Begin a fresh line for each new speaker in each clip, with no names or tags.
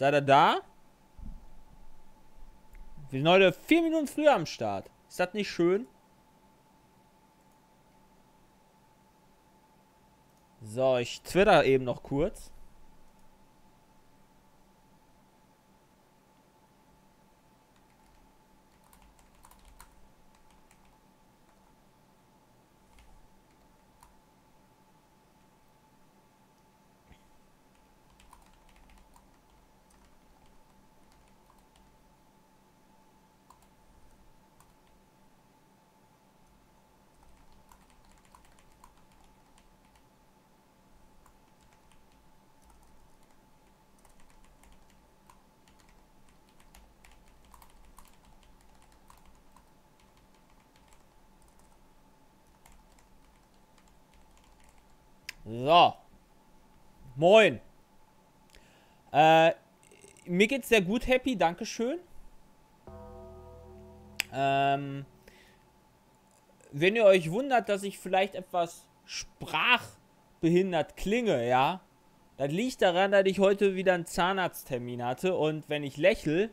Seid ihr da? Wir sind heute vier Minuten früher am Start. Ist das nicht schön? So, ich twitter eben noch kurz. So. Moin. Äh, mir geht's sehr gut, Happy. Dankeschön. Ähm, wenn ihr euch wundert, dass ich vielleicht etwas sprachbehindert klinge, ja, das liegt daran, dass ich heute wieder einen Zahnarzttermin hatte und wenn ich lächle,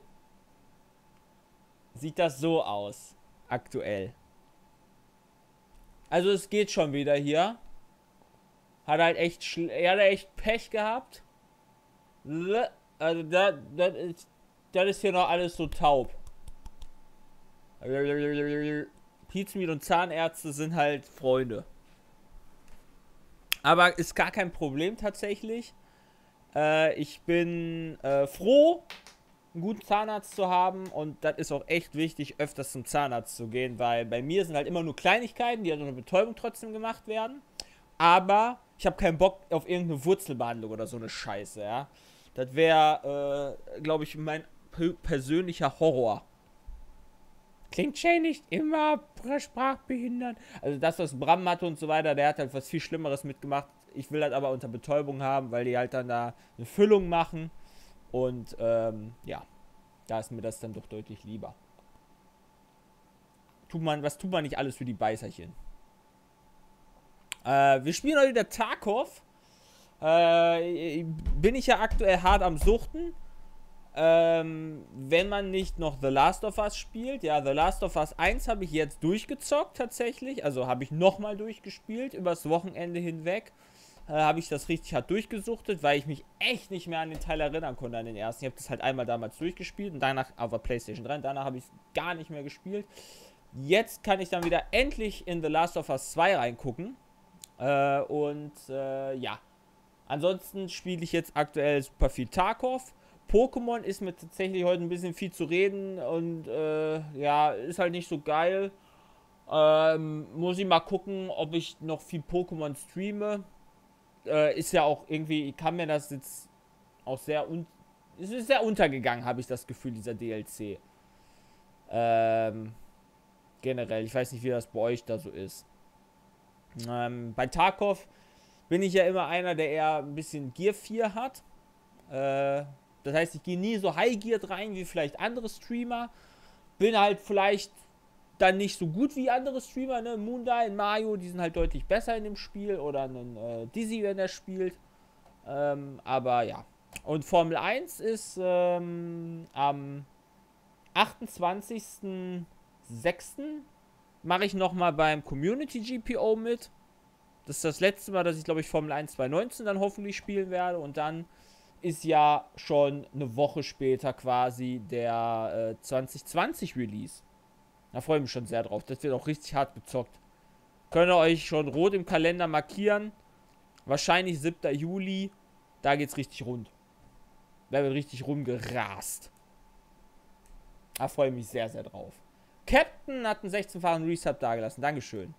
sieht das so aus. Aktuell. Also es geht schon wieder hier. Hat halt echt, er hat echt Pech gehabt. Also das, das, ist, das ist hier noch alles so taub. Pizmeat und Zahnärzte sind halt Freunde. Aber ist gar kein Problem tatsächlich. Äh, ich bin äh, froh, einen guten Zahnarzt zu haben und das ist auch echt wichtig, öfters zum Zahnarzt zu gehen, weil bei mir sind halt immer nur Kleinigkeiten, die halt unter Betäubung trotzdem gemacht werden. Aber ich habe keinen Bock auf irgendeine Wurzelbehandlung oder so eine Scheiße, ja. Das wäre, äh, glaube ich, mein persönlicher Horror. Klingt Shay nicht immer sprachbehindert. Also das, was Bram hatte und so weiter, der hat halt was viel Schlimmeres mitgemacht. Ich will das aber unter Betäubung haben, weil die halt dann da eine Füllung machen. Und ähm, ja, da ist mir das dann doch deutlich lieber. Tut man, was tut man nicht alles für die Beißerchen? Äh, wir spielen heute wieder Tarkov. Äh, bin ich ja aktuell hart am Suchten. Ähm, wenn man nicht noch The Last of Us spielt. Ja, The Last of Us 1 habe ich jetzt durchgezockt tatsächlich. Also habe ich nochmal durchgespielt übers Wochenende hinweg. Äh, habe ich das richtig hart durchgesuchtet, weil ich mich echt nicht mehr an den Teil erinnern konnte, an den ersten. Ich habe das halt einmal damals durchgespielt und danach auf der PlayStation 3. Und danach habe ich es gar nicht mehr gespielt. Jetzt kann ich dann wieder endlich in The Last of Us 2 reingucken. Äh, und äh, ja. Ansonsten spiele ich jetzt aktuell super viel Tarkov. Pokémon ist mir tatsächlich heute ein bisschen viel zu reden und äh, ja, ist halt nicht so geil. Ähm, muss ich mal gucken, ob ich noch viel Pokémon streame. Äh, ist ja auch irgendwie, ich kann mir das jetzt auch sehr un es ist sehr untergegangen, habe ich das Gefühl, dieser DLC. Ähm, generell, ich weiß nicht, wie das bei euch da so ist. Ähm, bei Tarkov bin ich ja immer einer, der eher ein bisschen Gear 4 hat. Äh, das heißt, ich gehe nie so High Gear rein wie vielleicht andere Streamer. Bin halt vielleicht dann nicht so gut wie andere Streamer, ne? Moondai, Mario, die sind halt deutlich besser in dem Spiel. Oder ein äh, Dizzy, wenn er spielt. Ähm, aber ja. Und Formel 1 ist ähm, am 28.06 mache ich nochmal beim Community GPO mit. Das ist das letzte Mal, dass ich, glaube ich, Formel 1 2019 dann hoffentlich spielen werde. Und dann ist ja schon eine Woche später quasi der äh, 2020 Release. Da freue ich mich schon sehr drauf. Das wird auch richtig hart gezockt. Könnt ihr euch schon rot im Kalender markieren. Wahrscheinlich 7. Juli. Da geht's richtig rund. Da wird richtig rumgerast. Da freue ich mich sehr, sehr drauf. Captain hat einen 16-fachen Resub dagelassen. Dankeschön.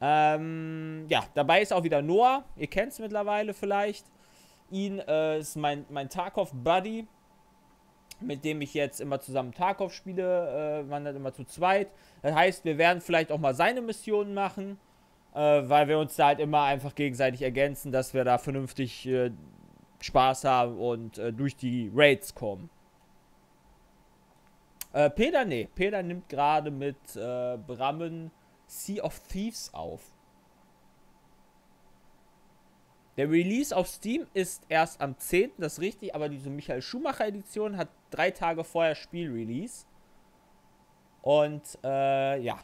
Ähm, ja, dabei ist auch wieder Noah. Ihr kennt es mittlerweile vielleicht. Ihn äh, ist mein, mein Tarkov-Buddy, mit dem ich jetzt immer zusammen Tarkov spiele. Äh, wandert immer zu zweit. Das heißt, wir werden vielleicht auch mal seine Missionen machen, äh, weil wir uns da halt immer einfach gegenseitig ergänzen, dass wir da vernünftig äh, Spaß haben und äh, durch die Raids kommen. Äh, Peter, nee. Peter nimmt gerade mit äh, Brammen Sea of Thieves auf. Der Release auf Steam ist erst am 10., das ist richtig, aber diese Michael Schumacher Edition hat drei Tage vorher Spielrelease. Und, äh, ja.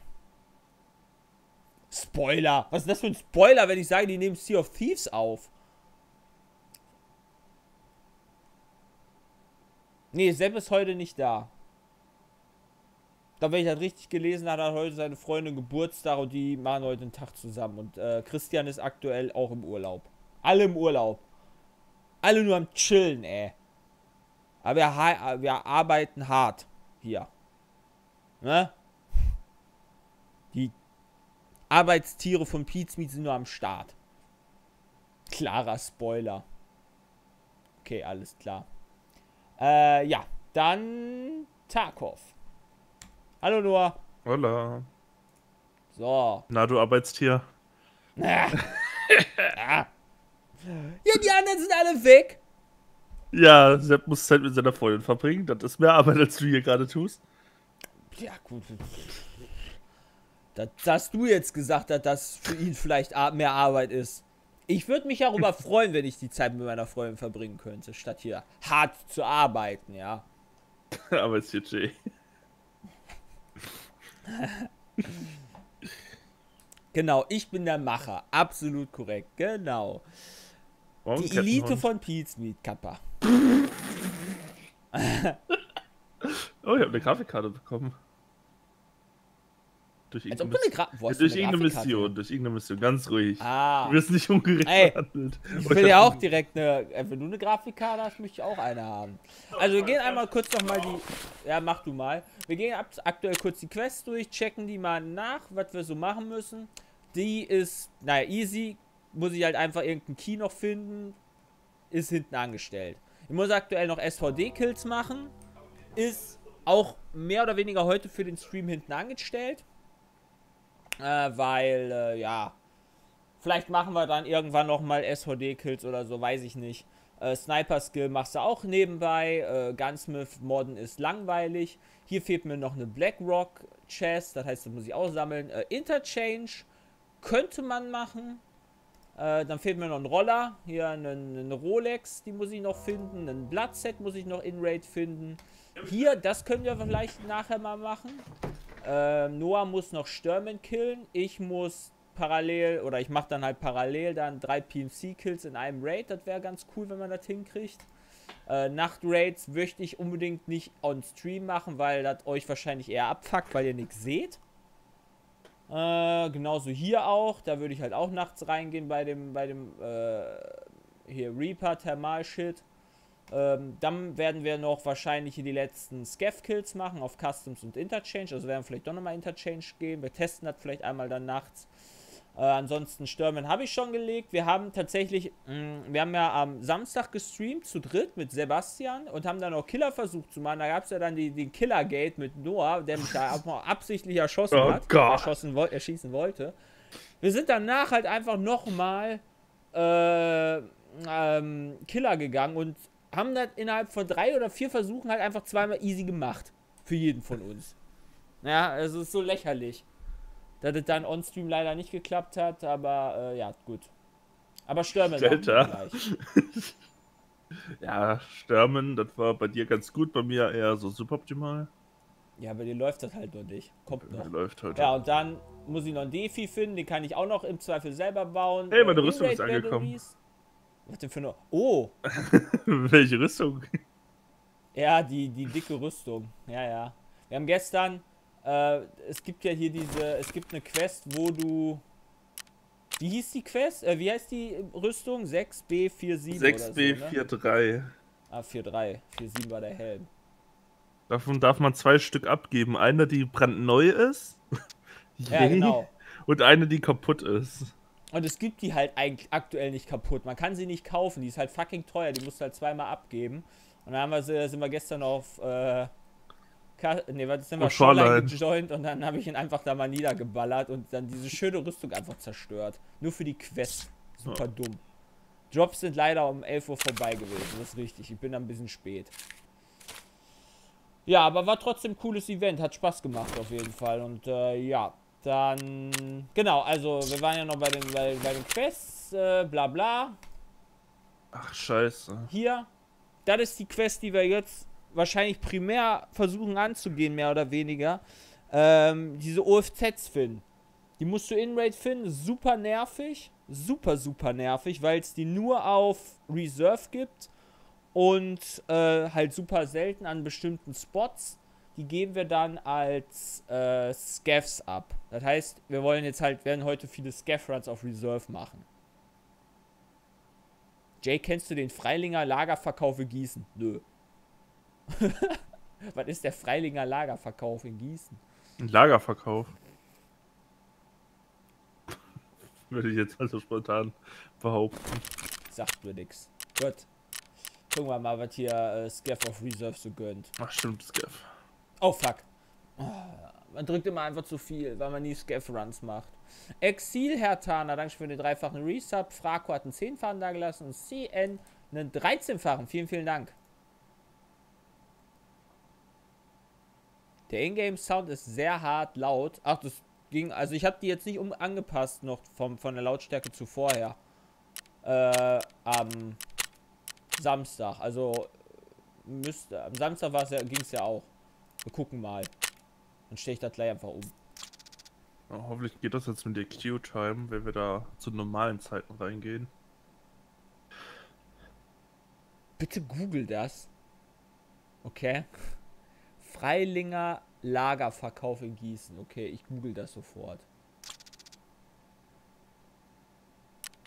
Spoiler. Was ist das für ein Spoiler, wenn ich sage, die nehmen Sea of Thieves auf? Nee, Sepp ist heute nicht da. Da, wenn ich das richtig gelesen habe, hat heute seine Freundin Geburtstag und die machen heute einen Tag zusammen. Und äh, Christian ist aktuell auch im Urlaub. Alle im Urlaub. Alle nur am Chillen, ey. Aber wir, wir arbeiten hart hier. Ne? Die Arbeitstiere von Pizmeet sind nur am Start. Klarer Spoiler. Okay, alles klar. Äh, ja. Dann Tarkov. Hallo Noah.
Hola.
So.
Na, du Arbeitstier.
ja. ja, die anderen sind alle weg.
Ja, Sepp muss Zeit mit seiner Freundin verbringen. Das ist mehr Arbeit, als du hier gerade tust.
Ja, gut. Das hast du jetzt gesagt, dass das für ihn vielleicht mehr Arbeit ist. Ich würde mich darüber freuen, wenn ich die Zeit mit meiner Freundin verbringen könnte, statt hier hart zu arbeiten, ja.
Arbeitstier Jay.
genau, ich bin der Macher. Absolut korrekt. Genau. Warum die Elite von Pete's Meat Kappa.
oh, ich habe eine Grafikkarte bekommen. Durch irgendeine, Miss durch irgendeine Mission, durch irgendeine Mission, ganz ruhig. Ah. Du wirst nicht ungerecht Ey,
behandelt. Ich will ja auch direkt eine, äh, wenn du eine Grafikkarte hast, möchte ich auch eine haben. Also wir gehen einmal kurz nochmal die, ja mach du mal. Wir gehen aktuell kurz die Quest durch, checken die mal nach, was wir so machen müssen. Die ist, naja, easy, muss ich halt einfach irgendeinen Key noch finden, ist hinten angestellt. Ich muss aktuell noch SVD-Kills machen, ist auch mehr oder weniger heute für den Stream hinten angestellt. Äh, weil, äh, ja, vielleicht machen wir dann irgendwann nochmal SVD-Kills oder so, weiß ich nicht. Äh, Sniper-Skill machst du auch nebenbei. Äh, Gunsmith modden ist langweilig. Hier fehlt mir noch eine Blackrock Chest, das heißt, das muss ich auch sammeln. Äh, Interchange könnte man machen. Äh, dann fehlt mir noch ein Roller. Hier eine, eine Rolex, die muss ich noch finden. Ein Bloodset muss ich noch in Raid finden. Hier, das können wir vielleicht nachher mal machen. Äh, Noah muss noch Stürmen killen. Ich muss parallel, oder ich mache dann halt parallel dann drei PMC-Kills in einem Raid. Das wäre ganz cool, wenn man das hinkriegt. Äh, Nachtraids möchte ich unbedingt nicht on Stream machen, weil das euch wahrscheinlich eher abfuckt, weil ihr nichts seht. Äh, genauso hier auch. Da würde ich halt auch nachts reingehen bei dem, bei dem, äh, hier Reaper, Thermal-Shit. Ähm, dann werden wir noch wahrscheinlich hier die letzten Scav-Kills machen auf Customs und Interchange. Also werden wir vielleicht doch nochmal Interchange gehen. Wir testen das vielleicht einmal dann nachts. Äh, ansonsten Stürmen habe ich schon gelegt. Wir haben tatsächlich, mh, mm, wir haben ja am Samstag gestreamt zu dritt mit Sebastian und haben dann auch Killerversuch zu machen. Da gab es ja dann die, den Killergate mit Noah, der mich da auch mal absichtlich erschossen oh hat. Gott. Erschossen, erschießen wollte. Wir sind danach halt einfach nochmal äh, ähm, Killer gegangen und haben das innerhalb von drei oder vier Versuchen halt einfach zweimal easy gemacht. Für jeden von uns. Ja, es ist so lächerlich. Dass es dann on-stream leider nicht geklappt hat, aber äh, ja, gut. Aber Stürmen
gleich. ja, Stürmen, das war bei dir ganz gut, bei mir eher so suboptimal.
Ja, bei dir läuft das halt noch nicht. Kommt noch.
Läuft heute.
Ja, und dann muss ich noch einen Defi finden, den kann ich auch noch im Zweifel selber bauen.
Hey, meine äh, Rüstung ist angekommen.
Was denn für eine. Oh!
Welche Rüstung?
Ja, die, die dicke Rüstung. Ja, ja. Wir haben gestern. Äh, es gibt ja hier diese. Es gibt eine Quest, wo du. Wie hieß die Quest? Äh, wie heißt die Rüstung? 6B47
6B43.
So, ne? Ah, 43. 47 war der Helm.
Davon darf man zwei Stück abgeben. Eine, die brandneu ist.
ja, genau.
Und eine, die kaputt ist.
Und es gibt die halt eigentlich aktuell nicht kaputt. Man kann sie nicht kaufen. Die ist halt fucking teuer. Die musst du halt zweimal abgeben. Und dann haben wir sie, sind wir gestern auf. Äh, ne, was sind wir oh, Shoreline gejoint und dann habe ich ihn einfach da mal niedergeballert und dann diese schöne Rüstung einfach zerstört. Nur für die Quest. Super ja. dumm. Jobs sind leider um 11 Uhr vorbei gewesen. Das ist richtig. Ich bin ein bisschen spät. Ja, aber war trotzdem ein cooles Event. Hat Spaß gemacht auf jeden Fall. Und äh, ja, dann, genau, also wir waren ja noch bei den, bei, bei den Quests, äh, bla bla.
Ach, scheiße.
Hier, das ist die Quest, die wir jetzt wahrscheinlich primär versuchen anzugehen, mehr oder weniger. Ähm, diese OFZs finden. Die musst du in Raid finden, super nervig. Super, super nervig, weil es die nur auf Reserve gibt und äh, halt super selten an bestimmten Spots. Die geben wir dann als äh, Scaffs ab. Das heißt, wir wollen jetzt halt, werden heute viele Scaff-Runs auf Reserve machen. Jay, kennst du den Freilinger Lagerverkauf in Gießen? Nö. Was ist der Freilinger Lagerverkauf in Gießen?
Ein Lagerverkauf. Würde ich jetzt also spontan behaupten.
Sagt mir nix. Gut. Gucken wir mal, was hier äh, Scaff of Reserve so gönnt.
Ach stimmt, Scaff.
Oh fuck. Oh, man drückt immer einfach zu viel, weil man nie Scaff-Runs macht. Exil Hertana, danke für den dreifachen Resub. Fraco hat einen 10-fachen da gelassen und CN einen 13-fachen. Vielen, vielen Dank. Der Ingame-Sound ist sehr hart laut. Ach, das ging. Also, ich habe die jetzt nicht um angepasst noch vom, von der Lautstärke zu vorher. Äh, am Samstag. Also, müsste. Am Samstag ging es ja auch. Wir gucken mal. Dann stehe ich da gleich einfach um.
Ja, hoffentlich geht das jetzt mit der Q-Time, wenn wir da zu normalen Zeiten reingehen.
Bitte google das. Okay. Freilinger Lagerverkauf in Gießen. Okay, ich google das sofort.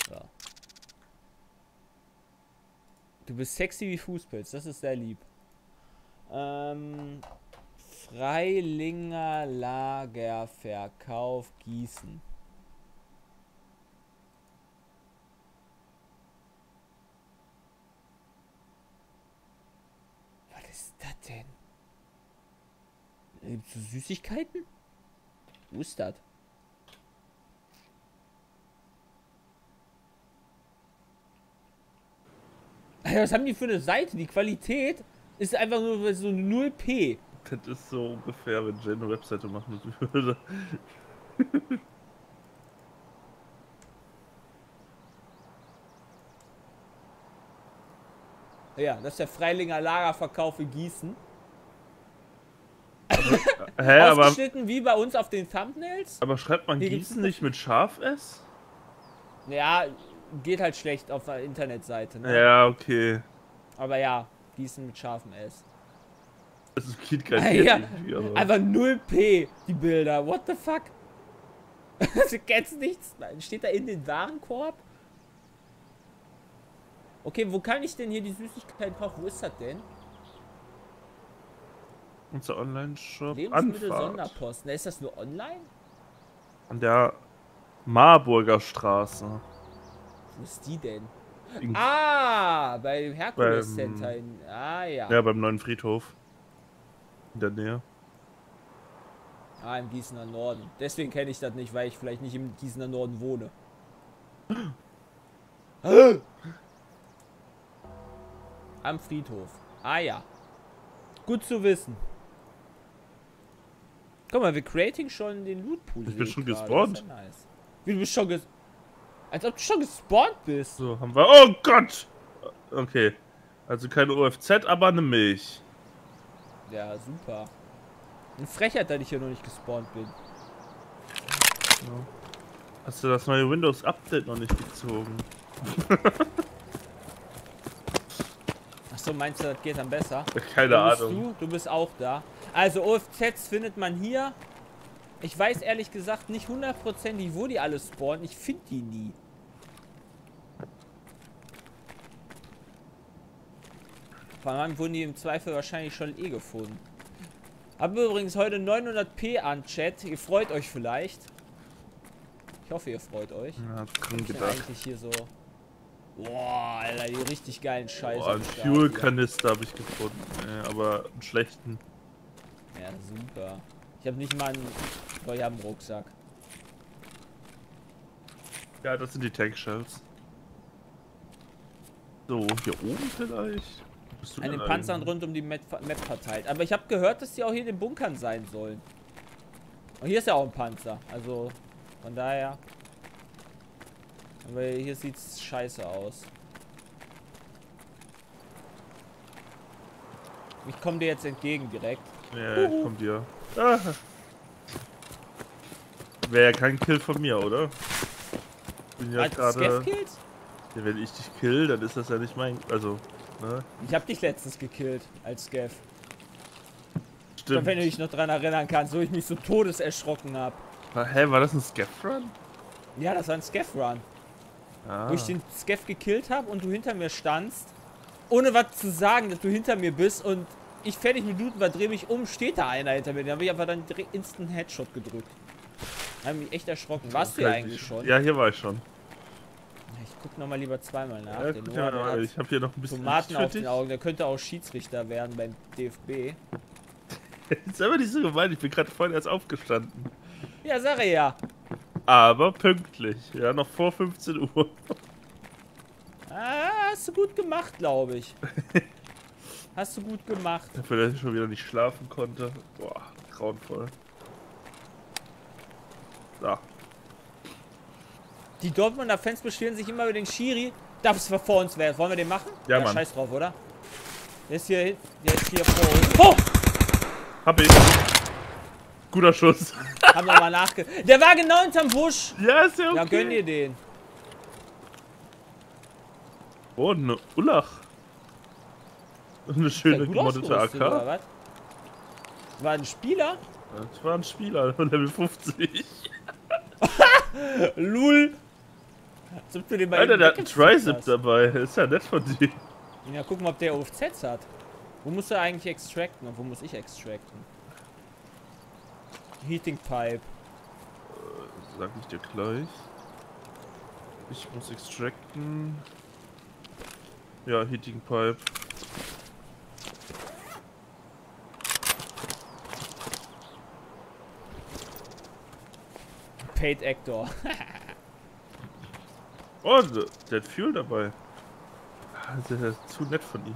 So. Du bist sexy wie Fußpilz, das ist sehr lieb. Ähm, Freilinger Lagerverkauf Gießen. Was ist das denn? Gibt's so Süßigkeiten? Wo ist das? Was haben die für eine Seite? Die Qualität ist einfach nur so 0p.
Das ist so ungefähr, wenn Jane eine Webseite machen würde.
ja, das ist der Freilinger Lagerverkauf in Gießen.
Hä,
Ausgeschnitten aber, wie bei uns auf den Thumbnails.
Aber schreibt man Hier Gießen nicht mit Scharf S?
Ja, geht halt schlecht auf der Internetseite.
Ne? Ja, okay.
Aber ja, Gießen mit scharfem S.
Also geht kein
ah, ja, Einfach 0p, die Bilder. What the fuck? du kennst nichts. Steht da in den Warenkorb? Okay, wo kann ich denn hier die Süßigkeiten kaufen? Wo ist das denn?
Unser Online-Shop.
Lebensmittel-Sonderposten. Ist das nur online?
An der Marburger Straße.
Wo ist die denn? In ah, beim Herkules Center. In, ah, ja.
Ja, beim neuen Friedhof. In der Nähe.
Ah, im Gießener Norden. Deswegen kenne ich das nicht, weil ich vielleicht nicht im Gießener Norden wohne. Am Friedhof. Ah ja. Gut zu wissen. Guck mal, wir creating schon den Loot Pool.
Ich bin schon gespawnt.
Ja nice. Wie du bist schon ges Als ob du schon gespawnt bist.
So, haben wir. Oh Gott! Okay. Also keine OFZ, aber eine Milch.
Ja, super. Eine Frechheit, dass ich hier noch nicht gespawnt bin.
Ja. Hast du das neue Windows Update noch nicht gezogen?
Achso, meinst du, das geht dann besser?
Keine Ahnung.
Du? du bist auch da. Also OFZs findet man hier. Ich weiß ehrlich gesagt nicht hundertprozentig, wo die alle spawnen. Ich finde die nie. Vor allem wurden die im Zweifel wahrscheinlich schon eh gefunden. Haben wir übrigens heute 900p an Chat. Ihr freut euch vielleicht. Ich hoffe, ihr freut euch.
Ja, kann gedacht.
eigentlich hier so... Boah, Alter, die richtig geilen Scheiße.
Boah, einen Fuel-Kanister habe ich gefunden. Ja, aber einen schlechten.
Ja, super. Ich habe nicht mal einen... Oh, ich habe einen Rucksack.
Ja, das sind die Tank-Shells. So, hier oben vielleicht?
an den Panzern rund um die Map, verteilt. Aber ich habe gehört, dass die auch hier in den Bunkern sein sollen. Und hier ist ja auch ein Panzer. Also, von daher. Aber hier sieht's scheiße aus. Ich komme dir jetzt entgegen direkt.
Ja, Uhu. ich komm dir. Ah. Wäre ja kein Kill von mir, oder?
Bin ja gerade.
Wenn ich dich kill, dann ist das ja nicht mein. Also ne?
Ich hab dich letztens gekillt als Scav. Stimmt. wenn du dich noch dran erinnern kannst, wo ich mich so todeserschrocken hab.
Hä, war das ein Scav-Run?
Ja, das war ein Scav-Run. Ah. Wo ich den Scav gekillt habe und du hinter mir standst, ohne was zu sagen, dass du hinter mir bist und ich fertig mit Looten war, dreh mich um, steht da einer hinter mir. Da habe ich aber dann instant Headshot gedrückt. Da habe mich echt erschrocken. Warst okay, du ja eigentlich schon?
Ja, hier war ich schon.
Ich guck nochmal lieber zweimal nach.
Ja, den ja, ich habe hier noch ein bisschen
Tomaten auf den Augen. Der könnte auch Schiedsrichter werden beim DFB.
ist aber nicht so gemein. Ich bin gerade vorhin erst aufgestanden.
Ja, sag ich ja.
Aber pünktlich. Ja, noch vor 15 Uhr.
Ah, hast du gut gemacht, glaube ich. hast du gut gemacht.
Dafür, dass ich schon wieder nicht schlafen konnte. Boah, grauenvoll. So.
Die Dortmunder Fans beschweren sich immer über den Schiri. Das war vor uns wäre. Wollen wir den machen?
Ja, ja Mann.
Scheiß drauf, oder? Der ist hier, der ist hier vor uns. Oh!
Hab ich. Guter Schuss.
Haben wir mal nachge... Der war genau hinterm Busch.
Ja, ist ja okay. Ja,
gönn dir den.
Oh, ne Ullach. Eine schöne gemoddete AK. War
ein Spieler?
Das war ein Spieler, Level 50.
Lul.
Alter, der hat einen Trizip dabei. Ist ja nett von dir.
Ja, gucken, ob der OFZs hat. Wo muss er eigentlich extracten und wo muss ich extracten? Heating Pipe.
Äh, sag ich dir gleich. Ich muss extracten. Ja, Heating Pipe.
Paid Actor.
oh, der hat Fuel dabei. Das ist zu nett von ihm.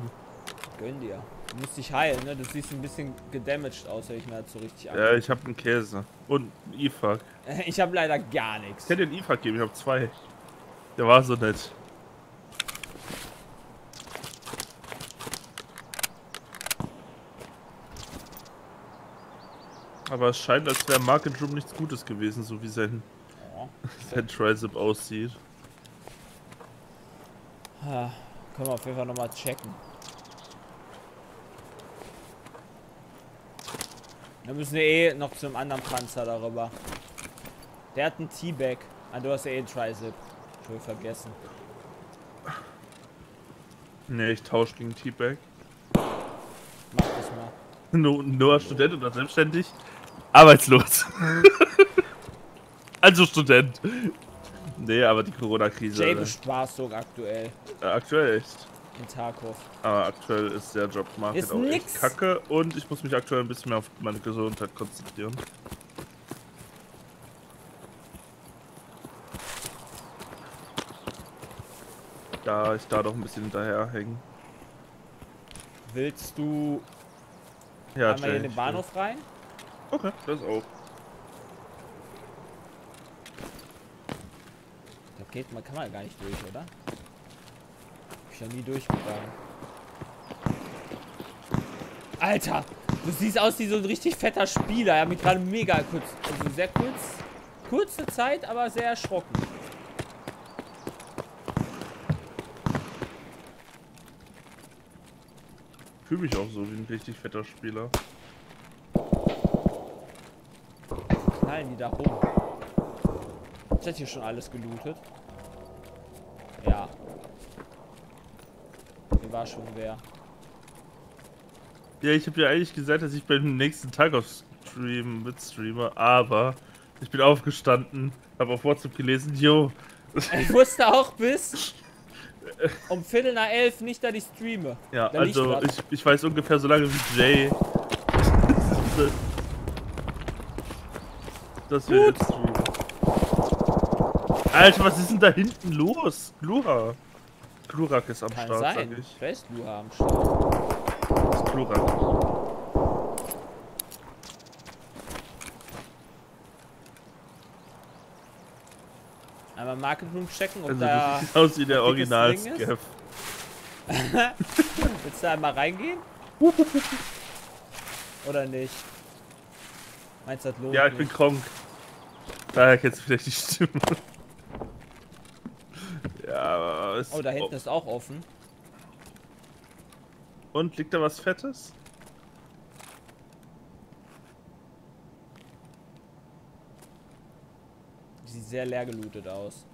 Gönn dir. Du musst dich heilen, ne? Du siehst ein bisschen gedamaged aus, wenn ich mir halt so richtig
an. Ja, ich hab einen Käse. Und einen IFAK.
Ich hab leider gar nichts.
Ich hätte den IFAK geben, ich hab zwei. Der war so nett. Aber es scheint, als wäre Market Room nichts Gutes gewesen, so wie sein, oh. sein Trizip aussieht.
Ha, können wir auf jeden Fall nochmal checken. Wir müssen eh noch zum anderen Panzer darüber. Der hat einen T-Bag. Ah, du hast ja eh einen Trizip. Ich will vergessen.
Ne, ich tausche gegen T-Bag.
Mach das mal.
Nur, nur Student oder selbstständig. Arbeitslos. also Student. Nee, aber die Corona-Krise.
Jay-Bespaßung aktuell.
Ja, aktuell echt.
In Tarkov.
Aber aktuell ist der Jobmarkt auch nix. echt kacke und ich muss mich aktuell ein bisschen mehr auf meine Gesundheit konzentrieren. Da ich da doch ein bisschen hinterher hängen.
Willst du
ja,
einmal hier in den Bahnhof rein?
Okay, das auch.
Geht man, kann man gar nicht durch, oder? Ich ja nie durchgegangen. Alter! Du siehst aus wie so ein richtig fetter Spieler. Er hat mich gerade mega kurz, also sehr kurz, kurze Zeit, aber sehr erschrocken.
Fühle mich auch so wie ein richtig fetter Spieler.
knallen die da rum? Hier schon alles gelootet? Ja. Hier war schon wer.
Ja, ich habe ja eigentlich gesagt, dass ich beim nächsten Tag auf Stream mitstreame, aber ich bin aufgestanden, habe auf WhatsApp gelesen, yo.
Ich wusste auch bis um Viertel nach elf nicht, dass ich streame.
Ja, da also ich, ich weiß ungefähr so lange wie Jay dass wir jetzt streamen. Alter, was ist denn da hinten los? Glura. Glurak ist am Kann Start, sein. sag ich.
Wer ist Glura am Start?
Das ist Glurak.
Einmal Market Room checken, ob
also,
da.
Das sieht aus wie der Original Scav.
Willst du einmal reingehen? Oder nicht? Meinst du, das lohnt
Ja, ich
nicht?
bin krank. Daher kennst du vielleicht die Stimme. Ja, aber es
Oh, da hinten ist auch offen.
Und liegt da was Fettes?
Sieht sehr leer gelootet aus.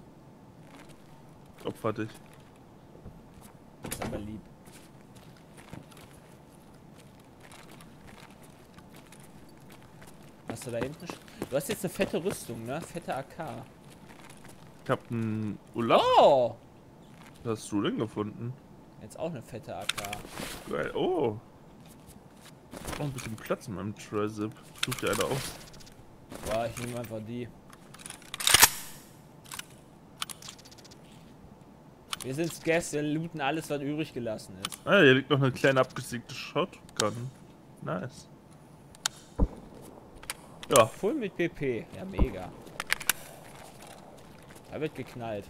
Opfer dich.
Ist aber lieb. Hast du da hinten? sch- Du hast jetzt eine fette Rüstung, ne? Fette AK.
Ich hab einen Ulla.
Oh!
Was hast du denn gefunden?
Jetzt auch eine fette AK.
Geil. Oh. Ich brauch ein bisschen Platz in meinem Trizip. Such dir eine aus.
Boah, ich nehme einfach die. Wir sind Gas, wir looten alles, was übrig gelassen ist.
Ah, hier liegt noch eine kleine abgesiegte Shotgun. Nice. Ja,
Voll mit PP. Ja, mega. Da wird geknallt.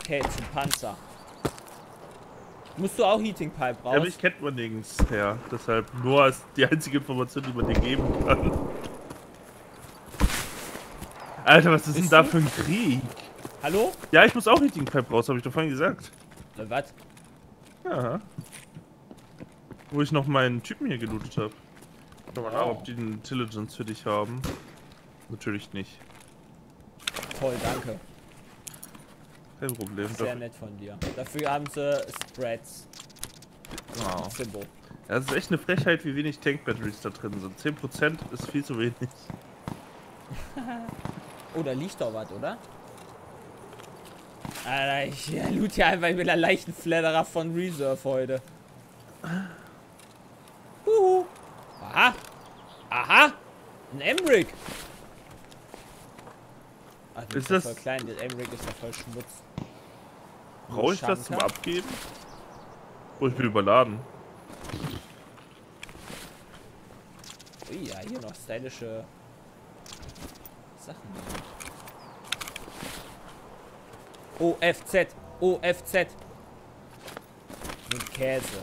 Okay, zum Panzer. Musst du auch Heating Pipe
ja
raus?
mich kennt man nirgends her. Deshalb Noah ist die einzige Information, die man dir geben kann. Alter, was ist denn
Bist
da
du?
für ein Krieg?
Hallo?
Ja, ich muss auch Heating Pipe raus, habe ich doch vorhin gesagt.
Äh, was?
Ja. Wo ich noch meinen Typen hier gelootet habe. Schau mal nach, ob die eine Intelligence für dich haben. Natürlich nicht.
Toll, danke.
Kein Problem.
Sehr
Doch.
nett von dir. Dafür haben sie Spreads.
Wow.
Symbol.
Ja, Das ist echt eine Frechheit, wie wenig Tank-Batteries da drin sind. 10% ist viel zu wenig.
Oh, da liegt doch was, oder? Alter, ich ja, loot hier einfach mit einer leichten Flatterer von Reserve heute. Aha. Aha. Ein Emrick. Ach, du
Ist
bist ja
das-
voll klein. Der Emrick ist ja voll Schmutz.
Brauche ich das zum
Schanker?
Abgeben? Oh, ich bin überladen.
Ui, ja, hier noch stylische Sachen. OFZ. OFZ. Mit Käse.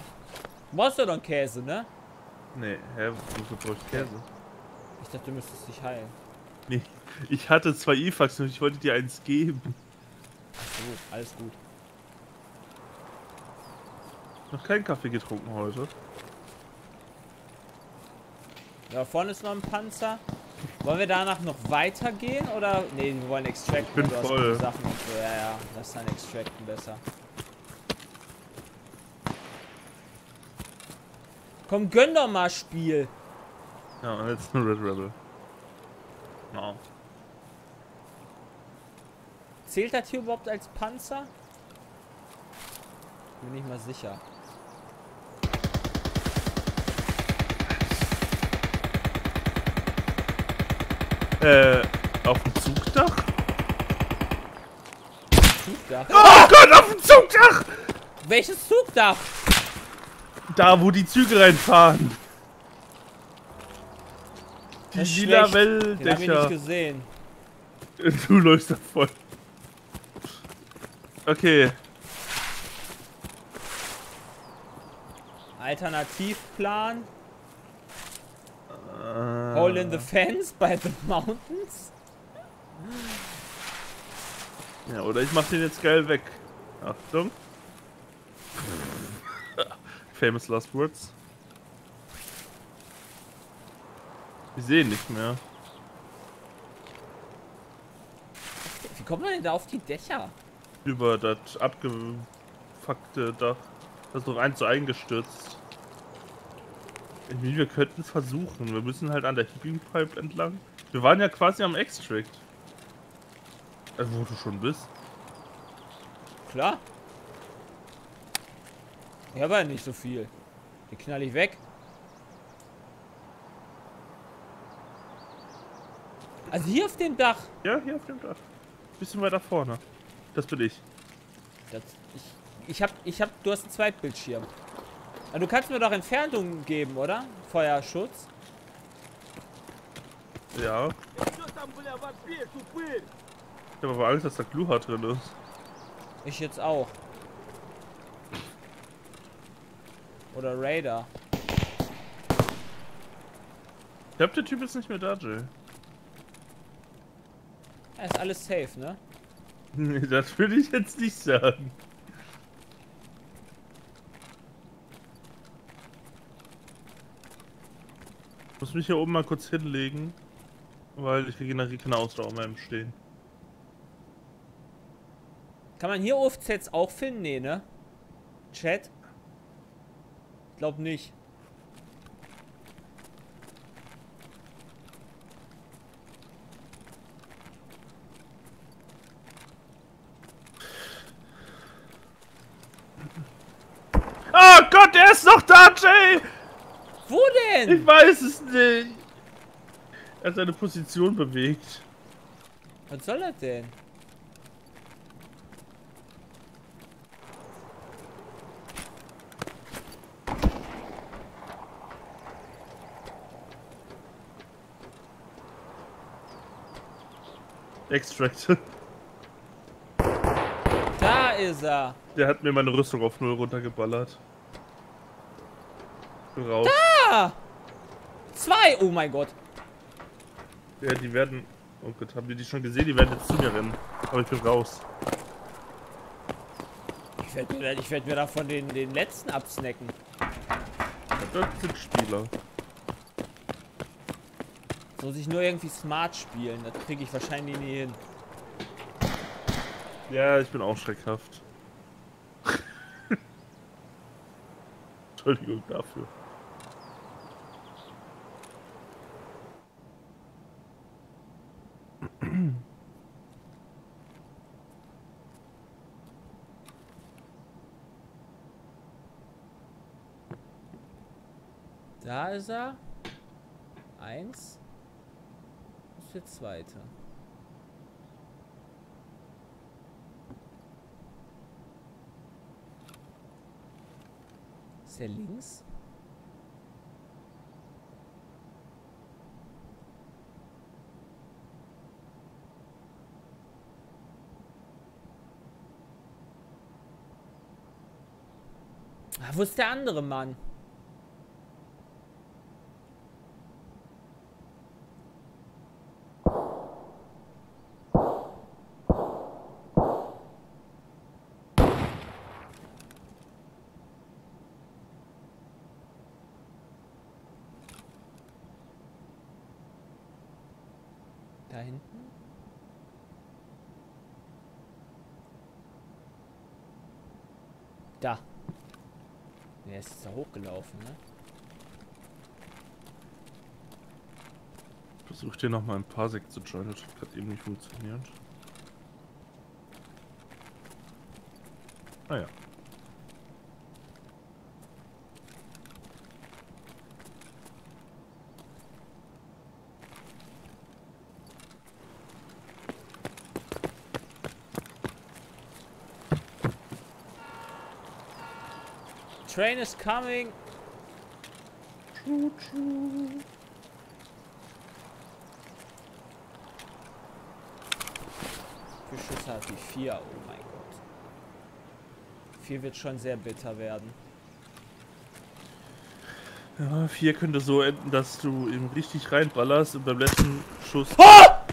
Du brauchst doch noch einen Käse, ne?
Nee, hä, wofür brauche ich Käse?
Ich dachte, du müsstest dich heilen.
Nee, ich hatte zwei E-Fax und ich wollte dir eins geben.
So, alles gut.
Noch keinen Kaffee getrunken heute.
Da vorne ist noch ein Panzer. Wollen wir danach noch weitergehen oder? Ne, wir wollen extracten.
Ich bin voll.
Sachen und so. Ja, ja, lass dann extracten besser. Komm, gönn doch mal Spiel.
Ja, und jetzt ein Red Rebel. Ja.
Zählt das hier überhaupt als Panzer? Bin nicht mal sicher.
Äh, auf dem Zugdach?
Zugdach.
Oh Gott, auf dem Zugdach!
Welches Zugdach?
Da, wo die Züge reinfahren. Die lila
schlecht. Den hab ich nicht
Welldächer.
gesehen.
Du läufst da voll. Okay.
Alternativplan.
Äh,
Hole in the fence by the mountains.
Ja, oder ich mach den jetzt geil weg. Achtung. Famous Last Words. Wir sehen nicht mehr.
Wie kommt man denn da auf die Dächer?
Über das abgefuckte Dach. Das ist doch eins so eingestürzt. Wir könnten versuchen. Wir müssen halt an der Heating Pipe entlang. Wir waren ja quasi am Extract. Also wo du schon bist.
Klar. Ich habe ja nicht so viel. Die knall ich weg. Also hier auf dem Dach.
Ja, hier auf dem Dach. Bisschen weiter vorne. Das bin ich.
Das, ich, ich hab, ich hab, du hast einen Zweitbildschirm. Aber du kannst mir doch Entfernung geben, oder? Feuerschutz.
Ja. Ich habe aber Angst, dass da Gluha drin ist.
Ich jetzt auch. Oder Raider.
Ich glaube, der Typ ist nicht mehr da, Jill.
Ja, ist alles safe, ne?
Nee, das würde ich jetzt nicht sagen. Ich muss mich hier oben mal kurz hinlegen, weil ich regeneriere keine Ausdauer mehr im Stehen.
Kann man hier Offsets auch finden? Nee, ne? Chat? Ich glaube nicht.
Oh Gott, der ist noch da, Jay!
Wo denn?
Ich weiß es nicht. Er hat seine Position bewegt.
Was soll das denn?
Extract.
Da ist er.
Der hat mir meine Rüstung auf null runtergeballert. Raus.
Ah! Zwei! Oh mein Gott.
Ja, die werden. Oh Gott, haben die die schon gesehen? Die werden jetzt zu mir rennen. Aber ich bin raus.
Ich werde mir, ich werd mir davon den, den letzten absnacken.
Das sind Spieler.
Muss ich nur irgendwie smart spielen. Das kriege ich wahrscheinlich nie hin.
Ja, ich bin auch schreckhaft. Entschuldigung dafür.
Da ist er. Eins. Der zweite. Ist der links? Ah, wo ist der andere Mann? Da hinten? Da. Der ist jetzt da hochgelaufen, ne?
Versuch dir noch mal ein paar Sekt zu joinen. Das hat eben nicht funktioniert. Ah ja.
Train is coming. Wie viele Schüsse hat die? Vier. Oh mein Gott. Vier wird schon sehr bitter werden.
Ja, vier könnte so enden, dass du ihm richtig reinballerst und beim letzten Schuss.
Ah!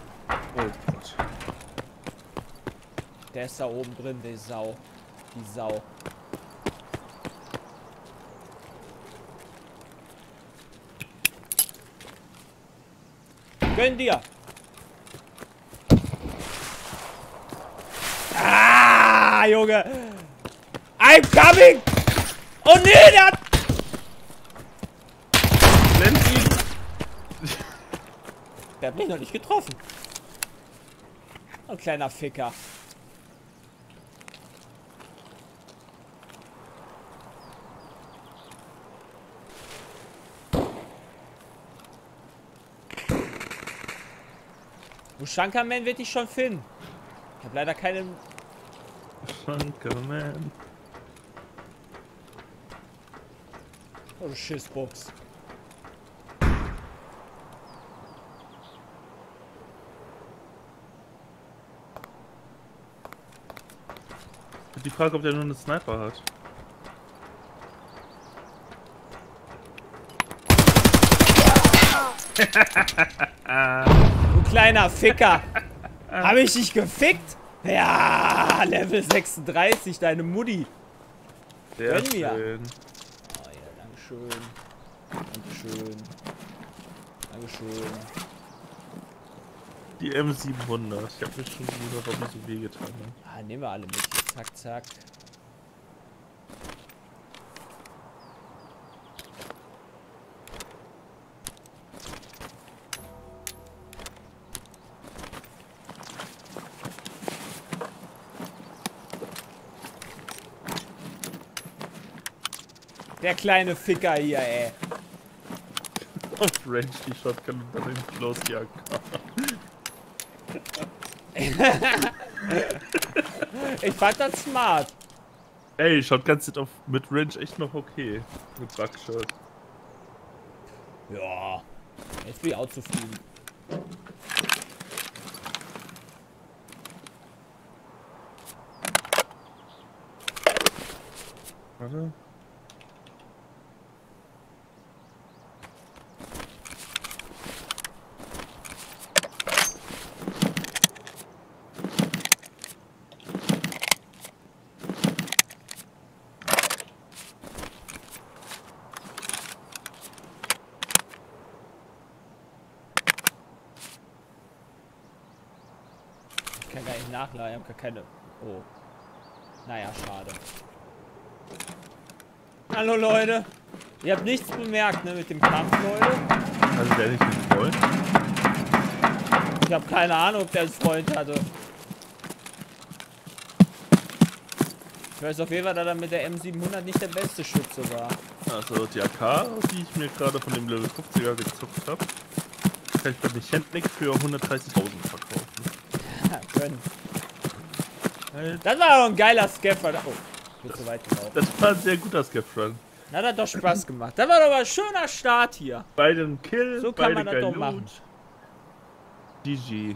Oh Gott.
Der ist da oben drin, die Sau. Die Sau. Gönn dir! Ah, Junge! I'm coming! Oh nee, der hat...
Blend ihn!
Der hat mich noch nicht getroffen. Ein kleiner Ficker. Shankarman wird dich schon finden. Ich habe leider keine...
Shankarman.
Oh, Schissbox.
Die Frage, ob der nur einen Sniper hat.
Kleiner Ficker. Habe ich dich gefickt? Ja, Level 36, deine Mutti.
Sehr
Gönn mir.
schön.
Oh ja, Dankeschön. Dankeschön. Dankeschön.
Die M700. Ich habe mir schon wieder warum so wehgetan. Ne?
Ah, nehmen wir alle mit. Zack, zack. Der kleine Ficker hier, ey.
Und Range die Shotgun und dann den Close die AK.
Ich fand das smart.
Ey, Shotguns sind auf, mit Range echt noch okay. Mit Buckshot.
Ja. Jetzt bin ich auch zufrieden.
Warte.
Ich kann gar nicht nachladen. Ich habe gar keine. Oh. Naja, schade. Hallo Leute. Ihr habt nichts bemerkt, ne, mit dem Kampf, Leute.
Also der nicht mit Freund.
Ich habe keine Ahnung, ob der einen Freund hatte. Ich weiß auf jeden Fall, dass er mit der M700 nicht der beste Schütze war.
Also die AK, die ich mir gerade von dem Level 50er gezockt habe, kann ich bei Mechanic für 130.000 verkaufen.
Ja, gönn. Das war doch ein geiler Scaffer. Oh, ich bin zu weit gelaufen.
Das war ein sehr guter Skip-Run.
Das hat doch Spaß gemacht. Das war doch mal ein schöner Start hier.
Beide ein Kill,
So kann
beide
man das doch
Loot.
machen.
GG.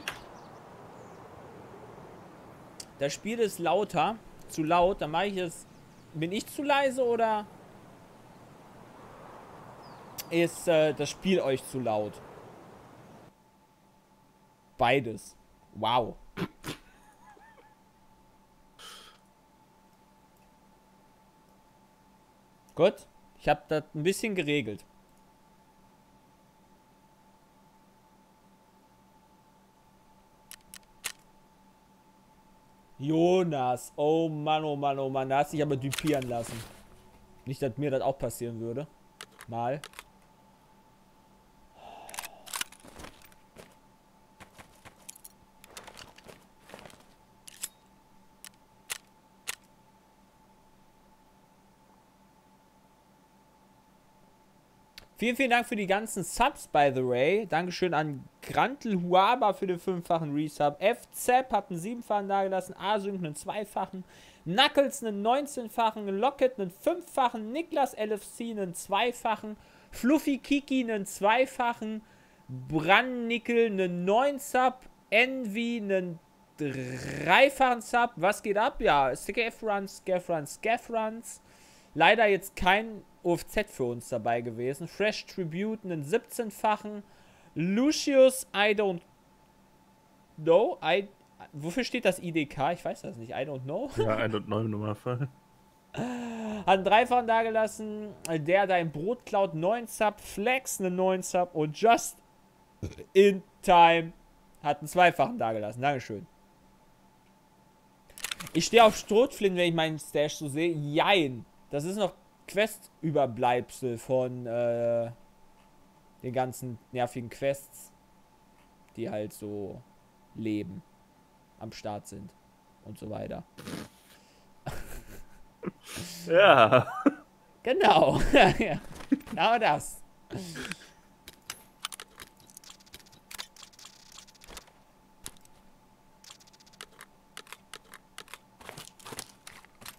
Das Spiel ist lauter, zu laut, dann mache ich es. Bin ich zu leise oder ist äh, das Spiel euch zu laut? Beides. Wow. Gut, ich habe das ein bisschen geregelt. Jonas, oh Mann, oh Mann, oh Mann, da hast dich aber dupieren lassen. Nicht, dass mir das auch passieren würde. Mal. Vielen, vielen Dank für die ganzen Subs, by the way. Dankeschön an Grantel Huaba für den fünffachen Resub. FZEP hat einen siebenfachen dagelassen. Async einen zweifachen. Knuckles einen 19-fachen. Locket einen fünffachen. Niklas LFC einen zweifachen. Fluffy Kiki einen zweifachen. Brandnickel einen 9 Sub. Envy einen dreifachen Sub. Was geht ab? Ja, Scaffruns, Scaffruns, Scaffruns. Leider jetzt kein OFZ für uns dabei gewesen. Fresh Tribute einen 17-fachen. Lucius, I don't know. I, wofür steht das IDK? Ich weiß das nicht. I don't know.
Ja, 109 im Normalfall.
Hat einen dreifachen dagelassen. Der dein Brot klaut, 9 Sub. Flex, einen 9 Sub. Und Just in Time hat einen zweifachen dagelassen. Dankeschön. Ich stehe auf Strohflinten, wenn ich meinen Stash so sehe. Jein. Das ist noch Quest-Überbleibsel von äh, den ganzen nervigen Quests, die halt so leben, am Start sind und so weiter.
Ja.
Genau. Genau das.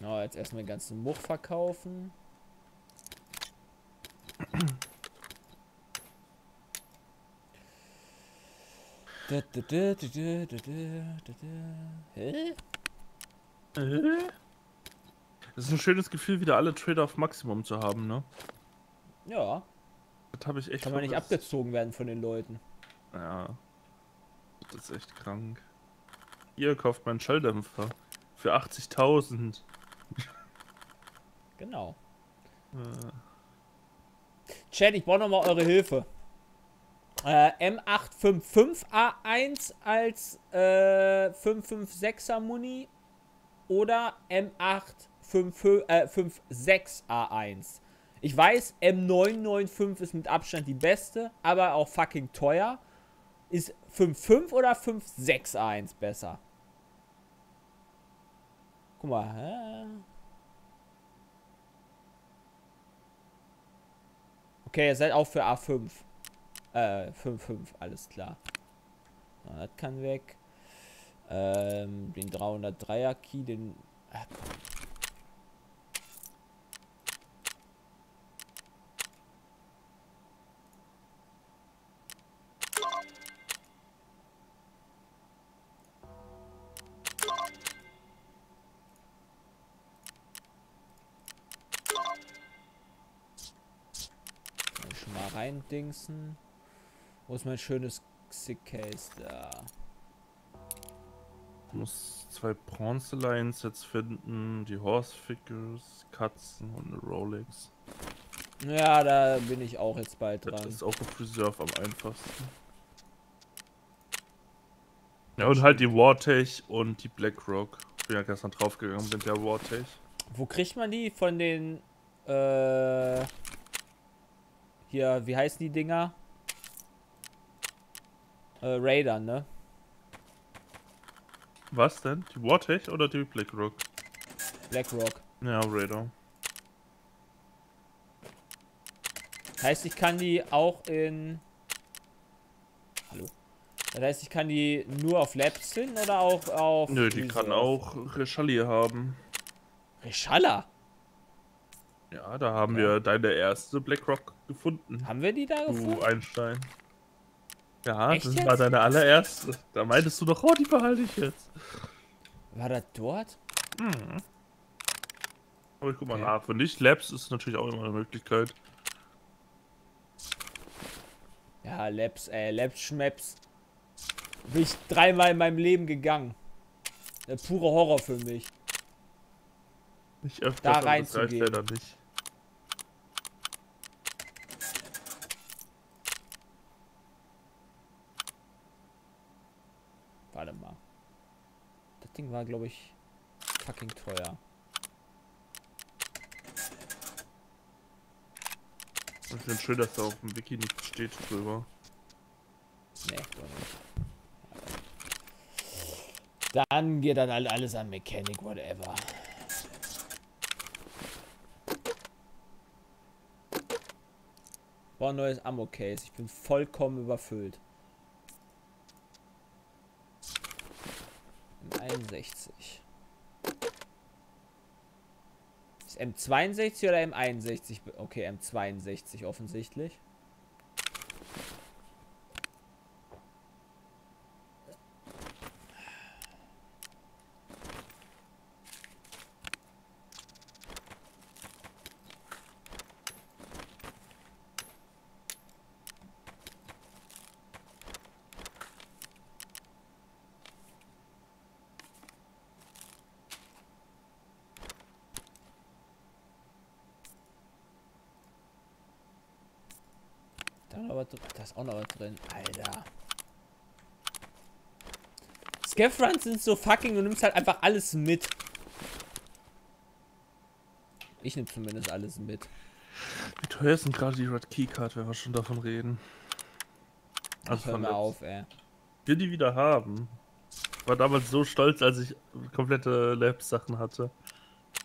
Oh, jetzt erstmal den ganzen Much verkaufen. Da, da, da, da, da, da, da, da. Hä?
Es ist ein schönes Gefühl, wieder alle Trader auf Maximum zu haben, ne?
Ja.
Das habe ich echt
Kann man nicht abgezogen werden von den Leuten.
Ja. Das ist echt krank. Ihr kauft meinen Schalldämpfer. Für 80.000.
Genau.
Äh,
Chat, ich brauche nochmal eure Hilfe. Äh, M855A1 als äh, 556er Muni oder M856A1. Ich weiß, M995 ist mit Abstand die beste, aber auch fucking teuer. Ist 5.5 oder 5.6A1 besser? Guck mal, hä? Okay, ihr seid auch für A5. Äh, 5.5, alles klar. Na, das kann weg. Ähm, den 303er Key, den. Schon mal. Wo ist mein schönes Xig-Case da?
Ich muss zwei Bronze-Lines jetzt finden, die Horse Figures, Katzen und eine Rolex.
Ja, da bin ich auch jetzt bald
Das
dran.
ist auch auf Reserve am einfachsten. Ja, und halt die Wartech und die Blackrock. Ich bin ja gestern draufgegangen mit der Wartech.
Wo kriegt man die? Von den. Äh. Hier, wie heißen die Dinger? Äh, Raidern, ne?
Was denn? Die Wartech oder die Blackrock?
Blackrock.
Ja, Radar.
Heißt, ich kann die auch in. Hallo. Das heißt, ich kann die nur auf Labs hin oder auch auf.
Nö, die kann auch Rechalier haben.
Reschalla.
Ja, da haben
Ja.
wir deine erste Blackrock gefunden.
Haben wir die da
Du
gefunden?
Einstein. Ja,
Echt
das
jetzt?
war deine allererste. Da meintest du doch, oh, die behalte ich jetzt.
War das dort?
Mhm. Aber ich guck mal
Okay.
nach. Für nicht Labs ist natürlich auch immer eine Möglichkeit.
Ja, Labs, äh, Labs Schmaps. Bin ich dreimal in meinem Leben gegangen. Der pure Horror für mich.
Nicht öfters,
Da
aber das reicht
reinzugehen.
leider nicht.
Warte mal. Das Ding war, glaube ich, fucking teuer.
Ich finde schön, dass da auf dem Wiki nichts steht drüber.
Nee, doch nicht. Dann geht dann halt alles an Mechanik, whatever. Boah, neues Ammo-Case. Ich bin vollkommen überfüllt. M61. Ist M62 oder M61? Okay, M62 offensichtlich. Da, noch was, drin- da ist auch noch was drin. Alter. Scaffruns sind so fucking, du nimmst halt einfach alles mit. Ich nehme zumindest alles mit.
Wie teuer denn gerade die Red Keycard, wenn wir schon davon reden?
Ach, hör mal auf, ey.
Ich will die wieder haben. War damals so stolz, als ich komplette Labs-Sachen hatte.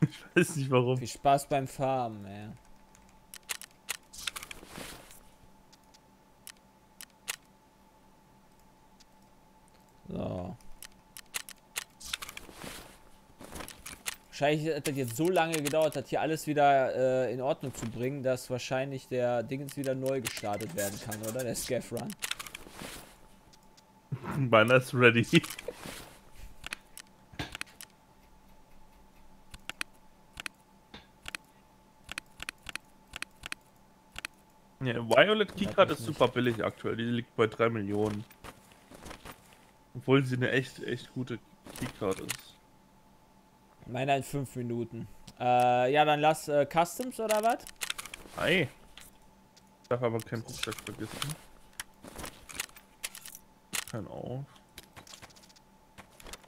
Ich weiß nicht warum.
Viel Spaß beim Farmen, ey. Wahrscheinlich hat das jetzt so lange gedauert, hat hier alles wieder äh, in Ordnung zu bringen, dass wahrscheinlich der Dingens wieder neu gestartet werden kann, oder? Der Scaff Run.
Meiner ist ready. Ja, Violet Keycard ist super billig aktuell, die liegt bei 3 Millionen. Obwohl sie eine echt, echt gute Keycard ist.
Meiner in 5 Minuten. Äh, ja, dann lass äh, Customs oder was?
Ei. Darf aber kein Rucksack vergessen. Kein auf.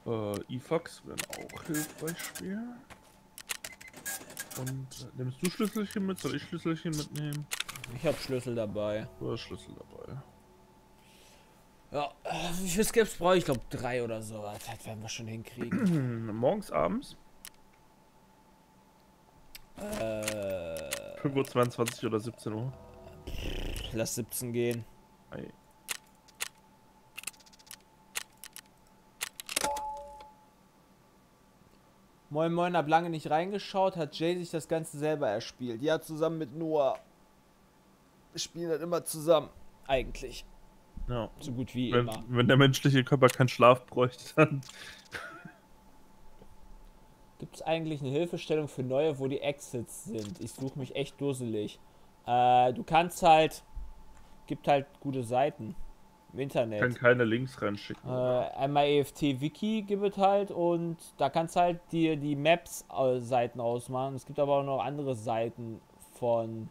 Äh, E-Fox werden auch hilfreich schwer. Und äh, nimmst du Schlüsselchen mit? Soll ich Schlüsselchen mitnehmen?
Ich hab Schlüssel dabei.
Du hast Schlüssel dabei.
Ja, äh, wie viel Skips brauche ich? Ich glaube drei oder so. Das werden wir schon hinkriegen.
Morgens, abends?
Äh,
25 oder 17 Uhr.
lass 17 gehen.
Ei.
Moin Moin, hab lange nicht reingeschaut. Hat Jay sich das Ganze selber erspielt? Ja, zusammen mit Noah. Wir spielen das immer zusammen. Eigentlich.
Ja.
So gut wie
Wenn,
immer.
wenn der menschliche Körper keinen Schlaf bräuchte, dann.
Gibt es eigentlich eine Hilfestellung für Neue, wo die Exits sind? Ich suche mich echt dusselig. Äh, du kannst halt. Gibt halt gute Seiten im Internet.
kann keine Links reinschicken.
Äh, einmal EFT Wiki gibt es halt und da kannst du halt dir die Maps-Seiten ausmachen. Es gibt aber auch noch andere Seiten von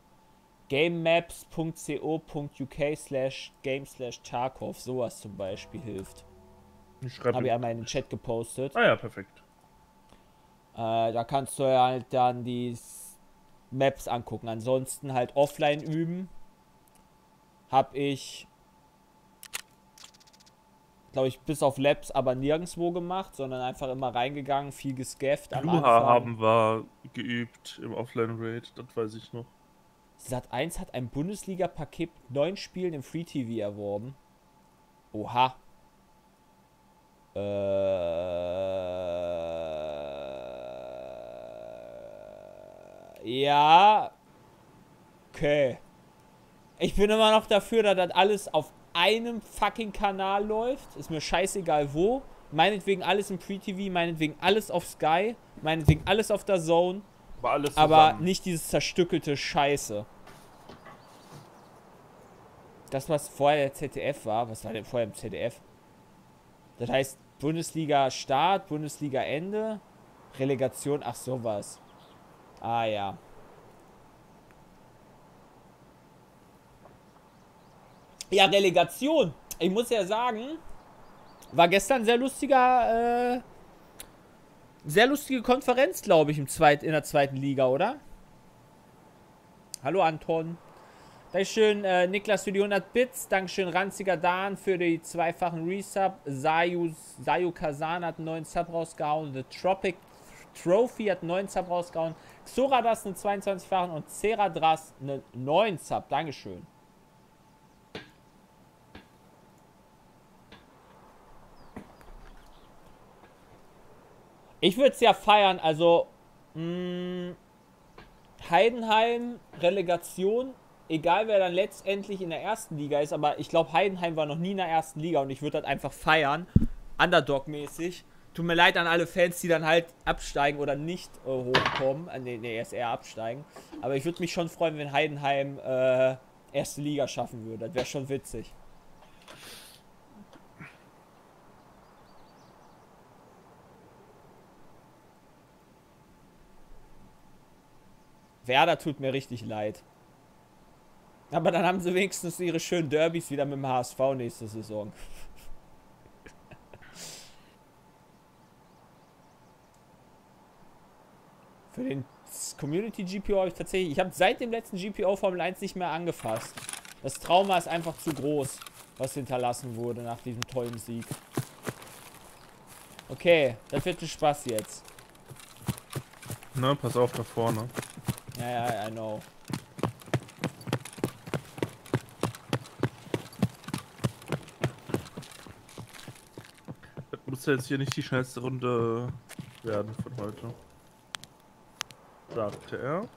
gamemaps.co.uk slash game slash Tarkov. Sowas zum Beispiel hilft.
Ich schreibe.
Habe ich einmal in den Chat gepostet.
ah ja, perfekt.
Äh, da kannst du halt dann die Maps angucken. Ansonsten halt offline üben. Hab ich, glaube ich, bis auf Labs aber nirgendwo gemacht, sondern einfach immer reingegangen, viel gescafft
Luha haben wir geübt im Offline-Raid, das weiß ich noch.
Sat 1 hat ein Bundesliga-Paket mit neun Spielen im Free TV erworben. Oha. Äh, ja. Okay. Ich bin immer noch dafür, dass das alles auf einem fucking Kanal läuft. Ist mir scheißegal wo. Meinetwegen alles im Free TV, meinetwegen alles auf Sky, meinetwegen alles auf der Zone.
Aber alles
Aber
zusammen.
nicht dieses zerstückelte Scheiße. Das, was vorher der ZDF war, was war denn vorher im ZDF? Das heißt Bundesliga Start, Bundesliga Ende, Relegation, ach sowas. Ah ja. Ja, Relegation. Ich muss ja sagen, war gestern sehr lustiger, äh, sehr lustige Konferenz, glaube ich, im Zweit, in der zweiten Liga, oder? Hallo Anton. Dankeschön äh, Niklas für die 100 Bits. Dankeschön Ranziger Dan für die zweifachen Resub. Sayu, Sayu Kazan hat einen neuen Sub rausgehauen. The Tropic Trophy hat einen neuen Sub rausgehauen. Xoradas einen 22-fachen und Ceradras einen neuen Sub. Dankeschön. Ich würde es ja feiern, also mh, Heidenheim, Relegation, egal wer dann letztendlich in der ersten Liga ist, aber ich glaube, Heidenheim war noch nie in der ersten Liga und ich würde das einfach feiern, Underdog-mäßig. Tut mir leid an alle Fans, die dann halt absteigen oder nicht äh, hochkommen, äh, nee, nee, erst eher absteigen. Aber ich würde mich schon freuen, wenn Heidenheim äh, erste Liga schaffen würde. Das wäre schon witzig. Werder tut mir richtig leid. Aber dann haben sie wenigstens ihre schönen Derbys wieder mit dem HSV nächste Saison. Für den Community GPO habe ich tatsächlich. Ich habe seit dem letzten GPO Formel 1 nicht mehr angefasst. Das Trauma ist einfach zu groß, was hinterlassen wurde nach diesem tollen Sieg. Okay, das wird ein Spaß jetzt.
Na, pass auf da vorne.
Ja, ja, I know.
Das muss ja jetzt hier nicht die schnellste Runde werden von heute sagte er.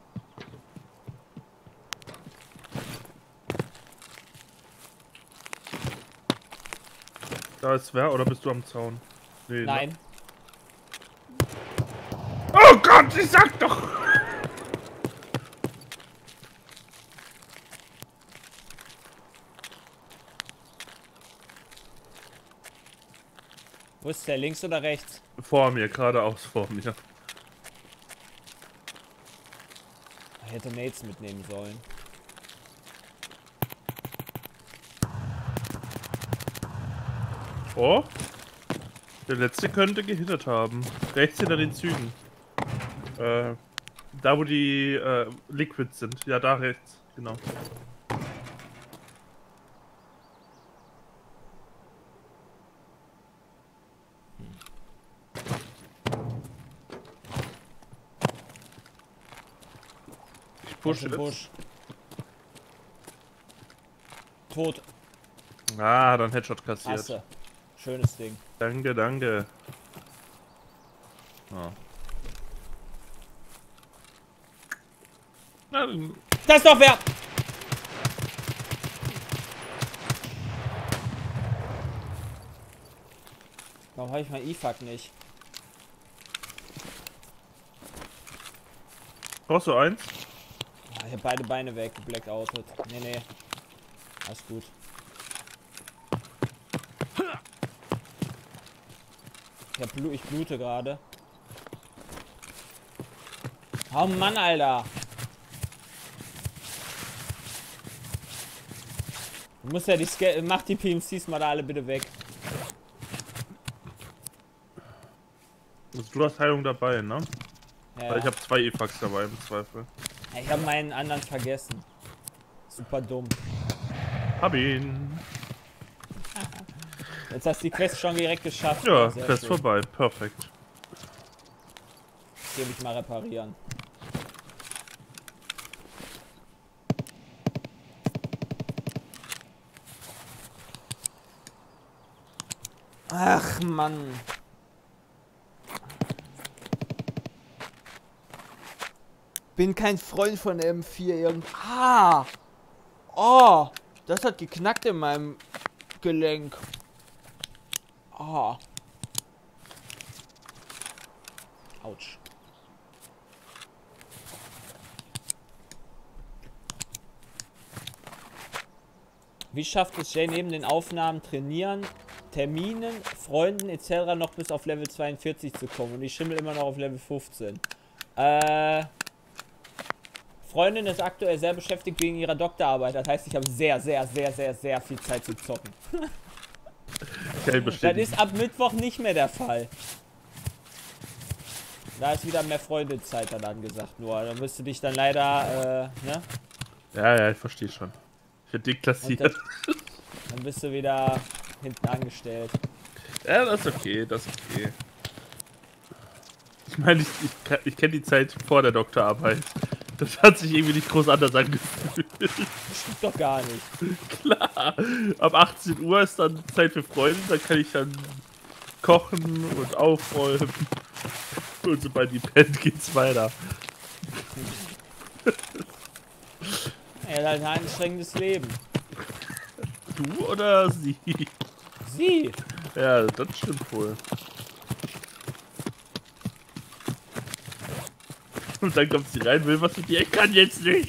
Da ist wer oder bist du am Zaun? Nee, ne?
Nein. Ne?
Oh Gott, ich sag doch!
Wo ist der? Links oder rechts?
Vor mir, geradeaus vor mir.
Hätte Nates mitnehmen sollen.
Oh. Der letzte könnte gehittet haben. Rechts hinter den Zügen. Äh, da wo die äh, Liquids sind. Ja, da rechts. Genau.
Push, push. Tot.
Ah, dann Headshot kassiert.
Asse. Schönes Ding.
Danke, danke. Oh. Na, dann
Da ist doch wer! Warum habe ich mein E-Fuck nicht?
brauchst du eins?
Ich habe beide Beine weg, blackoutet. Nee, nee. Alles gut. Ich, hab Blu ich blute gerade. Oh Mann, Alter. Du musst ja die Sca Mach die PMCs mal da alle bitte weg.
Also, du hast Heilung dabei, ne?
Ja,
Weil ich habe zwei E-Fax dabei im Zweifel.
Ich habe meinen anderen vergessen. Super dumm.
Hab ihn.
Jetzt hast du die Quest schon direkt geschafft.
Ja,
Sehr
Quest
schön.
vorbei. Perfekt.
Geh mich mal reparieren. Ach Mann. Bin kein Freund von der M4 irgend. Ah! Oh! Das hat geknackt in meinem Gelenk. Ah. Autsch. Wie schafft es Jay neben den Aufnahmen, Trainieren, Terminen, Freunden etc. noch bis auf Level 42 zu kommen? Und ich schimmel immer noch auf Level 15. Äh. Freundin ist aktuell sehr beschäftigt wegen ihrer Doktorarbeit. Das heißt, ich habe sehr, sehr, sehr, sehr, sehr viel Zeit zu zocken.
Okay,
Das ist ab Mittwoch nicht mehr der Fall. Da ist wieder mehr Freundezeit dann angesagt. Nur, dann wirst du dich dann leider, äh, ne?
Ja, ja, ich verstehe schon. Ich hätte deklassiert.
dann, dann bist du wieder hinten angestellt.
Ja, das ist okay, das ist okay. Ich meine, ich, ich, ich kenne die Zeit vor der Doktorarbeit. Das hat sich irgendwie nicht groß anders angefühlt.
Das stimmt doch gar nicht.
Klar. Ab 18 Uhr ist dann Zeit für Freunde, dann kann ich dann kochen und aufräumen. Und sobald die pennt, geht's weiter.
Er hat ein anstrengendes Leben.
Du oder sie?
Sie!
Ja, das stimmt wohl. Und dann kommt sie rein, will was mit dir, ich kann jetzt nicht.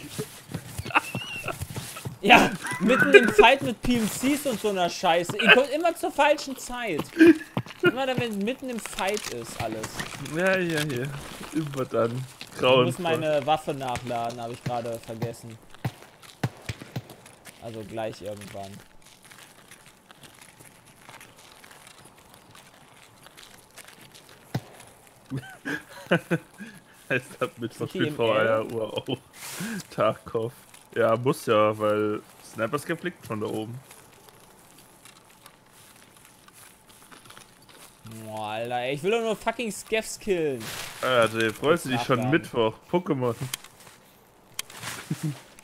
Ja, mitten im Fight mit PMCs und so einer Scheiße. Ihr kommt immer zur falschen Zeit. Immer dann, wenn es mitten im Fight ist, alles.
Ja, ja, ja. Immer dann.
Ich
Grauen.
muss meine Waffe nachladen, habe ich gerade vergessen. Also gleich irgendwann.
heißt das mit
Sind die
spielt
im
vor
L?
einer Uhr auch. Tarkov. Ja, muss ja, weil Snipers geflickt von da oben.
Boah, Alter, ey, ich will doch nur fucking Skeffs killen.
Alter, freust du dich schon
Nachladen.
Mittwoch? Pokémon.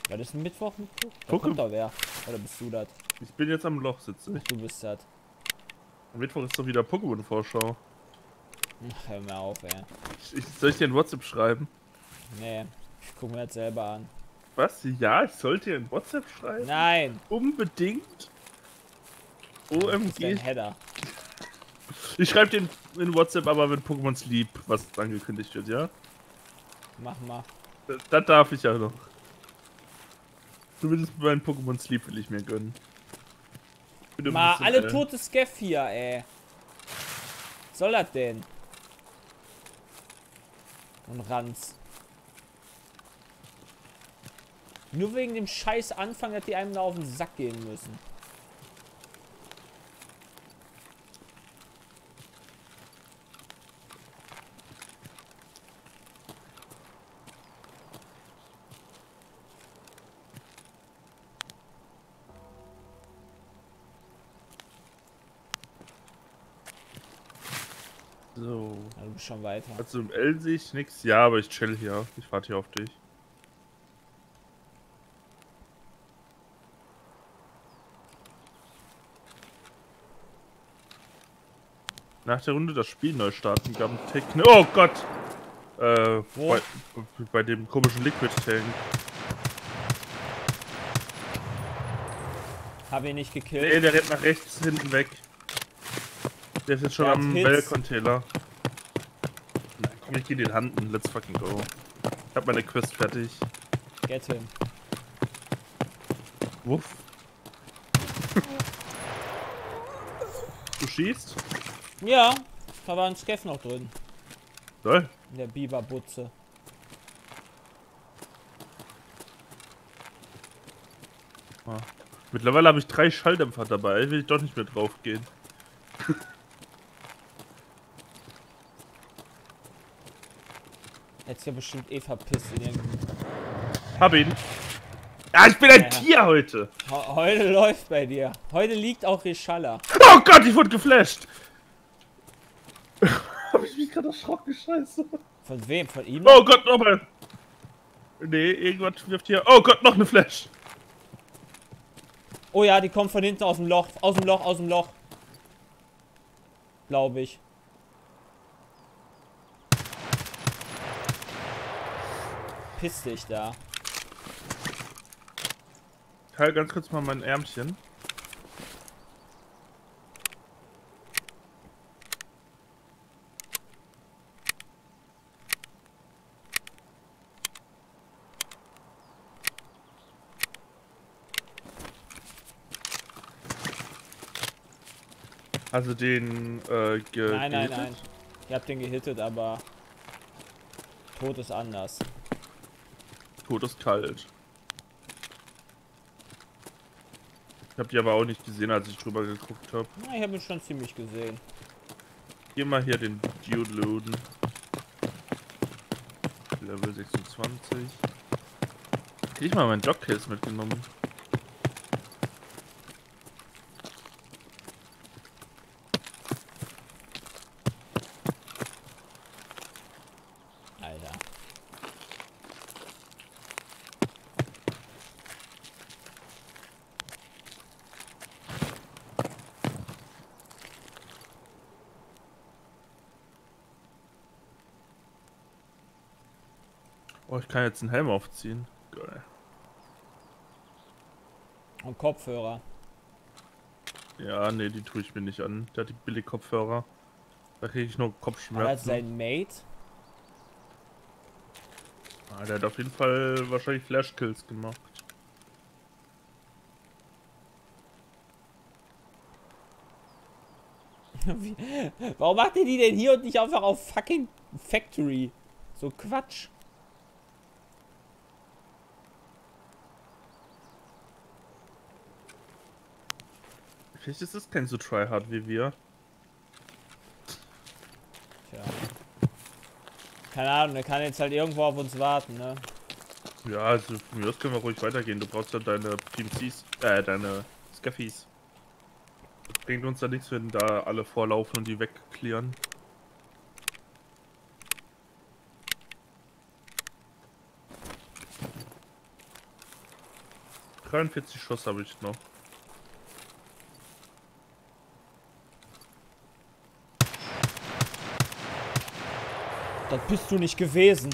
Ja, das ist ein Mittwoch. Mittwoch? Da
Guck.
kommt doch wer. Oder bist du das?
Ich bin jetzt am Loch sitze.
Du bist das.
Am Mittwoch ist doch wieder Pokémon-Vorschau.
Ach, Hör mir auf, ey.
Ich, soll ich dir ein WhatsApp schreiben?
Nee, ich guck mir das selber an.
Was? Ja, ich sollte dir ein WhatsApp schreiben?
Nein,
Unbedingt. OMG.
Header.
Ich schreibe dir in, WhatsApp aber, wenn Pokémon Sleep was angekündigt wird, ja?
Mach mal.
Das, das darf ich ja noch. Zumindest meinen Pokémon Sleep will ich mir gönnen. Ein
Mal alle tote Skeff hier, ey. soll das denn? Und Ranz. Nur wegen dem scheiß Anfang, dass die einem da auf den Sack gehen müssen.
So.
Ja, du bist schon weiter.
Also im L sehe ich nichts. Ja, aber ich chill hier. Ich warte hier auf dich. Nach der Runde das Spiel neu starten gab ein Techno. Oh Gott! Äh,
Wo?
bei, bei dem komischen Liquid-Tank.
Hab ihn nicht
Nee,
gekillt.
der rennt nach rechts hinten weg. Der ist jetzt schon
Der
am. Bell-Container. Komm, ich geh den Handen. Let's fucking go. Ich hab meine Quest fertig.
Get him.
Wuff. Du schießt?
Ja, da war ein Skeff noch drin.
Soll.
In der Biberbutze.
Mittlerweile habe ich drei Schalldämpfer dabei. Will ich doch nicht mehr drauf gehen.
Hättest ja bestimmt eh verpisst in ihren...
Hab ihn. Ja, ich bin ein
Ja.
Tier heute.
He- Heute läuft bei dir. Heute liegt auch Rishala.
Oh Gott, ich wurde geflasht. Hab ich mich gerade erschrocken, scheiße.
Von wem? Von ihm?
Oh Gott, nochmal. Nee, irgendwas wirft hier. Oh Gott, noch eine Flash.
Oh ja, die kommt von hinten aus dem Loch. Aus dem Loch, aus dem Loch. Glaube ich. Piss dich da.
Teil ganz kurz mal mein Ärmchen. Also den äh, ge
Nein, nein, nein. Ihr habt den gehittet, aber Tod ist anders.
Tod ist kalt. Ich hab die aber auch nicht gesehen, als ich drüber geguckt habe.
Ich habe ihn schon ziemlich gesehen.
Hier mal hier den Dude looten. Level 26. Hätte ich mal meinen Jogcase mitgenommen.
Alter.
Oh, ich kann jetzt einen Helm aufziehen. Geil.
Und Kopfhörer.
Ja, nee, die tue ich mir nicht an. Der hat die billig Kopfhörer. Da kriege ich nur
Aber
Kopfschmerzen.
sein Mate?
Ah, der hat auf jeden Fall wahrscheinlich Flashkills gemacht.
Warum macht ihr die denn hier und nicht einfach auf fucking Factory? So Quatsch.
Vielleicht ist es kein so tryhard wie wir.
Tja. Keine Ahnung, der kann jetzt halt irgendwo auf uns warten, ne?
Ja, also von mir aus können wir ruhig weitergehen. Du brauchst ja deine PMCs, äh, deine Scaffies. Das bringt uns ja nichts, wenn da alle vorlaufen und die wegklären. ...43 Schuss habe ich noch.
Das bist du nicht gewesen.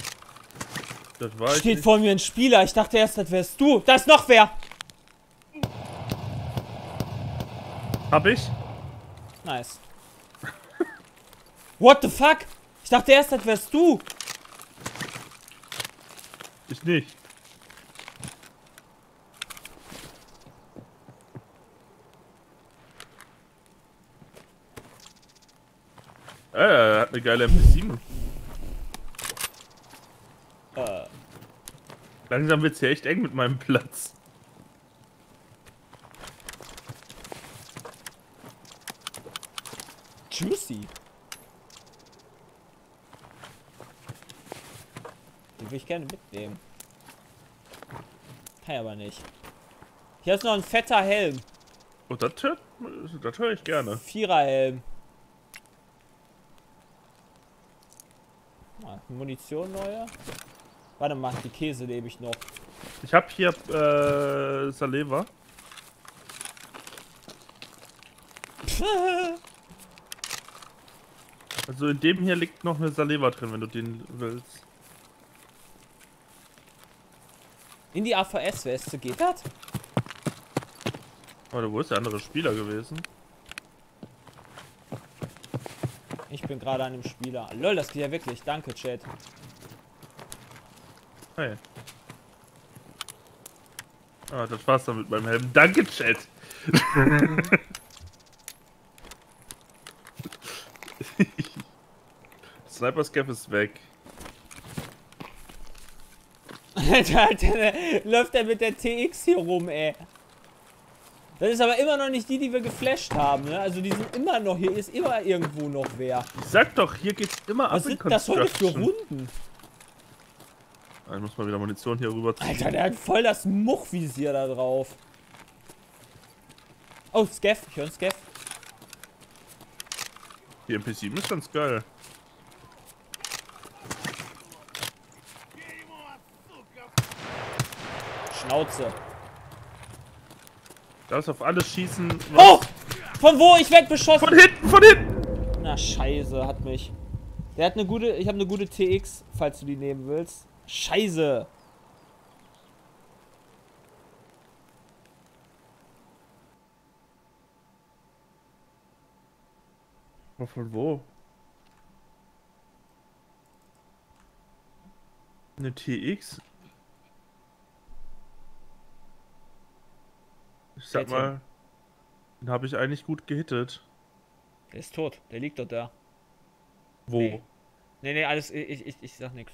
Das war ich
Steht vor mir ein Spieler. Ich dachte erst, das wärst du. Da ist noch wer.
Hab ich?
Nice. What the fuck? Ich dachte erst, das wärst du.
Ich nicht. Äh, er hat eine geile MP7.
Äh,
Langsam wird's hier echt eng mit meinem Platz.
juicy. Die will ich gerne mitnehmen. Kann ich aber nicht. Hier ist noch ein fetter Helm.
Oh, das das höre ich gerne.
Viererhelm. Ah, Munition neue. Warte mal, die Käse nehme ich noch.
Ich habe hier äh, Saleva. Also in dem hier liegt noch eine Saleva drin, wenn du den willst.
In die AVS-Weste geht das?
Warte, wo ist der andere Spieler gewesen?
Ich bin gerade an dem Spieler. Lol, das geht ja wirklich. Danke, Chat.
Hey. Ah, das war's dann mit meinem Helm. Danke, Chat. Sniper Scav ist weg.
Alter, Alter, läuft er mit der TX hier rum, ey. Das ist aber immer noch nicht die, die wir geflasht haben, ne? Also die sind immer noch, hier ist immer irgendwo noch wer.
Ich sag doch, hier geht's immer
Was
ab in
sind das heute für. Runden?
Ich muss mal wieder Munition hier rüber ziehen.
Alter, der hat voll das Muchvisier da drauf. Oh, Scaff, ich höre Scaff.
Die MP7 ist ganz geil.
Schnauze.
Darfst auf alles schießen.
Oh! Von wo? Ich werd beschossen!
Von hinten, von hinten!
Na scheiße, hat mich. Der hat eine gute, ich habe eine gute TX, falls du die nehmen willst. Scheiße.
Aber von wo? Eine TX? Ich sag mal, den habe ich eigentlich gut gehittet.
Der ist tot, der liegt dort da.
Wo?
Nee. Nee, nee, alles, ich, ich, ich sag nix.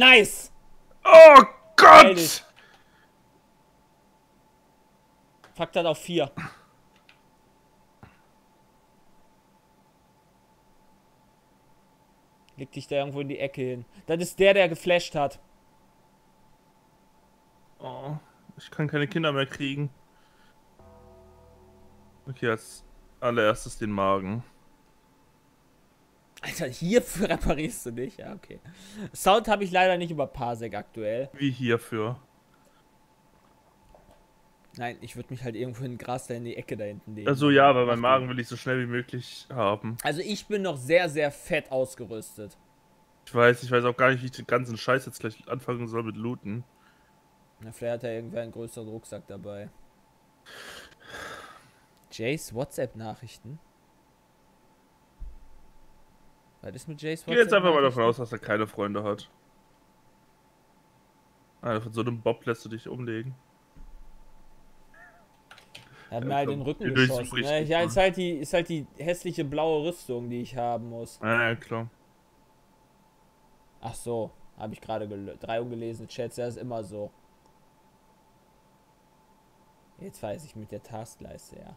Nice!
Oh. Gott!
Fakt hat auf 4. Leg dich da irgendwo in die Ecke hin. Das ist der, der geflasht hat.
Oh, ich kann keine Kinder mehr kriegen. Okay, als allererstes den Magen.
Alter, hierfür reparierst du nicht? Ja, okay. Sound habe ich leider nicht über Parsec aktuell.
Wie hierfür.
Nein, ich würde mich halt irgendwo in Gras da in die Ecke da hinten legen.
Also ja, aber
Mach
mein. Magen will ich so schnell wie möglich haben.
Also ich bin noch sehr, sehr fett ausgerüstet.
Ich weiß, ich weiß auch gar nicht, wie ich den ganzen Scheiß jetzt gleich anfangen soll mit Looten.
Na, vielleicht hat er irgendwer einen größeren Rucksack dabei. Jays WhatsApp-Nachrichten? Was ist mit Jays
Ich gehe jetzt einfach mal davon aus, dass er keine Freunde hat. Alter, von so einem Bob lässt du dich umlegen.
Er hat mir
Ja,
halt den Rücken geschossen. Ne? Ja, ist halt, die, ist halt die hässliche blaue Rüstung, die ich haben muss.
Ah, ja, klar.
Ach so, habe ich gerade gel- drei ungelesene Chats, ja, ist immer so. Jetzt weiß ich mit der Taskleiste, ja.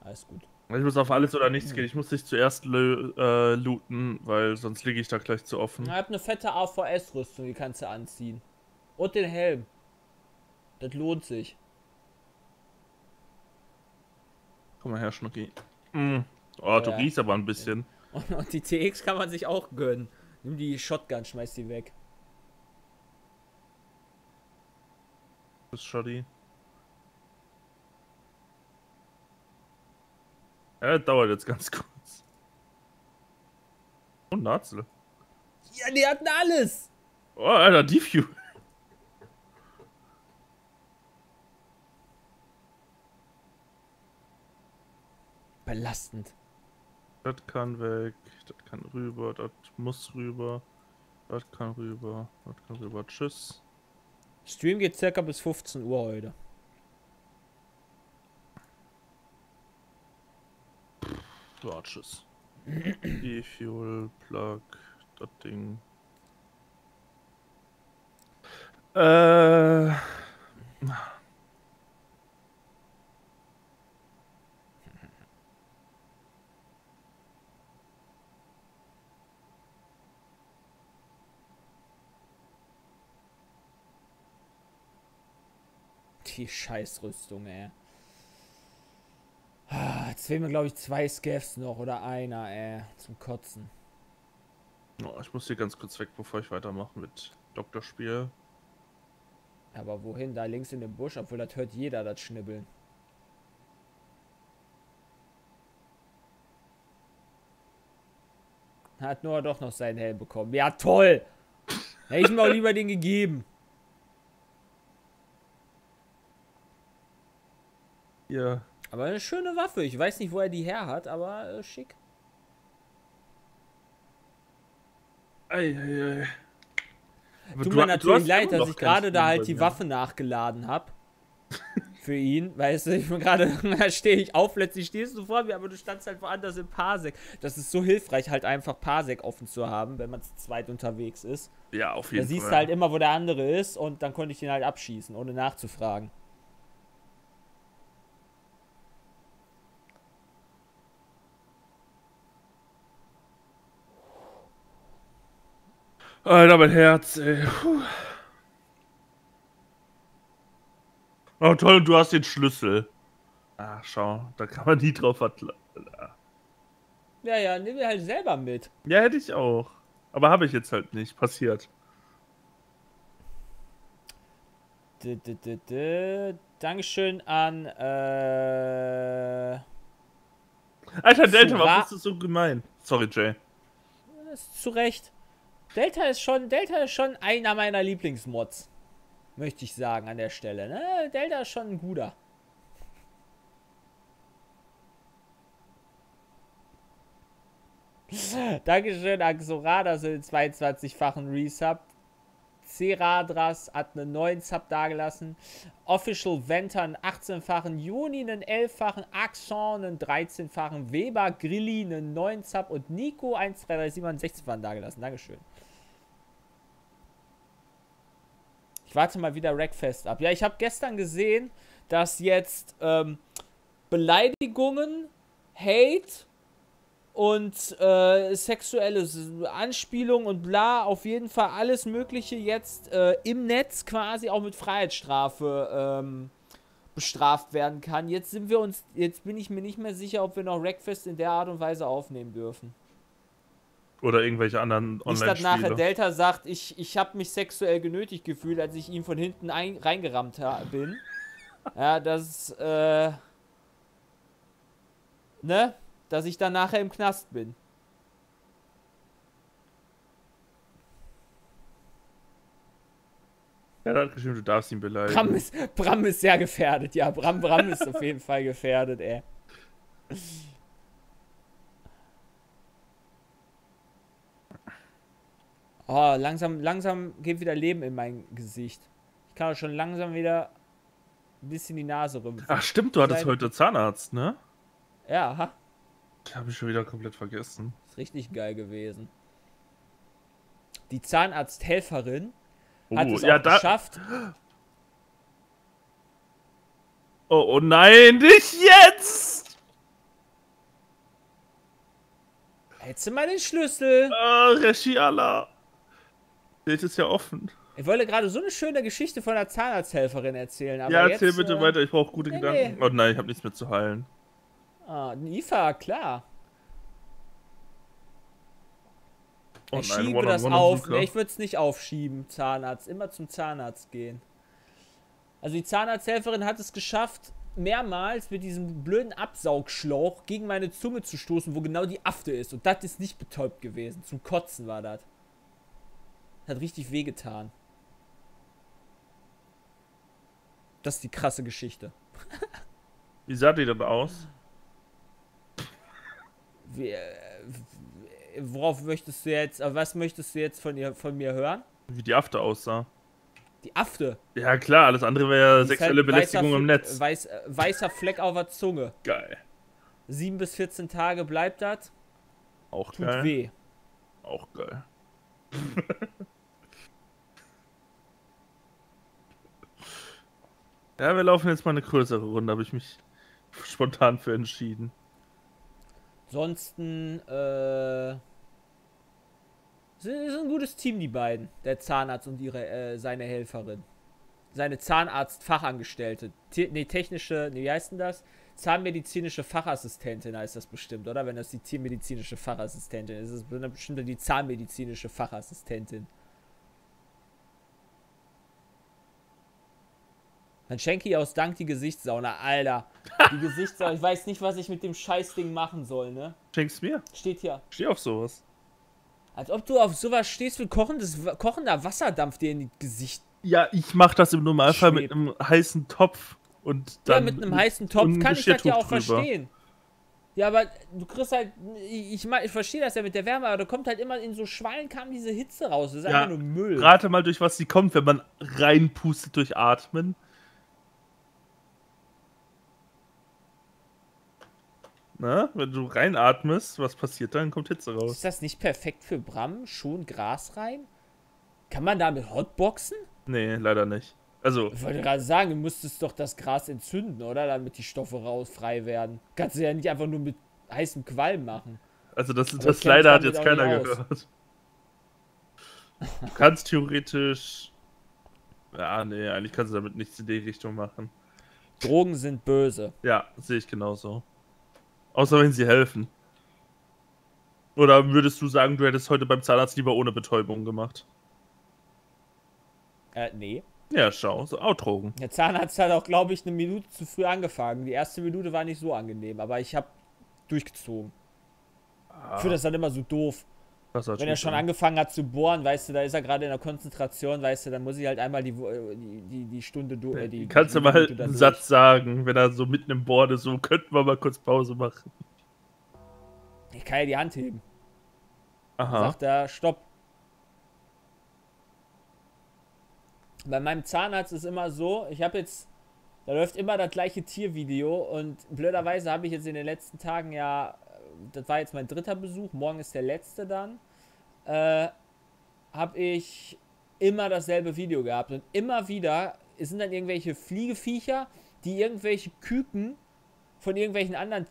Alles gut.
Ich muss auf alles oder nichts gehen. Ich muss dich zuerst äh, looten, weil sonst liege ich da gleich zu offen.
Ich habe eine fette AVS-Rüstung, die kannst du anziehen. Und den Helm. Das lohnt sich.
Komm mal her, Schnucki. Mm. Oh, du
Ja.
riechst aber ein bisschen.
Und, und die TX kann man sich auch gönnen. Nimm die Shotgun, schmeiß die weg.
Das ist Shoddy. Ja, das dauert jetzt ganz kurz. Und Nazel.
Ja, die hatten alles!
Oh, Alter, Defuse.
Belastend.
Das kann weg, das kann rüber, das muss rüber. Das kann rüber. Das kann rüber. Tschüss.
Stream geht circa bis 15 Uhr heute.
Tschüss. E-Fuel, Plug, das Ding. Äh.
Die Scheißrüstung, ey. Ah, Jetzt fehlen mir, glaube ich, zwei Scavs noch oder einer, ey. Zum Kotzen.
Oh, ich muss hier ganz kurz weg, bevor ich weitermache mit Doktorspiel.
Aber wohin? Da links in dem Busch, obwohl das hört jeder, das Schnibbeln. Hat Noah doch noch seinen Helm bekommen. Ja, toll! Hätte ich mir auch lieber den gegeben.
Ja.
Aber eine schöne Waffe. Ich weiß nicht, wo er die her hat, aber äh, schick.
Eieiei. Aber
Tut
du-
mir natürlich leid, dass ich gerade da halt die. Waffe nachgeladen habe. Für ihn, weißt du, ich bin gerade, da stehe ich auf, plötzlich stehst du vor mir, aber du standst halt woanders im Parsec. Das ist so hilfreich, halt einfach Parsec offen zu haben, wenn man zu zweit unterwegs ist.
Ja, auf
Da
jeden
siehst
Fall.
du halt immer, wo der andere ist und dann konnte ich ihn halt abschießen, ohne nachzufragen.
Alter, mein Herz, ey. Puh. Oh, toll, und du hast den Schlüssel. Ach, schau, da kann man nie drauf vertrauen.
Ja, ja, nimm wir halt selber mit.
Ja, hätte ich auch. Aber habe ich jetzt halt nicht. Passiert.
D -d -d Dankeschön an, äh,
Alter, Delta, warum bist du so gemein? Sorry, Jay.
Das ist zu Recht. Delta ist schon, Delta ist schon einer meiner Lieblingsmods. Möchte ich sagen an der Stelle. Ne? Delta ist schon ein guter. Dankeschön an Xorada für den 22-fachen Resub. Ceradras hat einen neuen Sub dagelassen. Official Venter einen 18-fachen. Juni einen 11-fachen. Axon einen 13-fachen. Weber Grilli einen 9 Sub. Und Nico 1337 einen 16-fachen dagelassen. Dankeschön. Warte mal wieder Rackfest ab. Ja, ich habe gestern gesehen, dass jetzt ähm, Beleidigungen, Hate und äh, sexuelle S- Anspielung und bla, auf jeden Fall alles Mögliche jetzt äh, im Netz quasi auch mit Freiheitsstrafe ähm, bestraft werden kann. Jetzt sind wir uns, jetzt bin ich mir nicht mehr sicher, ob wir noch Wreckfest in der Art und Weise aufnehmen dürfen.
Oder irgendwelche anderen
Nicht, dass nachher
Online-Spiele.
Delta sagt, ich, ich habe mich sexuell genötigt gefühlt, als ich ihm von hinten ein, reingerammt bin. Ja, das, äh, ne? Dass ich dann nachher im Knast bin.
Ja, der hat geschrieben, du darfst ihn beleidigen.
Bram ist, Bram ist sehr gefährdet. Ja, Bram, Bram ist auf jeden Fall gefährdet, ey. Oh, langsam, langsam geht wieder Leben in mein Gesicht. Ich kann auch schon langsam wieder ein bisschen die Nase rümpfen.
Ach, stimmt, du hattest heute Zahnarzt, ne?
Ja, ha,
Habe ich schon wieder komplett vergessen.
ist richtig geil gewesen. Die Zahnarzthelferin
Oh,
hat es
ja,
auch
da.
geschafft.
Oh, oh nein, nicht jetzt!
Hättest du mal den Schlüssel.
Ah, Regie Allah. Bild ist ja offen.
Ich wollte gerade so eine schöne Geschichte von der Zahnarzthelferin erzählen, aber
ja,
jetzt,
erzähl bitte
äh,
weiter, ich brauche gute
nee,
Gedanken.
nee.
Oh nein, ich habe nichts mehr zu heilen.
Ah, ein IFA, klar.
Oh
ich
nein,
schiebe
One
das
One
auf. Nee, ich würde es nicht aufschieben, Zahnarzt. Immer zum Zahnarzt gehen. Also die Zahnarzthelferin hat es geschafft, mehrmals mit diesem blöden Absaugschlauch gegen meine Zunge zu stoßen, wo genau die Afte ist. Und das ist nicht betäubt gewesen. Zum Kotzen war das. Hat richtig wehgetan. Das ist die krasse Geschichte.
Wie sah die denn aus?
Wie, äh, worauf möchtest du jetzt, äh, was möchtest du jetzt von, ihr, von mir hören?
Wie die Afte aussah.
Die Afte.
Ja, klar, alles andere wäre ja sexuelle
halt
Belästigung
weißer
im Netz.
Weiß, äh, weißer Fleck auf der Zunge.
Geil.
7 bis 14 Tage bleibt das.
Auch
Tut
geil.
weh.
Auch geil. ja, wir laufen jetzt mal eine größere Runde, habe ich mich spontan für entschieden.
Ansonsten, äh. Sind, ein gutes Team, die beiden. Der Zahnarzt und ihre, äh, seine Helferin. Seine Zahnarzt-Fachangestellte. Te nee, technische, nee, wie heißt denn das? Zahnmedizinische Fachassistentin heißt das bestimmt, oder? Wenn das die tiermedizinische Fachassistentin ist, ist es bestimmt die zahnmedizinische Fachassistentin. Dann schenke ich aus Dank die Gesichtssauna. Alter, die Gesichtssauna. Ich weiß nicht, was ich mit dem Scheißding machen soll, ne?
Schenk's mir.
Steht hier.
Steh auf sowas.
Als ob du auf sowas stehst, wie kochendes, kochender Wasserdampf dir in die Gesicht.
Ja, ich mache das im Normalfall mit
Schweb.
einem heißen Topf und
Ja,
dann
mit einem heißen Topf kann ich das ja auch
drüber.
verstehen. Ja, aber du kriegst halt. Ich, ich, ich verstehe das ja mit der Wärme, aber da kommt halt immer in so Schwallen kam diese Hitze raus. Das ist
Ja,
einfach nur Müll.
Rate mal, durch was sie kommt, wenn man reinpustet durch Atmen. Na, wenn du reinatmest, was passiert dann? Kommt Hitze raus.
Ist das nicht perfekt für Bram? Schon Gras rein? Kann man damit Hotboxen?
Nee, leider nicht. Also,
Ich wollte gerade sagen, du müsstest doch das Gras entzünden, oder? Damit die Stoffe raus frei werden. Kannst du ja nicht einfach nur mit heißem Qualm machen.
also das,
Aber
das leider hat jetzt keiner gehört. Du kannst theoretisch. Ja, nee, eigentlich kannst du damit nichts in die Richtung machen.
Drogen sind böse.
Ja, sehe ich genauso. Außer wenn sie helfen. Oder würdest du sagen, du hättest heute beim Zahnarzt lieber ohne Betäubung gemacht?
Äh, nee.
Ja, schau, so auch Drogen.
Der Zahnarzt hat auch, glaube ich, eine Minute zu früh angefangen. Die erste Minute war nicht so angenehm, aber ich habe durchgezogen. Ich finde das dann immer so doof. Wenn er schon
sein.
angefangen hat zu bohren, weißt du, da ist er gerade in der Konzentration, weißt du, dann muss ich halt einmal die, äh, die, die, die Stunde durch. Die,
Kannst du
die
mal
Minute
einen Satz sagen, wenn er so mitten im Board ist, so könnten wir mal kurz Pause machen.
Ich kann ja die Hand heben.
Aha.
Sagt er, stopp. Bei meinem Zahnarzt ist immer so, ich habe jetzt, da läuft immer das gleiche Tiervideo und blöderweise habe ich jetzt in den letzten Tagen ja, äh, das war jetzt mein dritter Besuch, morgen ist der letzte dann, äh, habe ich immer dasselbe Video gehabt und immer wieder sind dann irgendwelche Fliegeviecher, die irgendwelche Küken von irgendwelchen anderen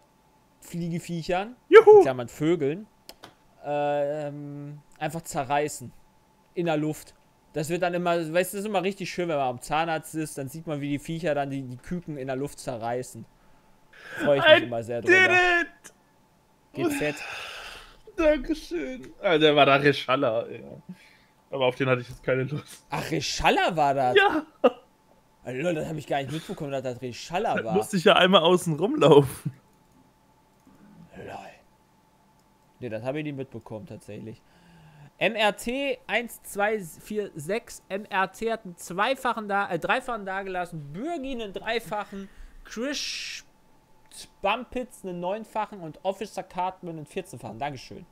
Fliegeviechern,
Juhu!
Klammern Vögeln, ähm, einfach zerreißen. In der Luft. Das wird dann immer, weißt du, das ist immer richtig schön, wenn man am Zahnarzt ist, dann sieht man, wie die Viecher dann die, die Küken in der Luft zerreißen. Freue ich mich
I
immer sehr
Did
drüber.
it!
GZ.
Dankeschön. Ah, der war da Reschalla, ja. Aber auf den hatte ich jetzt keine Lust.
Ach, Reschalla war das.
Ja,
Alter, das habe ich gar nicht mitbekommen, dass das Reschalla
da
war.
musste ich ja einmal außen rumlaufen.
Lol. Ne, das habe ich nicht mitbekommen, tatsächlich. MRT 1246. MRT hat einen zweifachen da, äh, dreifachen dagelassen. Bürgi einen dreifachen. Chris Bumpits einen neunfachen und Officer Cartman einen vierzehnfachen. Dankeschön.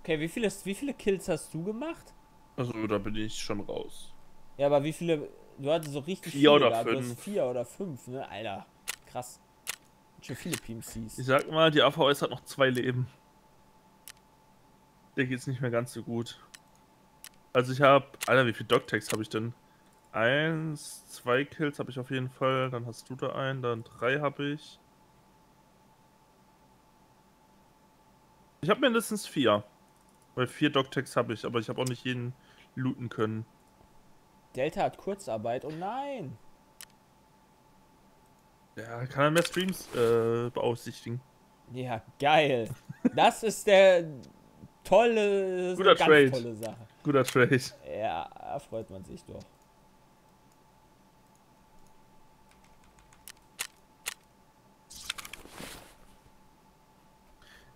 Okay, wie viele, wie viele Kills hast du gemacht?
Also, da bin ich schon raus.
Ja, aber wie viele. Du hattest so richtig
Vier oder
gehabt.
Fünf.
vier oder fünf, ne? Alter. Krass. Schon viele
Ich
PMCs.
sag mal, die AVS hat noch zwei Leben. Der geht's nicht mehr ganz so gut. Also ich habe, Alter, wie viel Dogtags habe ich denn? Eins, zwei Kills habe ich auf jeden Fall. Dann hast du da einen, dann drei habe ich. Ich habe mindestens vier. Weil vier Dogtags habe ich, aber ich habe auch nicht jeden looten können.
Delta hat Kurzarbeit. Oh nein.
Ja, kann er mehr Streams äh, beaufsichtigen.
Ja, geil. Das ist der tolle,
Guter
ganz
Trade.
tolle Sache.
Guter Trade.
Ja, freut man sich doch.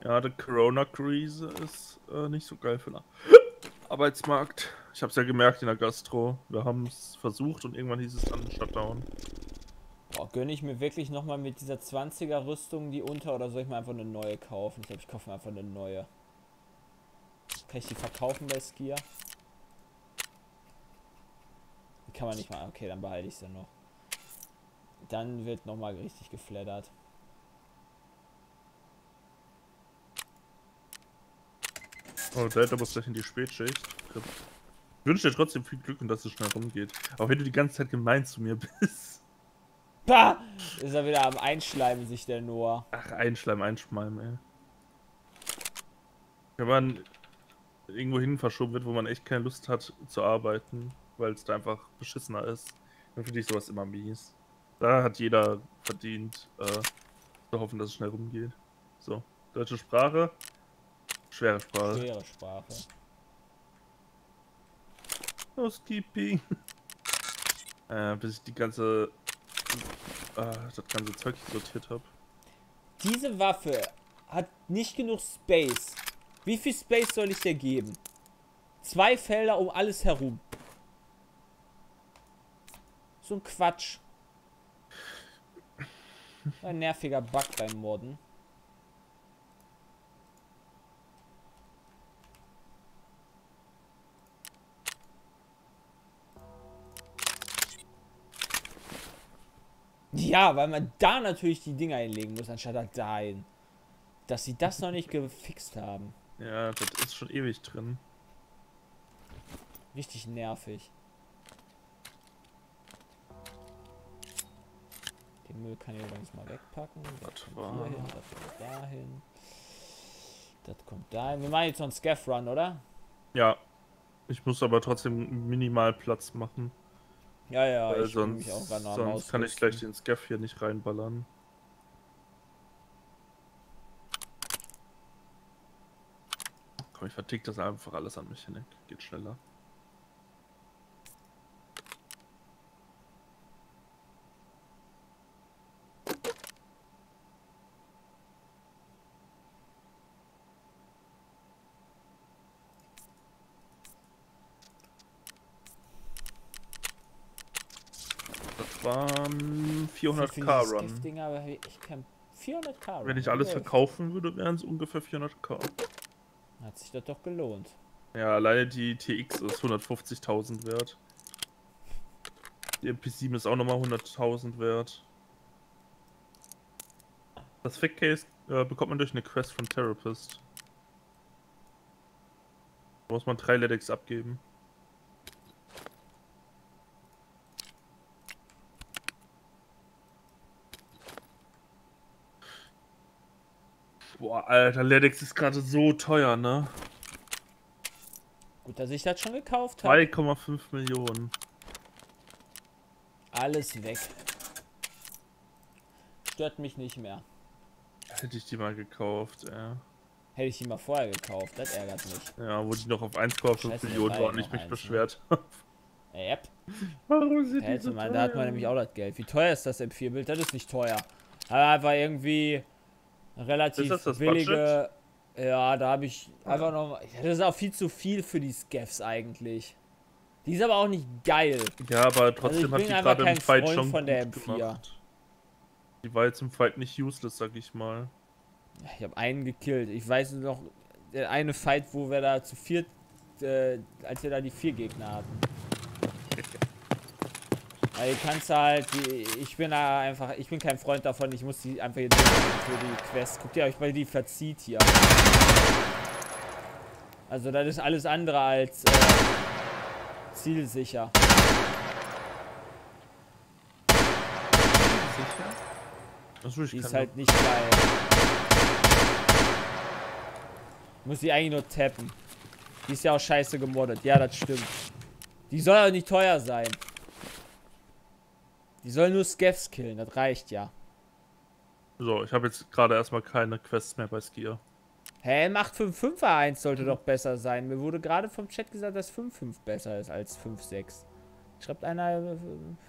Ja, die Corona-Krise ist äh, nicht so geil für den Arbeitsmarkt. Ich habe es ja gemerkt in der Gastro. Wir haben es versucht und irgendwann hieß es dann Shutdown.
Boah, gönne ich mir wirklich nochmal mit dieser 20er Rüstung die unter oder soll ich mir einfach eine neue kaufen? Ich glaube, ich kaufe mir einfach eine neue. Kann ich die verkaufen bei Skier? Die kann man nicht mal. Okay, dann behalte ich sie noch. Dann wird nochmal richtig geflattert.
Oh, Delta muss gleich in die Spätschicht. Ich wünsche dir trotzdem viel Glück und dass es schnell rumgeht. Auch wenn du die ganze Zeit gemein zu mir bist.
Pah! Ist er wieder am Einschleimen sich der Noah.
Ach, Einschleim, Einschleim, ey. Wenn man irgendwo hin verschoben wird, wo man echt keine Lust hat zu arbeiten, weil es da einfach beschissener ist, dann finde ich sowas immer mies. Da hat jeder verdient, äh, zu hoffen, dass es schnell rumgeht. So, deutsche Sprache. Schwere Sprache.
Schwere Sprache.
Housekeeping. äh, bis ich die ganze. Äh, das ganze Zeug sortiert habe.
Diese Waffe hat nicht genug Space. Wie viel Space soll ich dir geben? Zwei Felder um alles herum. So ein Quatsch. Ein nerviger Bug beim Modden. Ja, weil man da natürlich die Dinger hinlegen muss, anstatt halt dahin. Dass sie das noch nicht gefixt haben.
Ja, das ist schon ewig drin.
Richtig nervig. Den Müll kann ich übrigens mal wegpacken. Das
Das
kommt
war-
hier hin, das kommt dahin. Das kommt dahin. Wir machen jetzt noch einen Scaff Run, oder?
Ja. Ich muss aber trotzdem minimal Platz machen.
Ja, ja,
weil
ich
sonst
mich auch gerade
sonst kann ich gleich den Scaff hier nicht reinballern. Komm, ich vertick das einfach alles an mich hin. Geht schneller. Das waren 400k Run.
Dinger, aber ich kann 400k Run.
Wenn ich alles verkaufen würde, wären es ungefähr 400k.
Hat sich das doch gelohnt.
Ja, alleine die TX ist 150.000 wert. Die MP7 ist auch nochmal 100.000 wert. Das Fake Case äh, bekommt man durch eine Quest von Therapist. Da muss man drei LEDX abgeben. Boah, Alter, LEDX ist gerade so teuer, ne?
Gut, dass ich das schon gekauft habe.
2,5 Millionen.
Alles weg. Stört mich nicht mehr.
Hätte ich die mal gekauft, ja.
Hätte ich die mal vorher gekauft, das ärgert mich.
Ja, wo die noch auf 1,5
Scheiße,
Millionen
da war
und ich mich
ne?
beschwert habe.
Yep.
Warum sind die
Hätte
so
man, da hat man nämlich auch das Geld. Wie teuer ist das M4-Bild? Das ist nicht teuer. Aber einfach irgendwie relativ
Ist das das
billige. Ja, da habe ich einfach noch. Das ist auch viel zu viel für die Scaffs eigentlich. Die ist aber auch nicht geil.
Ja, aber
Also
trotzdem
ich
hat die gerade im Fight
Freund
schon
von der
gut
M4.
gemacht. Die war jetzt im Fight nicht useless, sag ich mal.
Ich habe einen gekillt. Ich weiß nur noch, der eine Fight, wo wir da zu viert, äh, als wir da die vier Gegner hatten. Weil kannst du halt, ich bin da einfach, ich bin kein Freund davon, ich muss die einfach jetzt für die Quest. Guckt ihr euch mal die verzieht hier. Also das ist alles andere als äh, zielsicher.
Sicher? Will ich
Die ist halt nicht geil. Muss die eigentlich nur tappen. Die ist ja auch scheiße gemoddet. Ja, das stimmt. Die soll auch nicht teuer sein. Die soll nur Skeffs killen, das reicht ja.
So, ich habe jetzt gerade erstmal keine Quests mehr bei Skier.
Hä, macht 5-5er 1 sollte doch besser sein. Mir wurde gerade vom Chat gesagt, dass 5-5 besser ist als 5-6. Schreibt einer,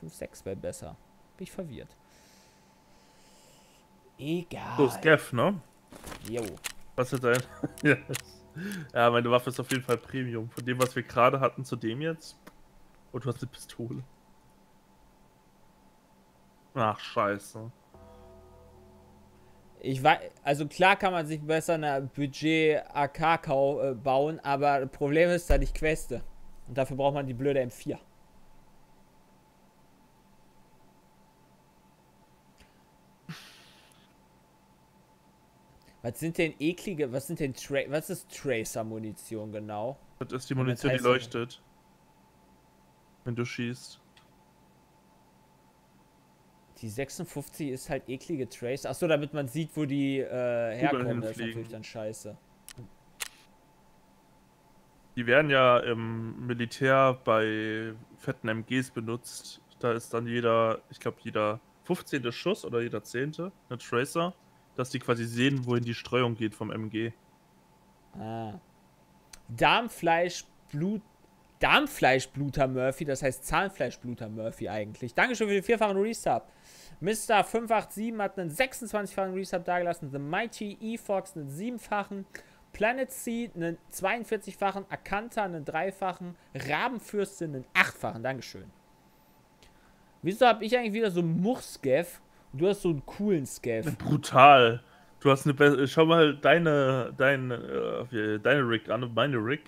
5-6 wäre besser. Bin ich verwirrt. Egal.
So, Scaff, ne?
Jo.
Was ist dein? ja. ja, meine Waffe ist auf jeden Fall Premium. Von dem, was wir gerade hatten, zu dem jetzt. Und du hast eine Pistole. Ach, scheiße.
Ich weiß, also klar kann man sich besser eine Budget AK äh, bauen, aber das Problem ist, dass ich queste. Und dafür braucht man die blöde M4. Was sind denn eklige, was sind denn Tra was ist Tracer-Munition genau?
Das ist die Munition, die leuchtet. Wenn du schießt.
Die 56 ist halt eklige Tracer. Achso, damit man sieht, wo die äh, herkommen. Das ist natürlich dann scheiße.
Die werden ja im Militär bei fetten MGs benutzt. Da ist dann jeder, ich glaube, jeder 15. Schuss oder jeder 10. eine Tracer, dass die quasi sehen, wohin die Streuung geht vom MG.
Ah. Darmfleisch, Blut, Darmfleischbluter Murphy, das heißt Zahnfleischbluter Murphy eigentlich. Dankeschön für den vierfachen Resub. Mr. 587 hat einen 26-fachen Resub dagelassen. The Mighty E-Fox einen 7-fachen. Planet C einen 42-fachen. Akanta einen 3-fachen. Rabenfürstin einen 8-fachen. Dankeschön. Wieso habe ich eigentlich wieder so einen Much-Scav und du hast so einen coolen Scav?
Brutal. Du hast eine bessere. Schau mal deine, deine, äh, deine Rig an und meine Rig.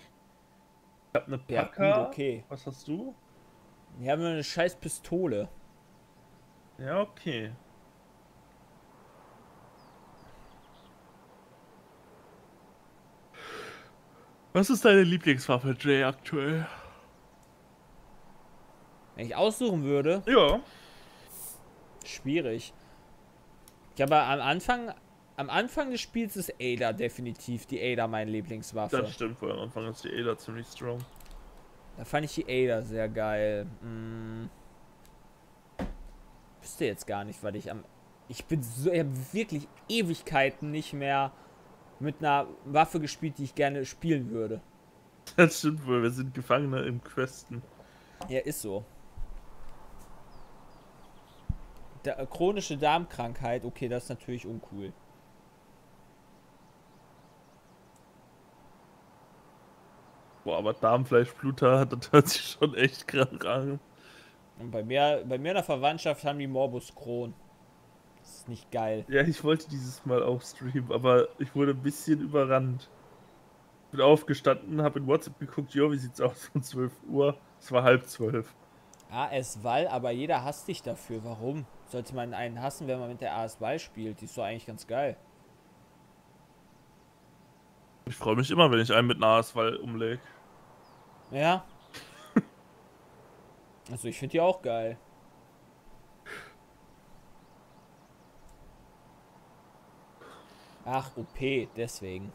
Ich hab eine Packer. Ja, gut, okay. Was hast du?
Ich habe eine scheiß Pistole.
Ja, okay. Was ist deine Lieblingswaffe, Jay, aktuell?
Wenn ich aussuchen würde?
Ja.
Schwierig. Ich habe am Anfang, am Anfang des Spiels ist Ada definitiv die Ada meine Lieblingswaffe.
Das stimmt, vor am Anfang ist die Ada ziemlich strong.
Da fand ich die Ada sehr geil. Hm wüsste jetzt gar nicht, weil ich am. Ich bin so. Ich habe wirklich Ewigkeiten nicht mehr mit einer Waffe gespielt, die ich gerne spielen würde.
Das stimmt wohl, wir sind Gefangene im Questen.
Ja, ist so. Äh, chronische Darmkrankheit, okay, das ist natürlich uncool.
Boah, aber Darmfleischbluter, das hört sich schon echt krank an.
Und bei mir, bei mir in der Verwandtschaft haben die Morbus Crohn. Das ist nicht geil.
Ja, ich wollte dieses Mal auch streamen, aber ich wurde ein bisschen überrannt. Bin aufgestanden, habe in WhatsApp geguckt, jo, wie sieht's aus von 12 Uhr? Es war halb zwölf.
AS-Wall, aber jeder hasst dich dafür. Warum? Sollte man einen hassen, wenn man mit der AS-Wall spielt? Die ist doch eigentlich ganz geil.
Ich freue mich immer, wenn ich einen mit einer AS-Wall umlege.
Ja, also ich finde die auch geil. Ach, OP, deswegen.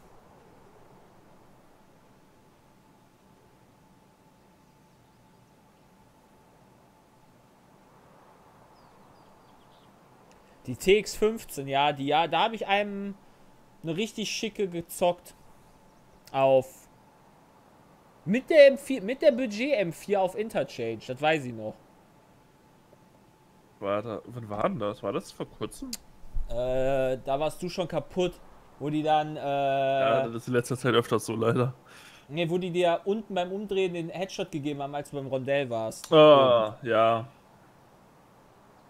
Die TX15, ja, die ja, da habe ich einem eine richtig schicke gezockt auf mit der, M4, mit der Budget M4 auf Interchange, das weiß ich noch.
War da, wann war denn das? War das vor kurzem?
Äh, da warst du schon kaputt, wo die dann, äh...
Ja, das ist in letzter Zeit öfters so, leider.
Ne, wo die dir unten beim Umdrehen den Headshot gegeben haben, als du beim Rondell warst.
Ah, oh, ja.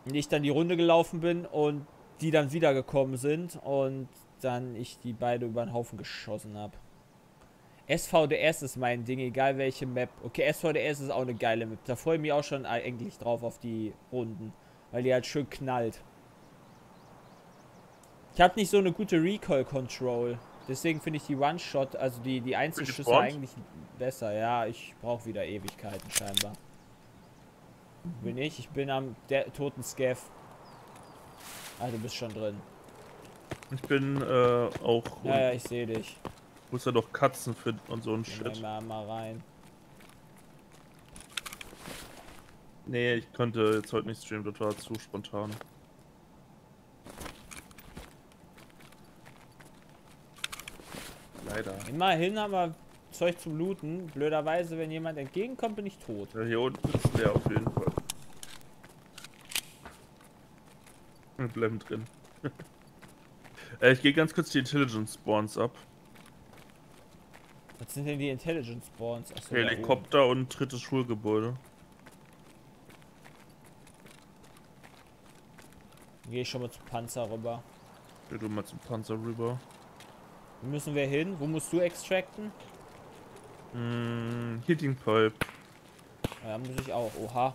Und ich dann die Runde gelaufen bin und die dann wiedergekommen sind und dann ich die beide über den Haufen geschossen habe. SVDS ist mein Ding, egal welche Map. Okay, SVDS ist auch eine geile Map. Da freue ich mich auch schon eigentlich drauf auf die Runden. Weil die halt schön knallt. Ich habe nicht so eine gute Recoil-Control. Deswegen finde ich die One-Shot, also die, die Einzelschüsse eigentlich besser. Ja, ich brauche wieder Ewigkeiten scheinbar. Bin ich? Ich bin am der toten Scav. Ah, du bist schon drin.
Ich bin äh, auch.
Ja, ja, ich sehe dich.
Muss ja doch Katzen finden und so ein Shit.
Mal, mal rein.
Nee, ich konnte jetzt heute nicht streamen, das war zu spontan. Leider.
Immerhin haben wir Zeug zum Looten. Blöderweise, wenn jemand entgegenkommt, bin ich tot.
Ja, hier unten ist der auf jeden Fall. Wir bleiben drin. äh, ich gehe ganz kurz die Intelligence Spawns ab.
Was sind denn die Intelligence Spawns?
Achso, Helikopter und drittes Schulgebäude.
Gehe ich schon mal zum Panzer rüber.
Geh du mal zum Panzer rüber.
Wo müssen wir hin? Wo musst du extracten?
Mm, Heating Pipe.
Ja, muss ich auch. Oha.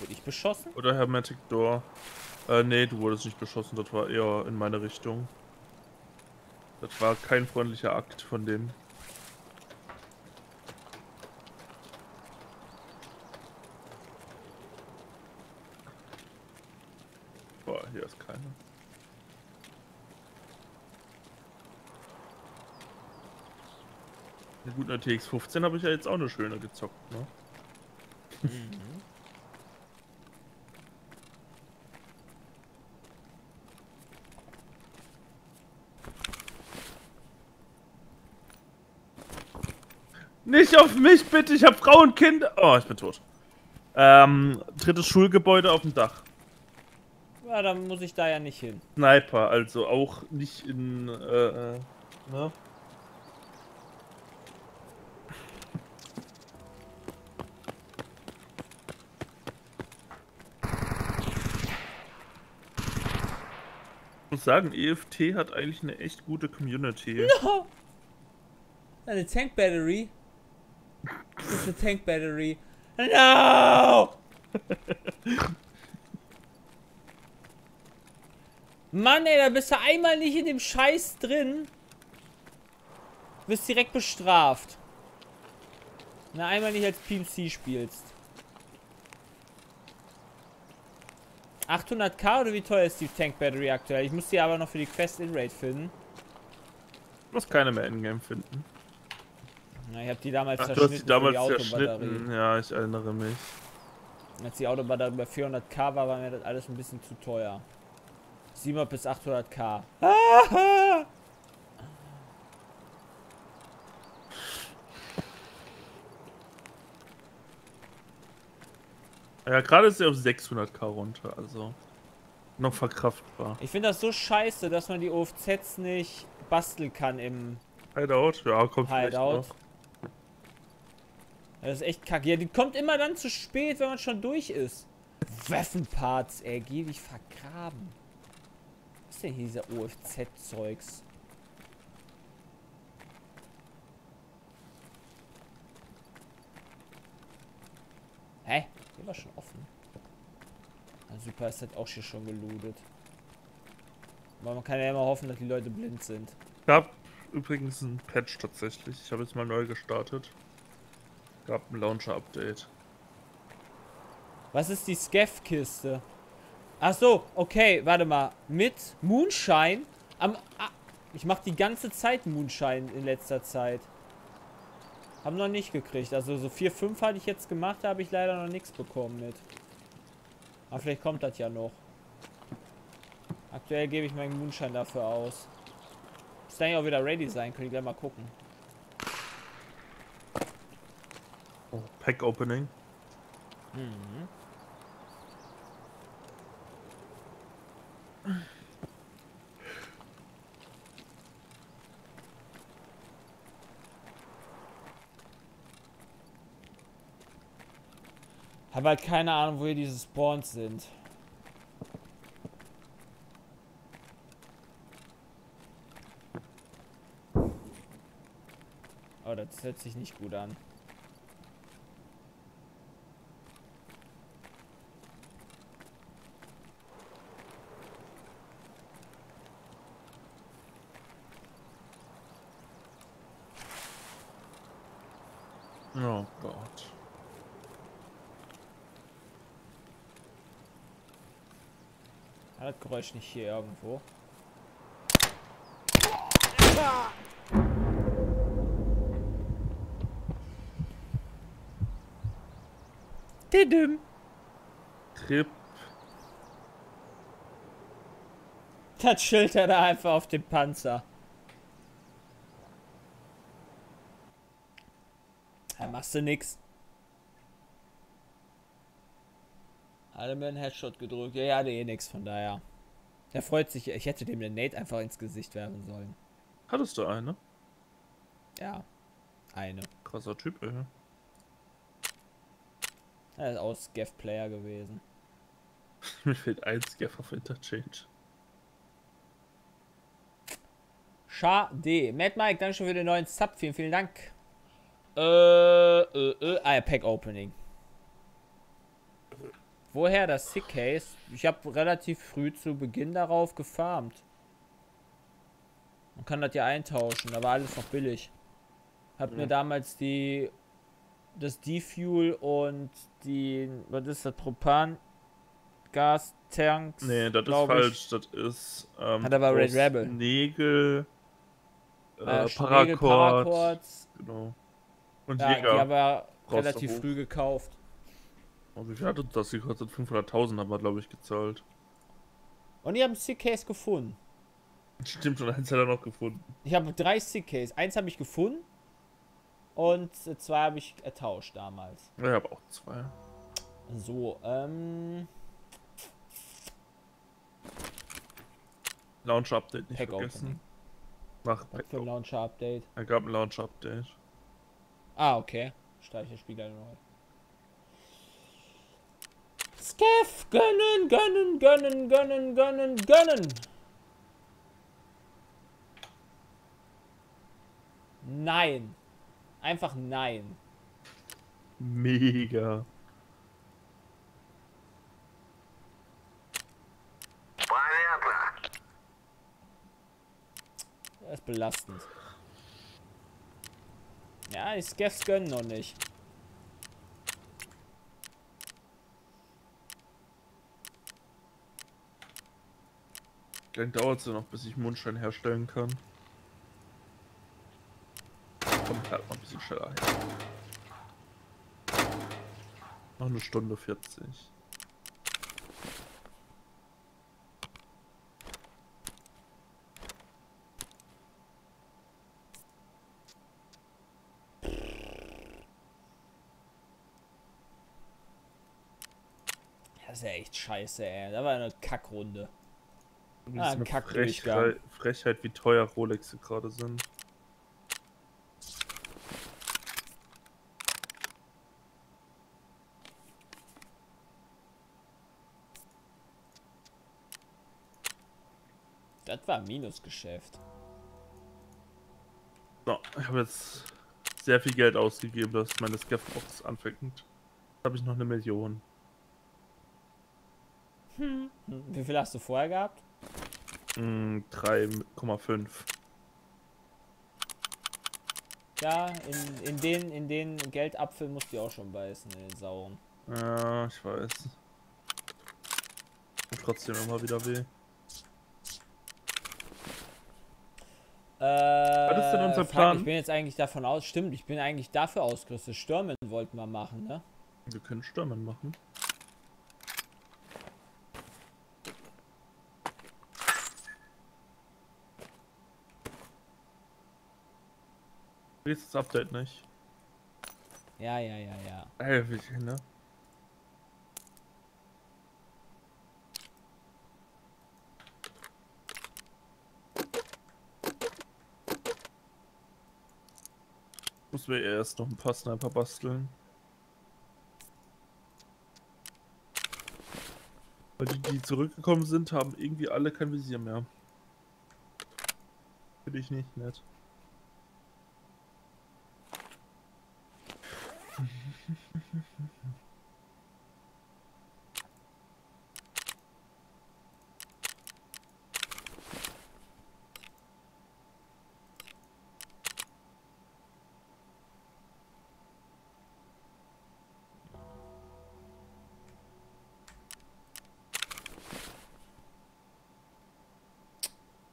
Wurde ich beschossen?
Oder Hermetic Door. Äh, nee, du wurdest nicht beschossen, das war eher in meine Richtung. Das war kein freundlicher Akt von dem. Boah, hier ist keiner. Ja gut, eine TX15 habe ich ja jetzt auch eine schöne gezockt, ne?
Mhm.
Nicht auf mich, bitte. Ich habe Frau und Kinder. Oh, ich bin tot. Ähm, drittes Schulgebäude auf dem Dach.
Ja, dann muss ich da ja nicht hin.
Sniper, also auch nicht in, äh, äh, ne? Ich muss sagen, EFT hat eigentlich eine echt gute Community.
No! Eine Tank Battery. Ist eine Tank Battery. No! Mann, ey, da bist du einmal nicht in dem Scheiß drin. Wirst direkt bestraft. Na, einmal nicht als PMC spielst. 800k oder wie teuer ist die Tank Battery aktuell? Ich muss die aber noch für die Quest in Raid finden.
Du musst keine mehr in-game finden.
Na, ich habe die damals
Ach, du hast die damals
Autobatterie.
zerschnitten. Ja, ich erinnere mich.
Als die Autobatterie über 400k war, war mir das alles ein bisschen zu teuer. 700 bis 800k.
Ja, gerade ist er auf 600k runter, also noch verkraftbar.
Ich finde das so scheiße, dass man die OFZs nicht basteln kann im
Hideout? Ja, kommt vielleicht
Hideout.
noch.
Das ist echt kacke. Ja, die kommt immer dann zu spät, wenn man schon durch ist. Waffenparts, ey, geh dich vergraben. Was ist denn hier dieser OFZ-Zeugs? Hä? Der war schon offen. Na super, ist das auch hier schon gelootet. Aber man kann ja immer hoffen, dass die Leute blind sind.
Gab übrigens ein Patch tatsächlich. Ich habe jetzt mal neu gestartet. Gab ein Launcher-Update.
Was ist die Scaff-Kiste? Ach so, okay, warte mal. Mit Moonshine am... Ah, ich mache die ganze Zeit Moonshine in letzter Zeit. Haben noch nicht gekriegt. Also so 4, 5 hatte ich jetzt gemacht, da habe ich leider noch nichts bekommen mit. Aber vielleicht kommt das ja noch. Aktuell gebe ich meinen Moonshine dafür aus. Ist dann ja auch wieder ready sein, könnt ihr gleich mal gucken.
Pack Opening.
Mhm. Habe halt keine Ahnung, wo hier diese Spawns sind. Oh, das hört sich nicht gut an.
Oh Gott.
Geräusch nicht hier irgendwo? Didim.
Trip.
Das Schild hat er einfach auf dem Panzer. Da machst du nix. Alle mir einen Headshot gedrückt. Ja, ja, eh nix, von daher. Er freut sich. Ich hätte dem den Nate einfach ins Gesicht werfen sollen.
Hattest du eine?
Ja. Eine.
Krasser Typ, ey.
Er ist auch Scaff-Player gewesen.
Mir fehlt ein Scaff auf Interchange.
Schade. Mad Mike, danke schön für den neuen Sub. Vielen, vielen Dank. Äh, äh, äh. Ah, ja, Pack Opening. Woher das Sick Case? Ich habe relativ früh zu Beginn darauf gefarmt. Man kann das ja eintauschen, da war alles noch billig. Hab
Ja.
mir damals die das D-Fuel und die was ist das Propan Gas Tanks.
Nee, das ist falsch. Das ist. Ähm,
Hat aber Red Rebel.
Nägel. Äh,
Äh,
Paracord.
Paracords.
Genau. Und
Ja, die
Jäger. Brauchst du
relativ früh gekauft.
Oh, wie viel hat uns das gekostet? 500.000 haben wir, glaube ich, gezahlt.
Und ich habe ein Sick Case gefunden.
Stimmt, und eins hat er noch gefunden.
Ich habe drei Sick Case. Eins habe ich gefunden und zwei habe ich ertauscht damals.
Ja, ich habe auch zwei.
So, ähm,
Launch-Update nicht
Pack
vergessen. Mach
Was für ein Launcher Update.
Er gab ein Launch-Update.
Ah, okay. Speicherspieler neu. Scaff, gönnen, gönnen, gönnen, gönnen, gönnen, gönnen. Nein. Einfach nein.
Mega.
Das ist belastend. Ja, die Scaffs gönnen noch nicht.
Dann dauert es ja noch, bis ich Mundstein herstellen kann. Kommt halt mal ein bisschen schneller her. Noch eine Stunde 40.
Das ist ja echt scheiße, ey. Da war eine Kackrunde. Ah,
eine
Kackdurchgang.
Frechheit, Frechheit, wie teuer Rolexe gerade sind.
Das war ein Minusgeschäft.
So, ich habe jetzt sehr viel Geld ausgegeben, dass meine Scaff-Box anfängt. Jetzt habe ich noch eine Million.
Hm, Wie viel hast du vorher gehabt?
Hm, 3,5.
Ja, in, in den, in den Geldapfel musst du auch schon beißen, in den sauren.
Ja, ich weiß. Tut trotzdem immer wieder weh.
Äh,
ist denn unser
fuck,
Plan?
Ich bin jetzt eigentlich davon aus, stimmt, ich bin eigentlich dafür ausgerüstet. Stürmen wollten wir machen, ne?
Wir können Stürmen machen. Wie ist das Update nicht?
Ja, ja, ja, ja.
Ey, wie, ne? Muss mir erst noch ein paar Sniper basteln. Weil die, die zurückgekommen sind, haben irgendwie alle kein Visier mehr. Finde ich nicht nett.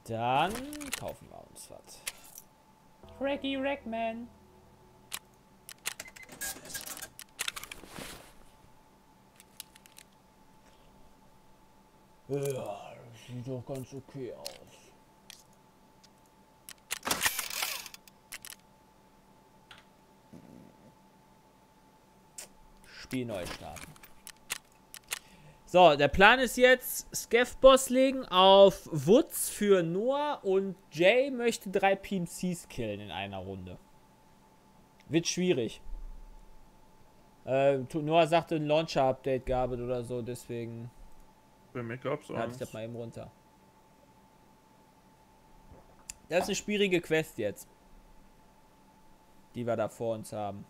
Dann kaufen wir uns was. Racky Rackman. Ja, das sieht doch ganz okay aus. Spiel neu starten. So, der Plan ist jetzt, Scaff-Boss legen auf Woods für Noah und Jay möchte drei PMCs killen in einer Runde. Wird schwierig. Äh, Noah sagte, ein Launcher-Update gab es oder so, deswegen.
Bei mir gab's auch.
Lade ich das mal eben runter. Das ist eine schwierige Quest jetzt. Die wir da vor uns haben.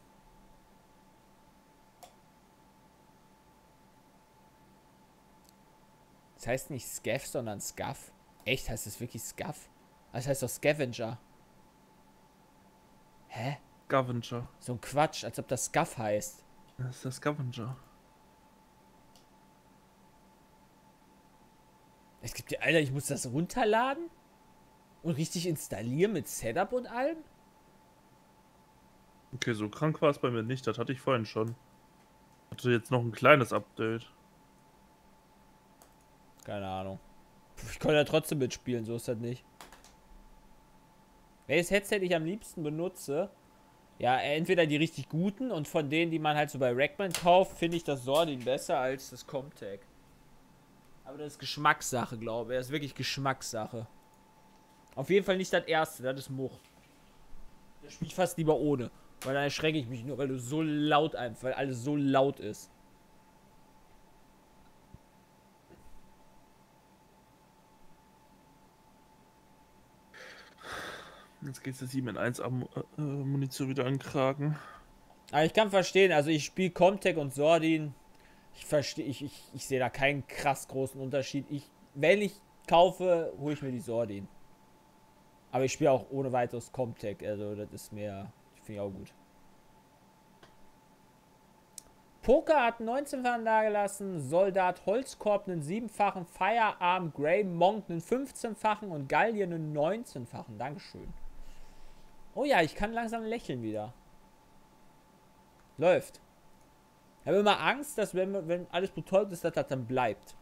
Das heißt nicht Scaff, sondern Scuff. Echt? Heißt das wirklich Scuff? Das heißt doch Scavenger. Hä?
Scavenger.
So ein Quatsch, als ob das Scuff heißt.
Das ist der Scavenger.
Es gibt ja, Alter, ich muss das runterladen und richtig installieren mit Setup und allem.
Okay, so krank war es bei mir nicht. Das hatte ich vorhin schon. Hatte jetzt noch ein kleines Update.
Keine Ahnung. Ich konnte ja trotzdem mitspielen, so ist das nicht. Welches Headset ich am liebsten benutze? Ja, entweder die richtig guten und von denen, die man halt so bei Rackman kauft, finde ich das Sordin besser als das Comtech. Aber das ist Geschmackssache, glaube ich. Das ist wirklich Geschmackssache. Auf jeden Fall nicht das erste, das ist Much. Das spiele ich fast lieber ohne. Weil dann erschrecke ich mich nur, weil du so laut einfach, weil alles so laut ist.
Jetzt geht der 7 in 1 Am äh, Munition wieder an den Kragen.
Aber ich kann verstehen, also ich spiele Comtech und Sordin. Ich verstehe, ich, ich, ich sehe da keinen krass großen Unterschied. Ich, wenn ich kaufe, hole ich mir die Sordin. Aber ich spiele auch ohne weiteres Comtech, also das ist mir, finde ich auch gut. Poker hat 19-fachen dagelassen, Soldat Holzkorb einen 7-fachen, Firearm Grey Monk einen 15-fachen und Gallier einen 19-fachen. Dankeschön. Oh ja, ich kann langsam lächeln wieder. Läuft. Ich habe immer Angst, dass wenn, wenn alles betäubt ist, dass das dann bleibt.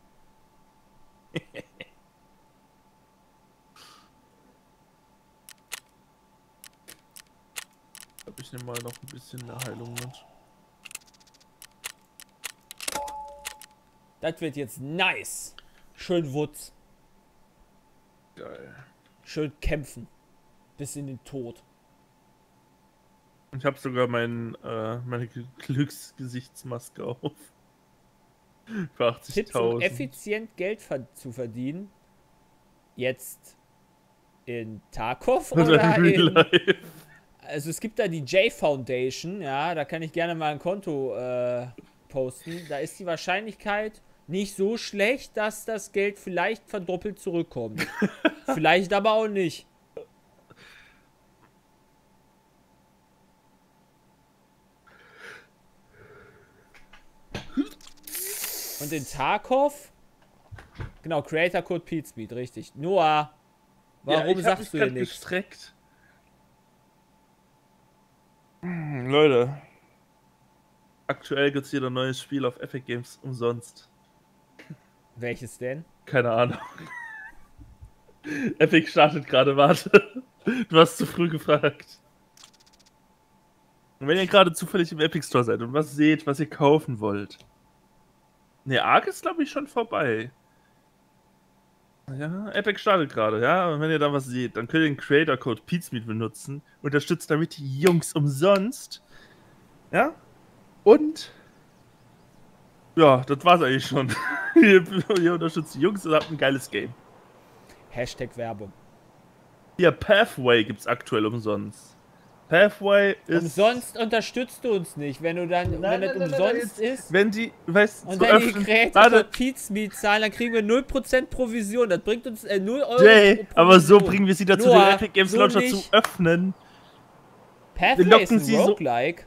Ich nehme mal noch ein bisschen eine Heilung mit.
Das wird jetzt nice. Schön Wutz.
Geil.
Schön kämpfen. Bis in den Tod.
Ich habe sogar mein, äh, meine Glücksgesichtsmaske auf. Für
Tipps, um
80.000.
effizient Geld zu verdienen. Jetzt in Tarkov
Oder
oder
in
in. Also es gibt da die J Foundation, ja, da kann ich gerne mal ein Konto äh, posten. Da ist die Wahrscheinlichkeit nicht so schlecht, dass das Geld vielleicht verdoppelt zurückkommt. vielleicht aber auch nicht. Und in Tarkov, genau, Creator Code Pete richtig. Noah, warum
ich hab
sagst du hier nichts?
gestreckt. Hm, Leute. Aktuell gibt es wieder ein neues Spiel auf Epic Games umsonst.
Welches denn?
Keine Ahnung. Epic startet gerade, warte. Du hast zu früh gefragt. Und wenn ihr gerade zufällig im Epic Store seid und was seht, was ihr kaufen wollt. Ne, Ark ist glaube ich schon vorbei. Ja, Epic startet gerade, ja. Und wenn ihr da was seht, dann könnt ihr den Creator Code Pizmeet benutzen. Unterstützt damit die Jungs umsonst. Ja. Und. Ja, das war's eigentlich schon. ihr, ihr unterstützt die Jungs und habt ein geiles Game.
Hashtag Werbung.
Hier, Pathway gibt's aktuell umsonst. Pathway ist.
Umsonst unterstützt du uns nicht, wenn du dann, wenn
nein,
das
nein, nein,
umsonst
nein,
ist.
Wenn die, weißt
Und
zu
wenn die
öffnen-
Creator
Warte,
Pizmeet zahlen, dann kriegen wir 0% Provision. Das bringt uns äh, 0 Euro.
Jay, aber so bringen wir sie dazu,
Noah,
den Epic Games
so
Launcher
nicht.
zu öffnen.
Pathway
locken
ist ein
sie so-
Roguelike.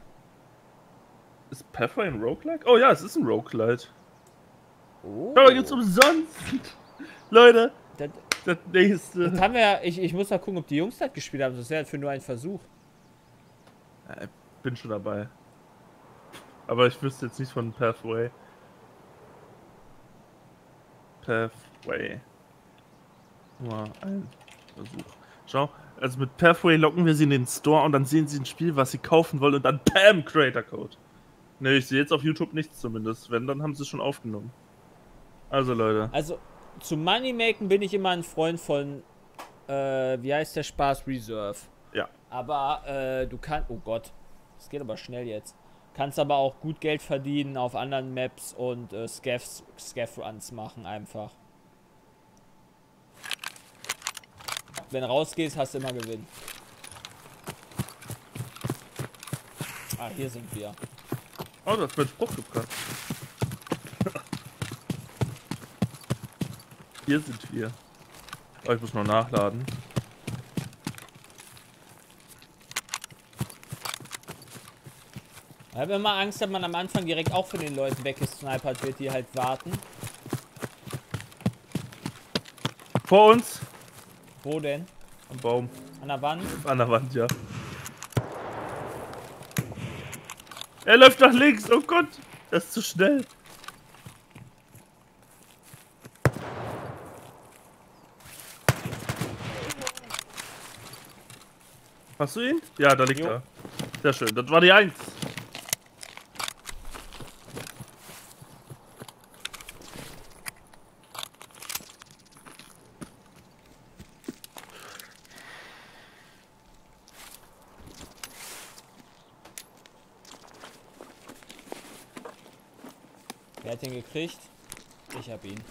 Ist Pathway ein Roguelike? Oh ja, es ist ein Roguelite.
Oh.
Aber gibt's umsonst. Leute,
das,
das nächste.
das haben wir ja, ich, ich muss mal gucken, ob die Jungs das gespielt haben. Das wäre für nur ein Versuch.
Ich bin schon dabei. Aber ich wüsste jetzt nicht von Pathway. Pathway. Nur ein Versuch. Schau, also mit Pathway locken wir sie in den Store und dann sehen sie ein Spiel, was sie kaufen wollen und dann PAM Creator Code. Ne, ich sehe jetzt auf YouTube nichts zumindest. Wenn, dann haben sie es schon aufgenommen. Also Leute.
Also, zu Moneymaken bin ich immer ein Freund von, äh, wie heißt der Spaß? Reserve. Aber, äh, du kannst, oh Gott, das geht aber schnell jetzt. Kannst aber auch gut Geld verdienen auf anderen Maps und äh, Scaff, Scaff Runs machen einfach. Wenn rausgehst, hast du immer Gewinn. Ah, hier sind wir.
Oh, das wird Spruch gebracht. Hier sind wir. Oh, ich muss noch nachladen.
Ich habe immer Angst, dass man am Anfang direkt auch von den Leuten weggesnipert wird, die halt warten.
Vor uns?
Wo denn?
Am Baum.
An der Wand?
An der Wand, ja. Er läuft nach links. Oh Gott. Das ist zu schnell. Hast du ihn? Ja, da liegt
Jo.
er. Sehr schön. Das war die Eins.
Wer hat den gekriegt? Ich hab ihn.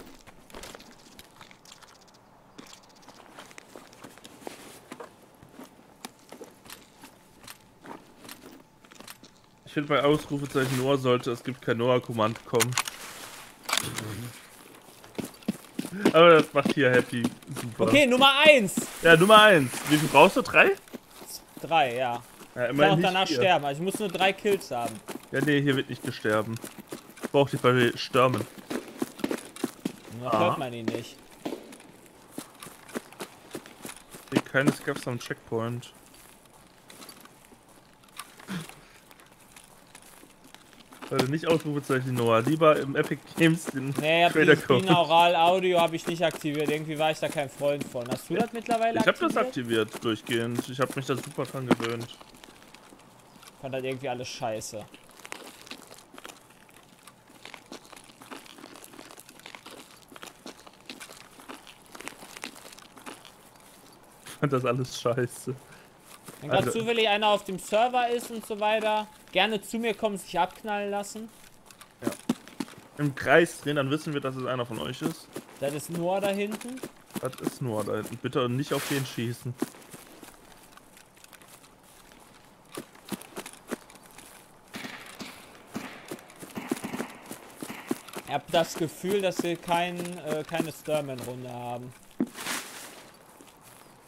Ich finde bei Ausrufezeichen Noah sollte es gibt kein Noah-Kommand kommen. Aber das macht hier happy. Super.
Okay, Nummer 1!
Ja, Nummer 1. Wie viel brauchst du? Drei?
Drei, ja.
Ja,
Ich kann auch danach
vier.
sterben. Also ich muss nur drei Kills haben.
Ja, nee, hier wird nicht gesterben. Ich brauch dich bei Stürmen. Ah.
hört man ihn nicht.
Hier keine Scaffs am Checkpoint. Also nicht Ausrufezeichen Noah, lieber im Epic Games den
Nee, ich dieses
Code.
Binaural Audio habe ich nicht aktiviert. Irgendwie war ich da kein Freund von. Hast du das mittlerweile
Ich habe das
aktiviert?
aktiviert durchgehend. Ich habe mich da super dran gewöhnt.
Ich fand das irgendwie alles scheiße.
Ich fand das alles scheiße.
Wenn gerade
Also-
zufällig einer auf dem Server ist und so weiter, gerne zu mir kommen, sich abknallen lassen.
Im Kreis drehen, dann wissen wir, dass es einer von euch ist.
Das ist Noah da hinten.
Das ist Noah da hinten. Bitte nicht auf den schießen.
Ich hab das Gefühl, dass wir kein, äh, keine Sturman-Runde haben.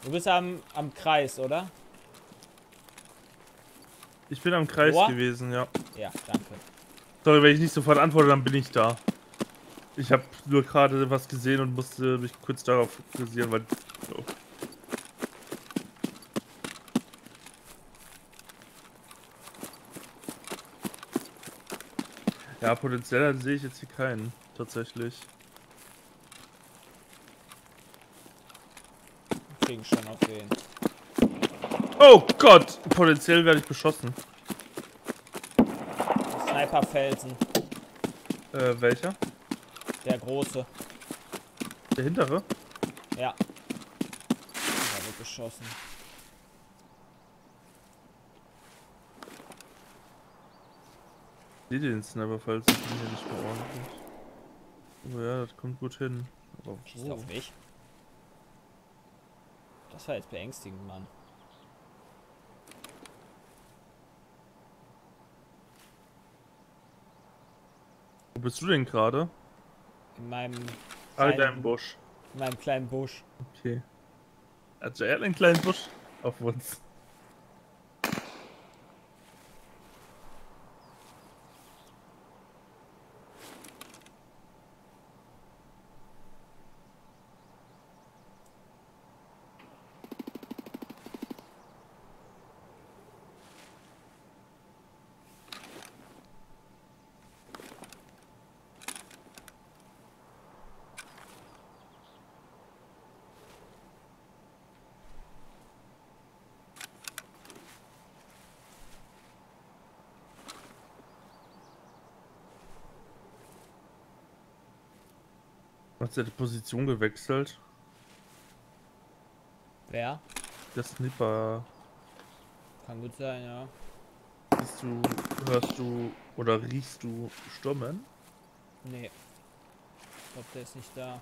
Du bist am, am Kreis, oder?
Ich bin am Kreis
Noah?
gewesen, ja.
Ja, danke.
Sorry, wenn ich nicht sofort antworte, dann bin ich da. Ich habe nur gerade was gesehen und musste mich kurz darauf fokussieren, weil. Oh. Ja, potenziell sehe ich jetzt hier keinen, tatsächlich.
Wir kriegen schon auf den.
Oh Gott! Potenziell werde ich beschossen.
Sniperfelsen,
Äh, welcher?
der große.
Der hintere?
Ja. Da wird geschossen.
Ich sehe den Sniper, falls ich bin hier nicht mehr ordentlich. Oh ja, das kommt gut hin. Aber
Schießt auf mich. Das war jetzt beängstigend, Mann.
Bist du denn gerade?
In meinem.
In
kleinen-
deinem Busch.
In meinem kleinen Busch.
Okay. Also er hat einen kleinen Busch auf uns. Hat er die Position gewechselt?
Wer?
Der Sniper.
Kann gut sein, ja.
Siehst du, hörst du oder riechst du Sturmen?
Nee. Ich glaube, der ist nicht da.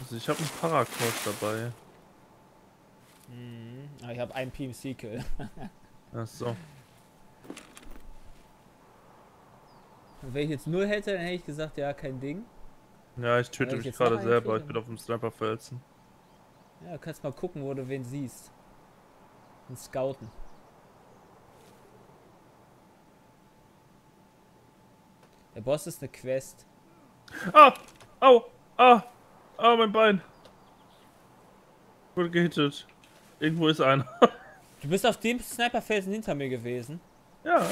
Also ich habe einen Paracord dabei.
Mhm. Aber ich habe einen PMC-Kill.
Ach so.
Und wenn ich jetzt null hätte, dann hätte ich gesagt, ja, kein Ding.
Ja, ich töte mich gerade selber. Ich bin auf dem Sniper-Felsen.
Ja, du kannst mal gucken, wo du wen siehst. Und scouten. Der Boss ist eine Quest.
Ah! Au! Ah! Ah, mein Bein! Wurde gehittet. Irgendwo ist einer.
Du bist auf dem Sniperfelsen hinter mir gewesen.
ja.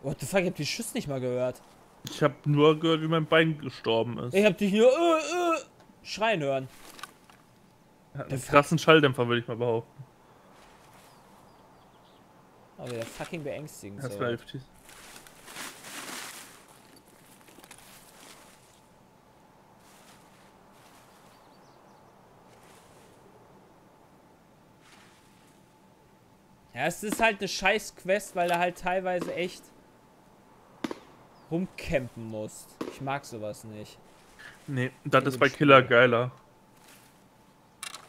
What the fuck, ich hab die Schuss nicht mal gehört.
Ich habe nur gehört, wie mein Bein gestorben ist.
Ich hab dich nur äh, äh, schreien hören.
Hat einen krassen Schalldämpfer, würde ich mal behaupten.
Oh, der fucking beängstigend.
Das war heftig.
Ja, es ist halt eine scheiß Quest, weil du halt teilweise echt rumcampen musst. Ich mag sowas nicht.
Nee, das ist bei Killer
Spiel.
geiler.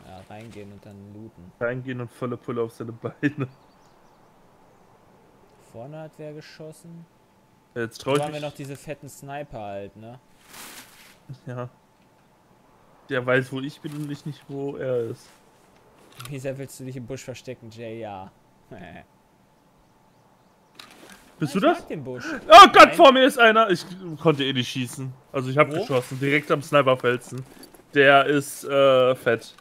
Ja, reingehen und dann looten.
Reingehen und volle Pulle auf seine Beine.
Vorne hat wer geschossen.
Jetzt
Da
trau ich
haben wir noch diese fetten Sniper halt, ne?
Ja. Der weiß, wo ich bin und ich nicht, wo er ist.
Wie sehr willst du dich im Busch verstecken, Jay? Ja.
Bist
ich
du das? Oh Gott,
Nein.
vor mir ist einer. Ich konnte eh nicht schießen. Also ich habe geschossen, direkt am Sniperfelsen. Der ist äh, fett.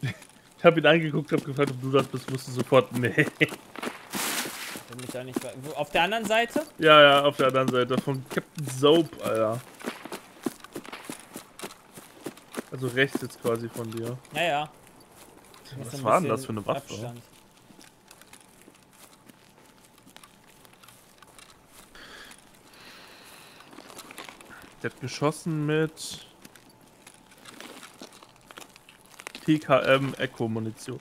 Ich habe ihn angeguckt, habe gefragt, ob du das bist, wusste sofort, nee.
Auf der anderen Seite?
Ja, ja, auf der anderen Seite von Captain Soap, Alter. Also rechts jetzt quasi von dir.
Ja, ja.
Was war denn das für eine Waffe?
Abstand.
Der hat geschossen mit TKM Echo Munition.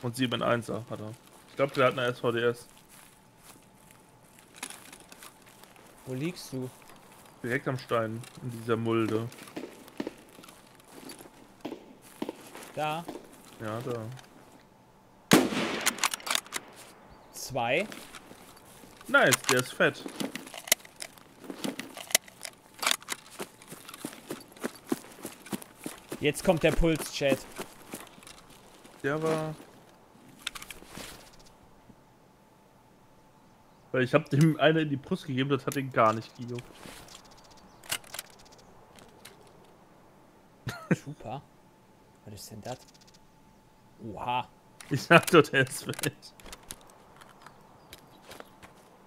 Und 7 1 er hat er. Ich glaube, der hat eine SVDS.
Wo liegst du?
Direkt am Stein, in dieser Mulde.
Da.
Ja, da.
Zwei.
Nice, der ist fett.
Jetzt kommt der Puls-Chat.
Der war. Weil ich habe dem eine in die Brust gegeben, das hat ihn gar nicht gejuckt.
Super. Was ist denn das? Oha.
Ich sag doch, der ist fett.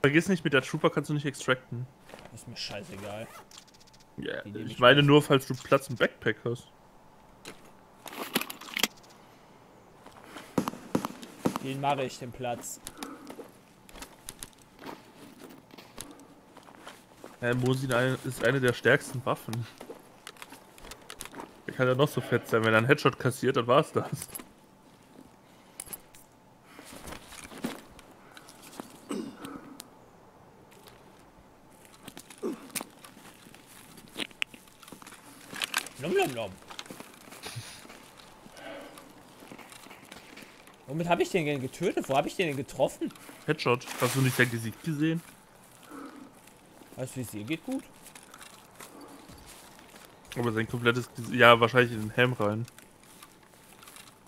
Vergiss nicht, mit der Trooper kannst du nicht extracten.
Ist mir scheißegal. Nehme
ich meine nur, falls du Platz im Backpack hast.
Den mache ich, den Platz.
Ja, Mosin ist eine der stärksten Waffen. Der kann ja noch so fett sein. Wenn er einen Headshot kassiert, dann war's das.
Womit habe ich den denn getötet? Wo habe ich den denn getroffen?
Headshot. Hast du nicht sein Gesicht gesehen?
Es dir geht? Gut.
Aber sein komplettes Gesicht. Ja, wahrscheinlich in den Helm rein.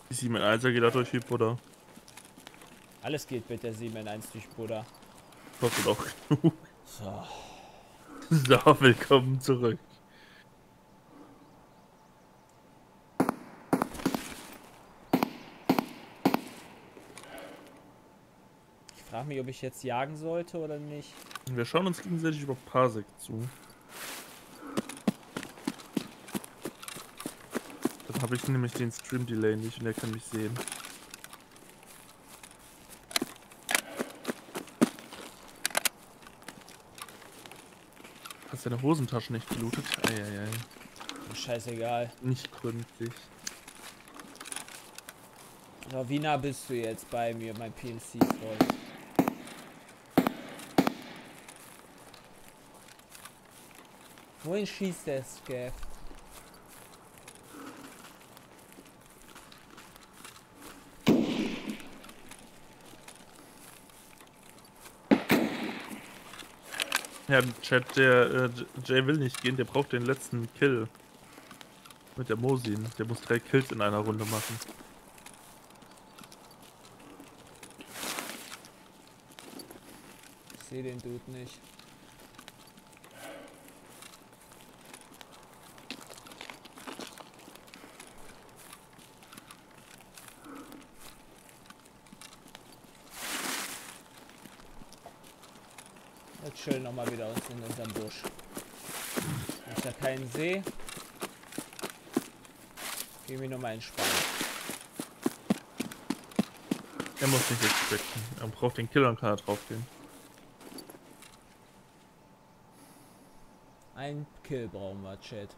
Die 7 1 er geht da durch, oder?
Alles geht mit der 7 in 1 durch, Bruder.
Kostet auch genug.
So.
So, willkommen zurück.
Mich, ob ich jetzt jagen sollte oder nicht.
Wir schauen uns gegenseitig über Parsec zu. Dann habe ich nämlich den Stream Delay nicht und der kann mich sehen. Hast deine Hosentasche nicht gelootet? Eieiei.
Scheißegal.
Nicht gründlich.
So, wie nah bist du jetzt bei mir, mein PNC Wohin schießt der Scav?
Ja, Chat, der äh, Jay will nicht gehen, der braucht den letzten Kill. Mit der Mosin. Der muss drei Kills in einer Runde machen.
Ich sehe den Dude nicht. Wir chillen nochmal wieder uns in unserem Busch. Wenn ich da keinen sehe, entspannen.
Er muss nicht expecten. Er braucht den Killer und kann da drauf gehen.
Ein Kill brauchen wir, Chat.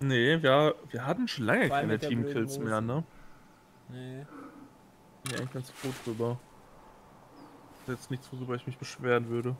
Nee, wir, wir hatten schon lange keine Teamkills mehr, ne?
Nee.
Bin ja eigentlich ganz froh drüber. Das ist jetzt nichts, worüber ich mich beschweren würde.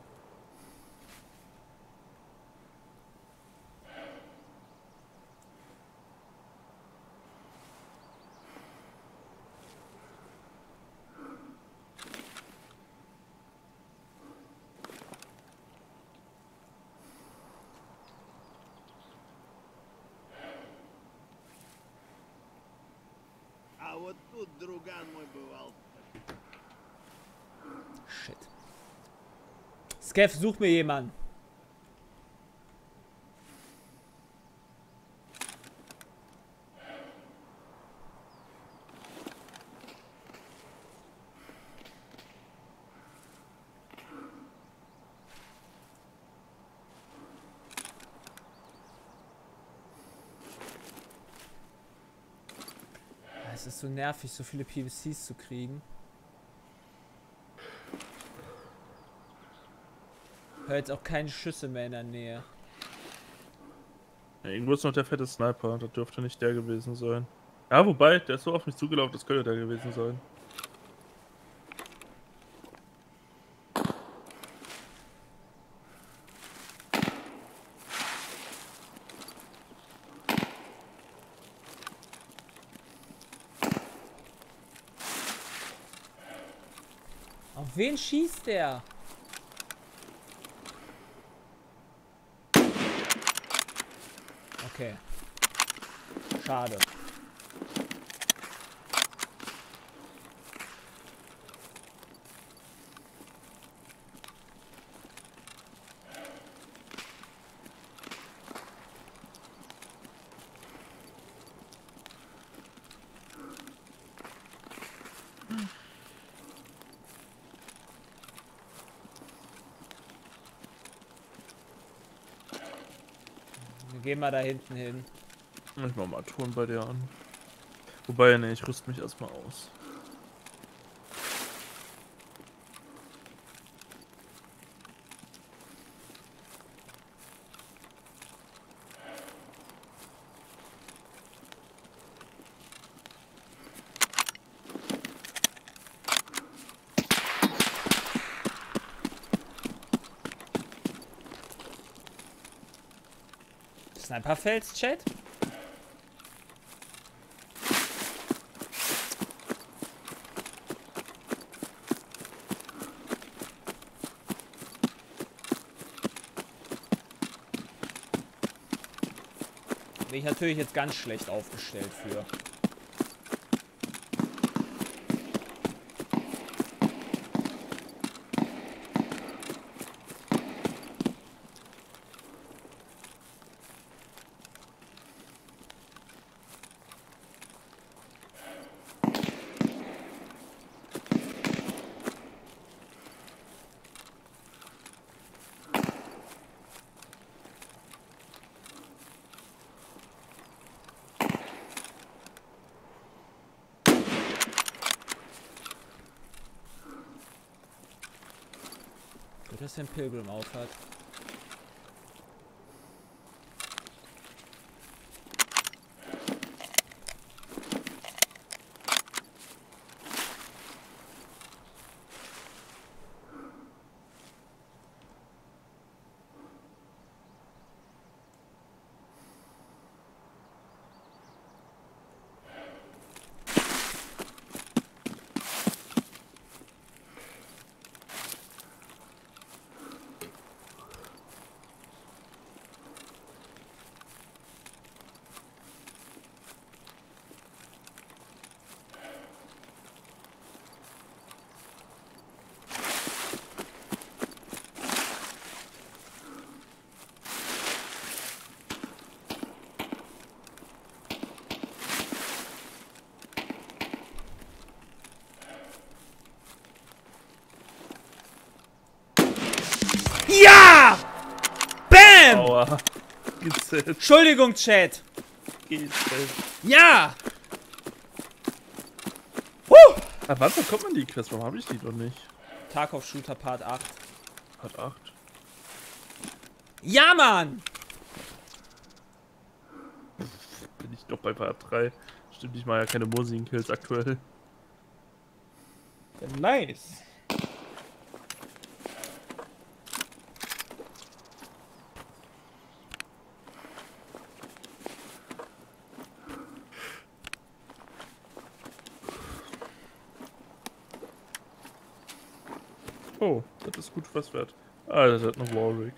Skev, such mir jemanden. Es ist so nervig, so viele PVCs zu kriegen. Hör jetzt auch keine Schüsse mehr in der Nähe.
Ja, irgendwo ist noch der fette Sniper. Das dürfte nicht der gewesen sein. Ja, wobei, der ist so auf mich zugelaufen, das könnte der gewesen sein.
Auf wen schießt der? Okay. Schade. Gehen mal da hinten hin.
Ich mach mal Ton bei dir an. Wobei, ne, ich rüste mich erstmal aus.
Sniperfelds, Chat? Bin ich natürlich jetzt ganz schlecht aufgestellt für. Dass ein Pilgrim aufhat. Entschuldigung, Chat.
GZ.
Ja! Huh!
Ah, wann bekommt man die Quest? Warum habe ich die noch nicht?
Tarkov Shooter Part 8.
Part 8.
Ja, Mann!
Bin ich doch bei Part 3. Stimmt, ich mache ja keine Mosin-Kills aktuell.
Nice.
Oh, das ist gut was wert. Ah, das hat noch Warwick.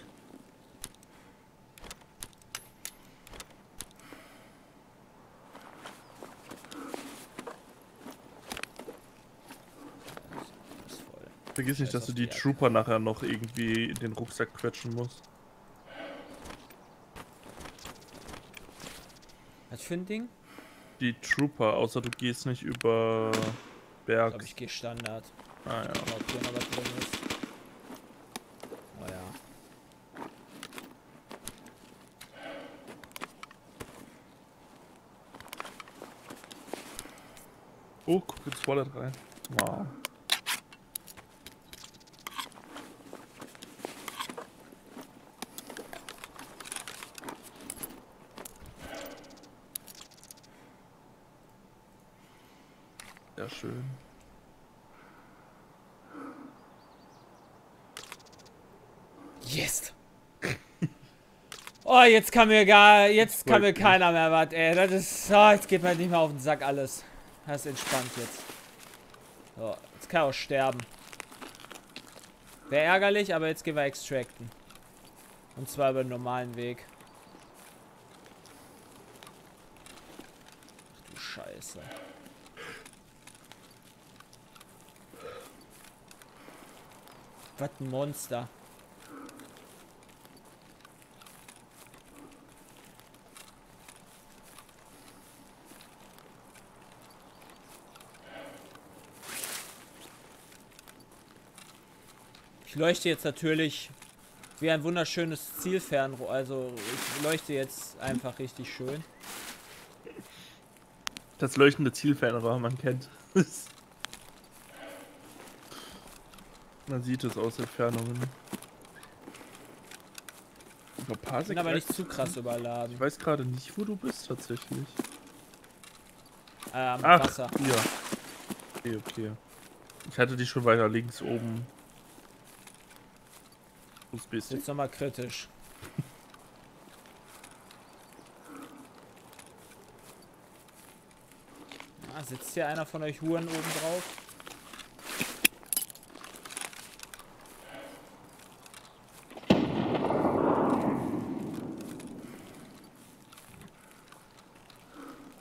Vergiss nicht, dass du die. Trooper nachher noch irgendwie in den Rucksack quetschen musst.
Was für ein Ding?
Die Trooper, außer du gehst nicht über
Ich
Berg.
glaube, ich gehe Standard.
Ah ja.
Mal ob hier noch was drin ist. Oh ja.
Oh, guck ins Wallet rein. Wow. Ja, schön.
Yes! Oh, jetzt kann mir gar, jetzt kann mir keiner mehr was, ey. Das ist, oh, jetzt geht mir nicht mehr auf den Sack alles. Das ist entspannt jetzt. So, jetzt kann er auch sterben. Wäre ärgerlich, aber jetzt gehen wir extracten. Und zwar über den normalen Weg. Ach du Scheiße. Was ein Monster. Ich leuchte jetzt natürlich wie ein wunderschönes Zielfernrohr. Also ich leuchte jetzt einfach richtig schön.
Das leuchtende Zielfernrohr, man kennt es. Man sieht es aus Entfernungen. Ich glaub,
Ich bin aber nicht zu krass überladen.
Ich weiß gerade nicht, wo du bist tatsächlich.
Äh, am
Ach,
Wasser.
hier. Okay, okay. Ich hatte dich schon weiter links oben. Du?
Jetzt nochmal kritisch. Ah, sitzt hier einer von euch Huren oben drauf?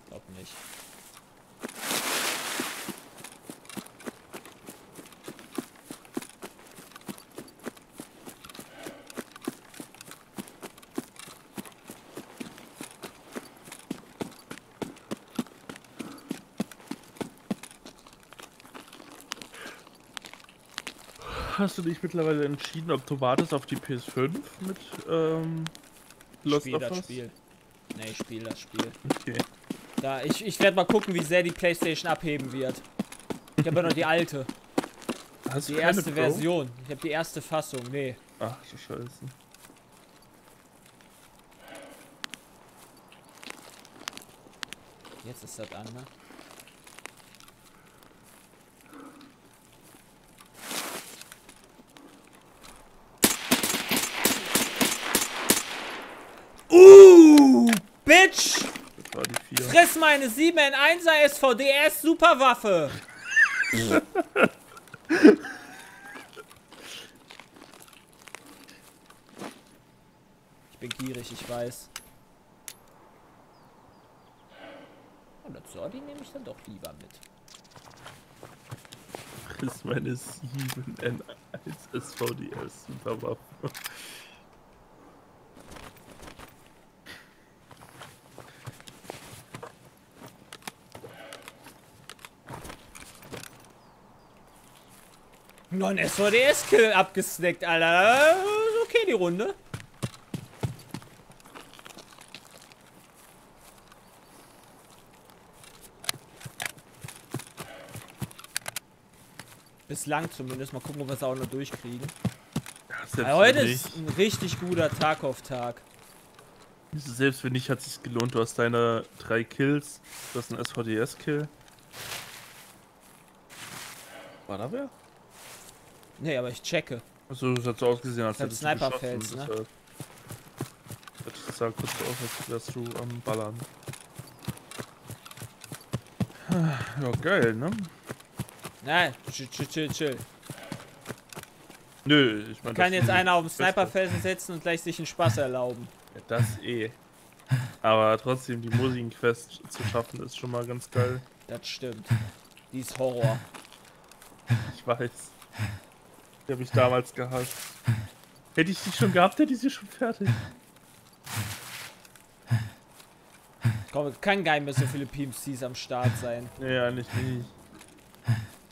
Glaub nicht.
Hast du dich mittlerweile entschieden, ob du wartest auf die PS5 mit ähm, Lost
Spiel
of
das? Spiel. Ne, ich spiel das Spiel.
Okay.
Da, ich, ich werde mal gucken, wie sehr die Playstation abheben wird. Ich habe ja noch die alte,
Hast
die erste
Pro?
Version. Ich habe die erste Fassung. Nee.
Ach du Scheiße.
Jetzt ist das an, ne? Uh, Bitch!
Das war die 4.
Friss meine 7 in 1er SVDS Superwaffe! ich bin gierig, ich weiß. Und das Sordi nehme ich dann doch lieber mit.
ist meine 7N1 SVDS Superwaffe.
noch SVDS-Kill abgesnackt, Alter. Ist Okay, die Runde. Bislang zumindest. Mal gucken, ob wir es auch noch durchkriegen.
Ja,
heute ist ein richtig guter Tag
auf Tag. Selbst wenn nicht, hat es sich gelohnt. Du hast deine drei Kills. Du hast einen SVDS-Kill. War da wer?
Nee, aber ich checke.
Also, das hat so ausgesehen, als
Das
hättest
hat
du geschossen,
Sniper-Fails, ne?
Das sah kurz so aus, als wärst du am Ballern. Ja, geil, ne?
Nein, chill, chill, chill, chill.
Nö, ich meine.
Kann jetzt einer auf
Beste.
Sniperfelsen setzen und gleich sich einen Spaß erlauben.
Ja, das eh. Aber trotzdem, die Mosin-Quest zu schaffen, ist schon mal ganz geil.
Das stimmt. Die ist Horror.
Ich weiß. Die habe ich damals gehasst. Hätte ich die schon gehabt, hätte ich sie schon fertig.
Komm, kann gar nicht mehr so viele PMCs am Start sein.
Nee, eigentlich nicht.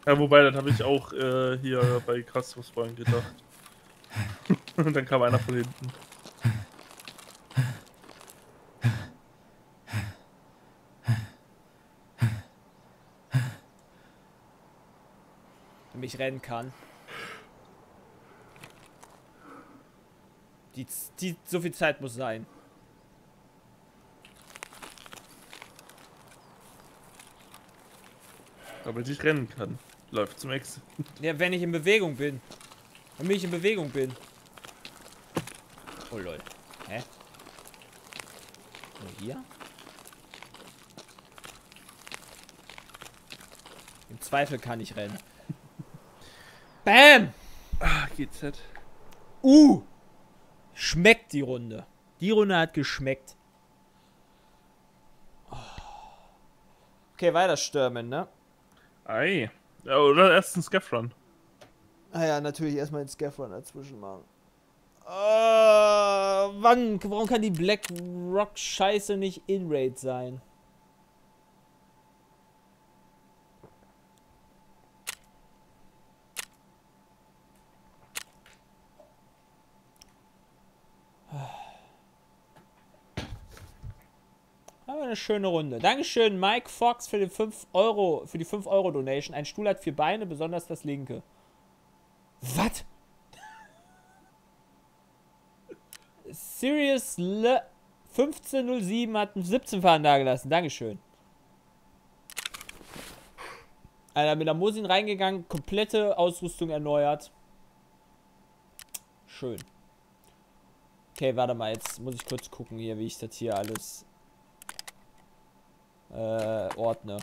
Ja, wobei, das habe ich auch äh, hier bei Castros Freund gedacht. Und dann kam einer von hinten.
Damit ich rennen kann. Die, die, so viel Zeit muss sein.
Damit ich rennen kann. Läuft zum Ex.
Ja, wenn ich in Bewegung bin. Wenn ich in Bewegung bin. Oh lol. Hä? Nur hier? Im Zweifel kann ich rennen. Bam!
Ah, GZ.
Uh! Schmeckt die Runde. Die Runde hat geschmeckt. Oh. Okay, weiter stürmen, ne?
Ei. Ja, oder erst ein Scaffron.
Ah ja, natürlich erstmal den Scaffold dazwischen machen. Äh, wann, warum kann die Black Rock Scheiße nicht In-Raid sein? Eine schöne Runde. Dankeschön, Mike Fox, für, den 5 Euro, für die 5 Euro Donation. Ein Stuhl hat vier Beine, besonders das linke. Was? Sirius Le 1507 hat einen 17 fahren da gelassen. Dankeschön. Einer mit der Mosin reingegangen, komplette Ausrüstung erneuert. Schön. Okay, warte mal, jetzt muss ich kurz gucken hier, wie ich das hier alles äh, ordne.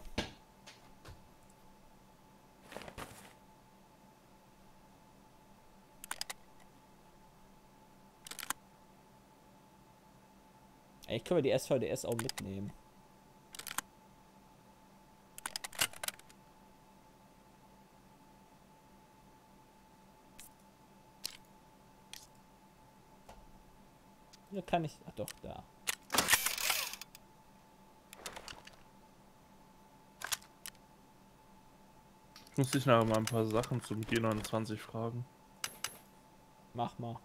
Eigentlich können wir die SVDS auch mitnehmen. Hier kann ich. Ach doch, da.
Muss dich nachher mal ein paar Sachen zum G29 fragen.
Mach mal.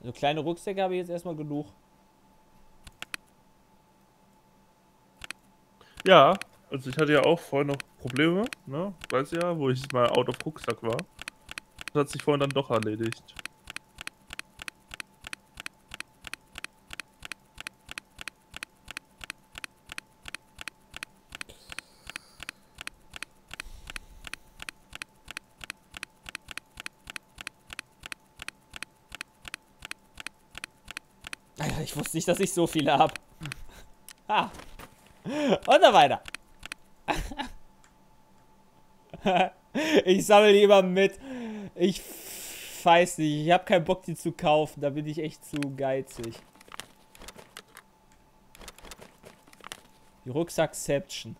Also kleine Rucksäcke habe ich jetzt erstmal genug.
Ja, also ich hatte ja auch vorhin noch Probleme, ne? Weißt du ja, wo ich mal out of Rucksack war. Das hat sich vorhin dann doch erledigt.
Alter, ich wusste nicht, dass ich so viele habe. Ah. Und so weiter. ich sammle die immer mit. Ich weiß nicht. Ich habe keinen Bock, die zu kaufen. Da bin ich echt zu geizig. Die Rucksackception.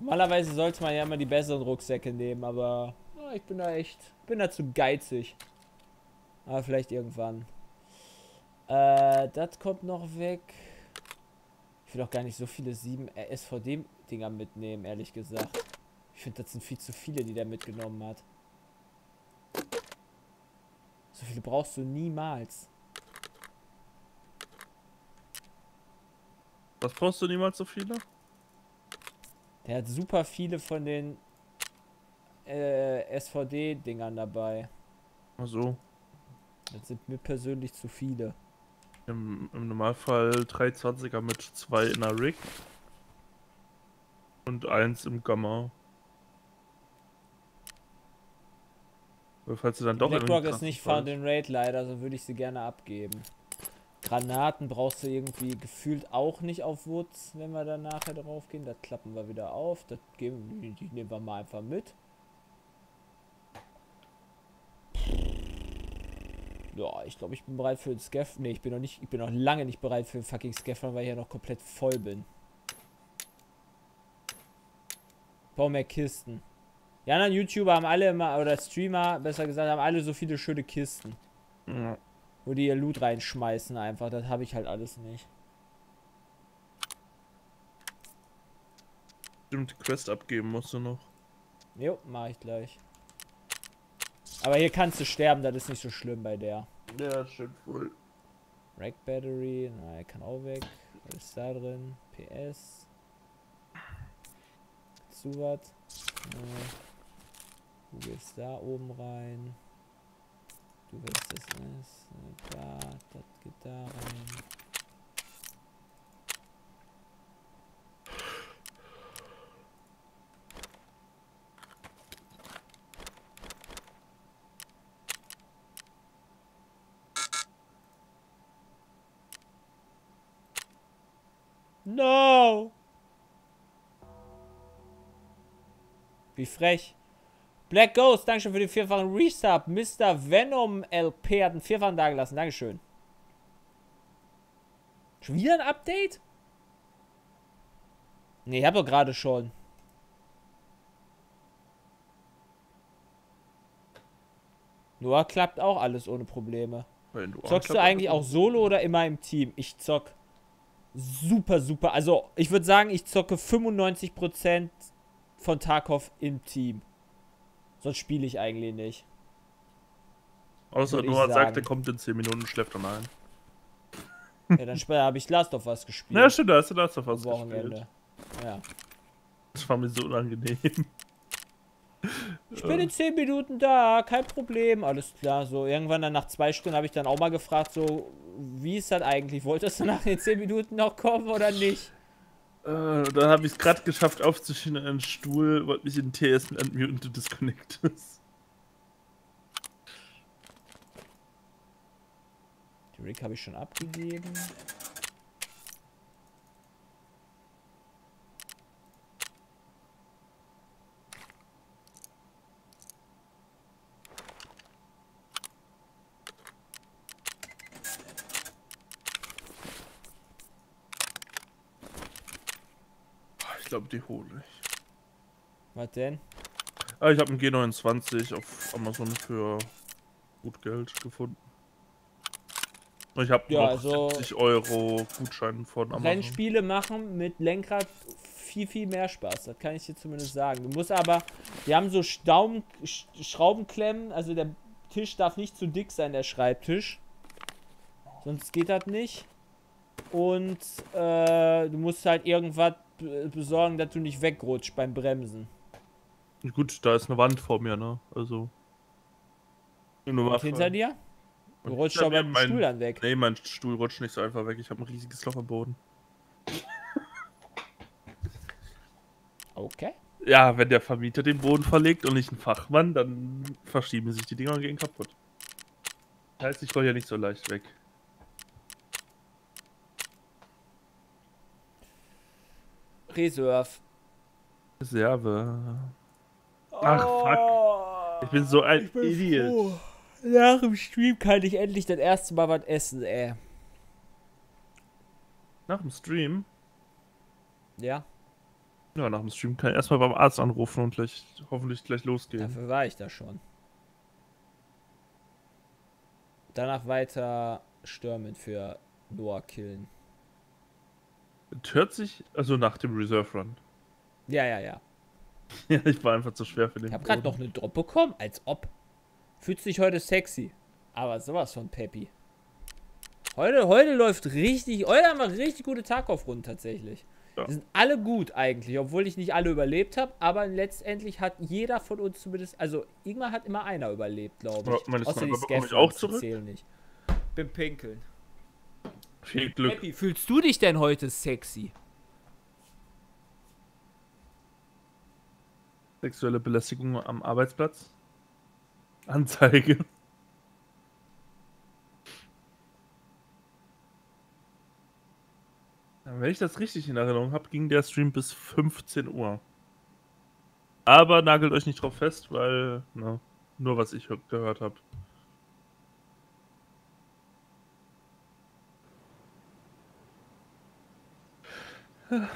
Normalerweise sollte man ja immer die besseren Rucksäcke nehmen, aber ja, ich bin da echt, bin da zu geizig. Aber vielleicht irgendwann. Äh, das kommt noch weg. Ich will auch gar nicht so viele 7 SVD-Dinger mitnehmen, ehrlich gesagt. Ich finde, das sind viel zu viele, die der mitgenommen hat. So viele brauchst du niemals.
Was brauchst du niemals so viele?
Der hat super viele von den äh, SVD-Dingern dabei.
Ach so.
Das sind mir persönlich zu viele.
Im, Im Normalfall 320er mit zwei in der Rig. Und eins im Gamma. Weil Falls du dann doch einen
ist nicht found in Raid leider, so würde ich sie gerne abgeben. Granaten brauchst du irgendwie gefühlt auch nicht auf Woods, wenn wir dann nachher drauf gehen. Das klappen wir wieder auf. Das geben, die nehmen wir mal einfach mit. Ja, ich glaube, ich bin bereit für den Scaff. Ne, ich bin noch nicht, ich bin noch lange nicht bereit für den fucking Scaffern, weil ich ja noch komplett voll bin. Bau mehr Kisten. Die anderen YouTuber haben alle immer, oder Streamer, besser gesagt, haben alle so viele schöne Kisten.
Ja.
Wo die ihr Loot reinschmeißen einfach. Das habe ich halt alles nicht.
Stimmt, die Quest abgeben musst du noch.
Jo, mache ich gleich. Aber hier kannst du sterben, das ist nicht so schlimm bei der.
Ja, stimmt wohl.
Rack Battery, er kann auch weg. Was ist da drin? PS. Zu was? Du gehst da oben rein. Du willst das ist da, das geht da rein. No! Wie frech. Black Ghost, Dankeschön für den vierfachen Resub. Mr. Venom LP hat einen vierfachen dagelassen. Dankeschön. Schon wieder ein Update? Nee, ich hab doch gerade schon. Nur klappt auch alles ohne Probleme. Zockst du eigentlich auch solo oder immer im Team? Ich zock super, super. Also, ich würde sagen, ich zocke 95% von Tarkov im Team. Sonst spiele ich eigentlich nicht.
Außer Noah sagt, er kommt in 10 Minuten und schläft dann ein.
Ja, dann später habe ich Last of Us gespielt.
Ja, stimmt, da hast du doch
am
was
Wochenende.
gespielt.
Ja.
Das war mir so unangenehm.
Ich bin in 10 Minuten da, kein Problem, alles klar. So, irgendwann dann nach zwei Stunden habe ich dann auch mal gefragt, so, wie ist das eigentlich? Wolltest du nach den 10 Minuten noch kommen oder nicht?
Äh, dann habe ich es gerade geschafft, aufzustehen in einen Stuhl, wollte mich in TS entmuten und du disconnectest.
Die Rig habe ich schon abgegeben.
Ich glaube, die hole ich.
Was denn?
Ah, ich habe einen G29 auf Amazon für gut Geld gefunden. Und Ich habe
Ja,
noch
also-
70 Euro Gutschein von Amazon.
Rennspiele machen mit Lenkrad viel, viel mehr Spaß. Das kann ich dir zumindest sagen. Du musst aber, wir haben so Staum, Sch Schraubenklemmen, also der Tisch darf nicht zu dick sein, der Schreibtisch. Sonst geht das nicht. Und äh, du musst halt irgendwas besorgen, dass du nicht wegrutscht beim Bremsen.
Gut, da ist eine Wand vor mir, ne? Also.
Und hinter dir? Du
Und
rutschst
mir
beim
mein-
Stuhl dann weg.
Nee, mein Stuhl rutscht nicht so einfach weg. Ich habe ein riesiges Loch im Boden.
Okay.
Ja, wenn der Vermieter den Boden verlegt und nicht ein Fachmann, dann verschieben sich die Dinger und gehen kaputt. Heißt, ich roll ja nicht so leicht weg.
Reserve.
Reserve. Ach, fuck. Ich bin so ein
Oh, Ich bin
Idiot.
froh. Nach dem Stream kann ich endlich das erste Mal was essen, ey.
Nach dem Stream?
Ja,
Ja, nach dem Stream kann ich erstmal beim Arzt anrufen und gleich, hoffentlich gleich losgehen.
dafür war ich da schon. Danach weiter stürmen für Noah killen.
Hört sich, also nach dem Reserve Run.
Ja, ja, ja.
Ja, ich war einfach zu schwer für den
Ich habe gerade noch eine Drop bekommen, als ob. Fühlt sich heute sexy. Aber sowas von Peppy. Heute, heute läuft richtig, heute haben wir richtig gute Tarkov-Runden tatsächlich.
Ja.
Die sind alle gut eigentlich, obwohl ich nicht alle überlebt habe, aber letztendlich hat jeder von uns zumindest, also irgendwann hat immer einer überlebt, glaube ich.
meine
Außer die
ich auch zurück.
zählen nicht. Bin pinkeln.
Viel Glück.
Peppy, fühlst du dich denn heute sexy?
Sexuelle Belästigung am Arbeitsplatz. Anzeige. Wenn ich das richtig in Erinnerung habe, ging der Stream bis 15 Uhr. Aber nagelt euch nicht drauf fest, weil, na, nur was ich hö- gehört habe. Wenn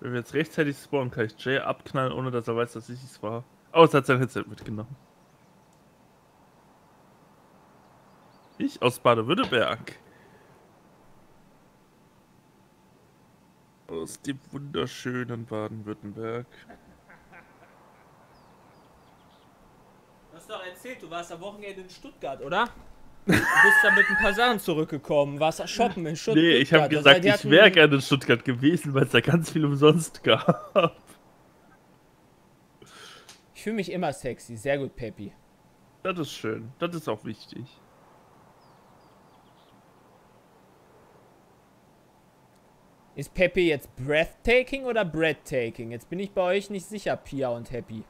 wir jetzt rechtzeitig spawnen, kann ich Jay abknallen, ohne dass er weiß, dass ich es war. Oh, es hat sein Headset mitgenommen. Ich aus Baden-Württemberg. Aus dem wunderschönen Baden-Württemberg.
Du hast doch erzählt, du warst am Wochenende in Stuttgart, oder? Du bist da mit ein paar Sachen zurückgekommen, warst shoppen in Stuttgart.
Nee, ich habe gesagt, ich wäre gerne in Stuttgart gewesen, weil es da ganz viel umsonst gab.
Ich fühle mich immer sexy, sehr gut, Peppy.
Das ist schön. Das ist auch wichtig.
Ist Peppy jetzt breathtaking oder breathtaking? Jetzt bin ich bei euch nicht sicher, Pia und Happy.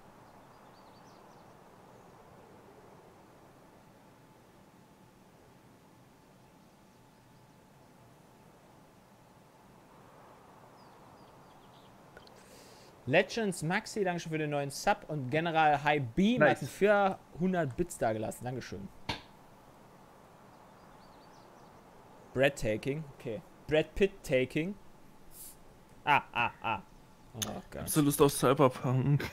Legends Maxi, danke schön für den neuen Sub und General High Beam
Nice.
hat 400 Bits da gelassen. Dankeschön. Breathtaking, okay. Brad Pitt taking. Ah, ah, ah. Oh Gott.
Hast du Lust auf Cyberpunk?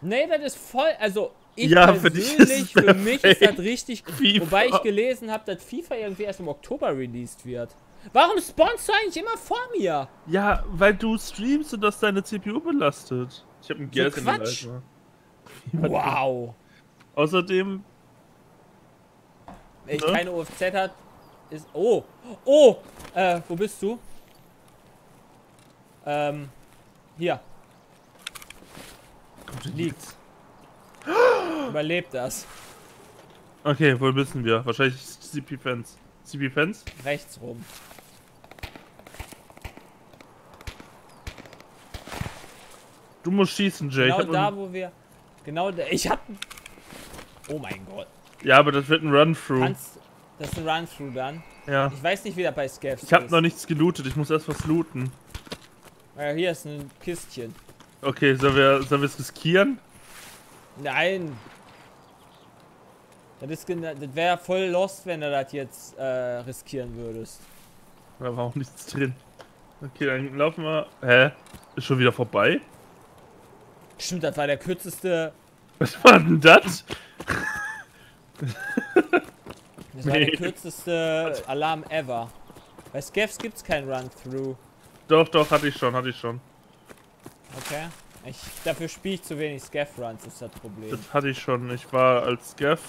Nee, das ist voll. Also, ich
Ja, für dich
persönlich,
ist es
für mich ist das richtig.
FIFA.
Wobei ich gelesen habe, dass FIFA irgendwie erst im Oktober released wird. Warum spawnst du eigentlich immer vor mir?
Ja, weil du streamst und das deine CPU belastet. Ich habe einen Gears in den
Quatsch.
Leiter.
Wow.
Außerdem,
Wenn ich
Ne?
keine UFZ hat, ist. Oh! Oh! Äh, wo bist du? Ähm. Hier. Liegt's. Überlebt das.
okay, wohl wissen wir. Wahrscheinlich CP Fans. CP Fans?
Rechts rum.
Du musst schießen, Jay.
Genau
hab
da, wo wir. Genau da. Ich hab. Oh mein Gott.
ja, aber das wird ein Run-Through.
Kannst. Das ist ein Run-Through dann.
Ja.
Ich weiß nicht, wie das bei Scavs
Ich habe
ist.
noch nichts gelootet. Ich muss erst was looten.
Äh, hier ist ein Kistchen.
Okay, sollen wir sollen wir es riskieren?
Nein. Das, ist das wäre voll lost, wenn du das jetzt äh, riskieren würdest.
Da war auch nichts drin. Okay, dann laufen wir. Hä? Ist schon wieder vorbei?
Stimmt, das war der kürzeste.
Was war denn das?
Das war der
Nee.
kürzeste Alarm ever. Bei Scavs gibt's kein Run-Through.
Doch, doch, hatte ich schon, hatte ich schon.
Okay. Ich, dafür spiele ich zu wenig Scav-Runs, ist das Problem.
Das hatte ich schon. Ich war als Gav.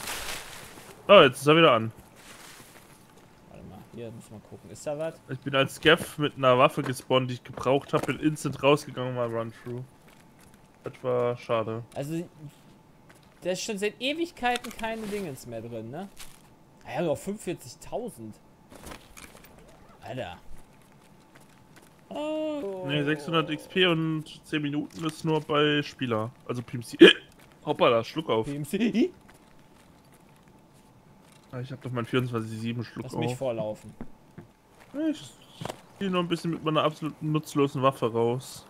Oh, jetzt ist er wieder an.
Warte mal, hier muss man gucken. Ist da was?
Ich bin als Gav mit einer Waffe gespawnt, die ich gebraucht habe, bin instant rausgegangen, mal Run-Through. Das war schade.
Also, da ist schon seit Ewigkeiten keine Dingens mehr drin, ne? Ah Ja, noch 45.000. Alter. Oh.
Ne, 600 XP und 10 Minuten ist nur bei Spieler. Also PMC. Hoppala, Schluck auf.
PMC?
Ah, Ich hab doch meinen 24-7 Schluck
Lass mich
auf.
vorlaufen.
Ich gehe nur ein bisschen mit meiner absolut nutzlosen Waffe raus.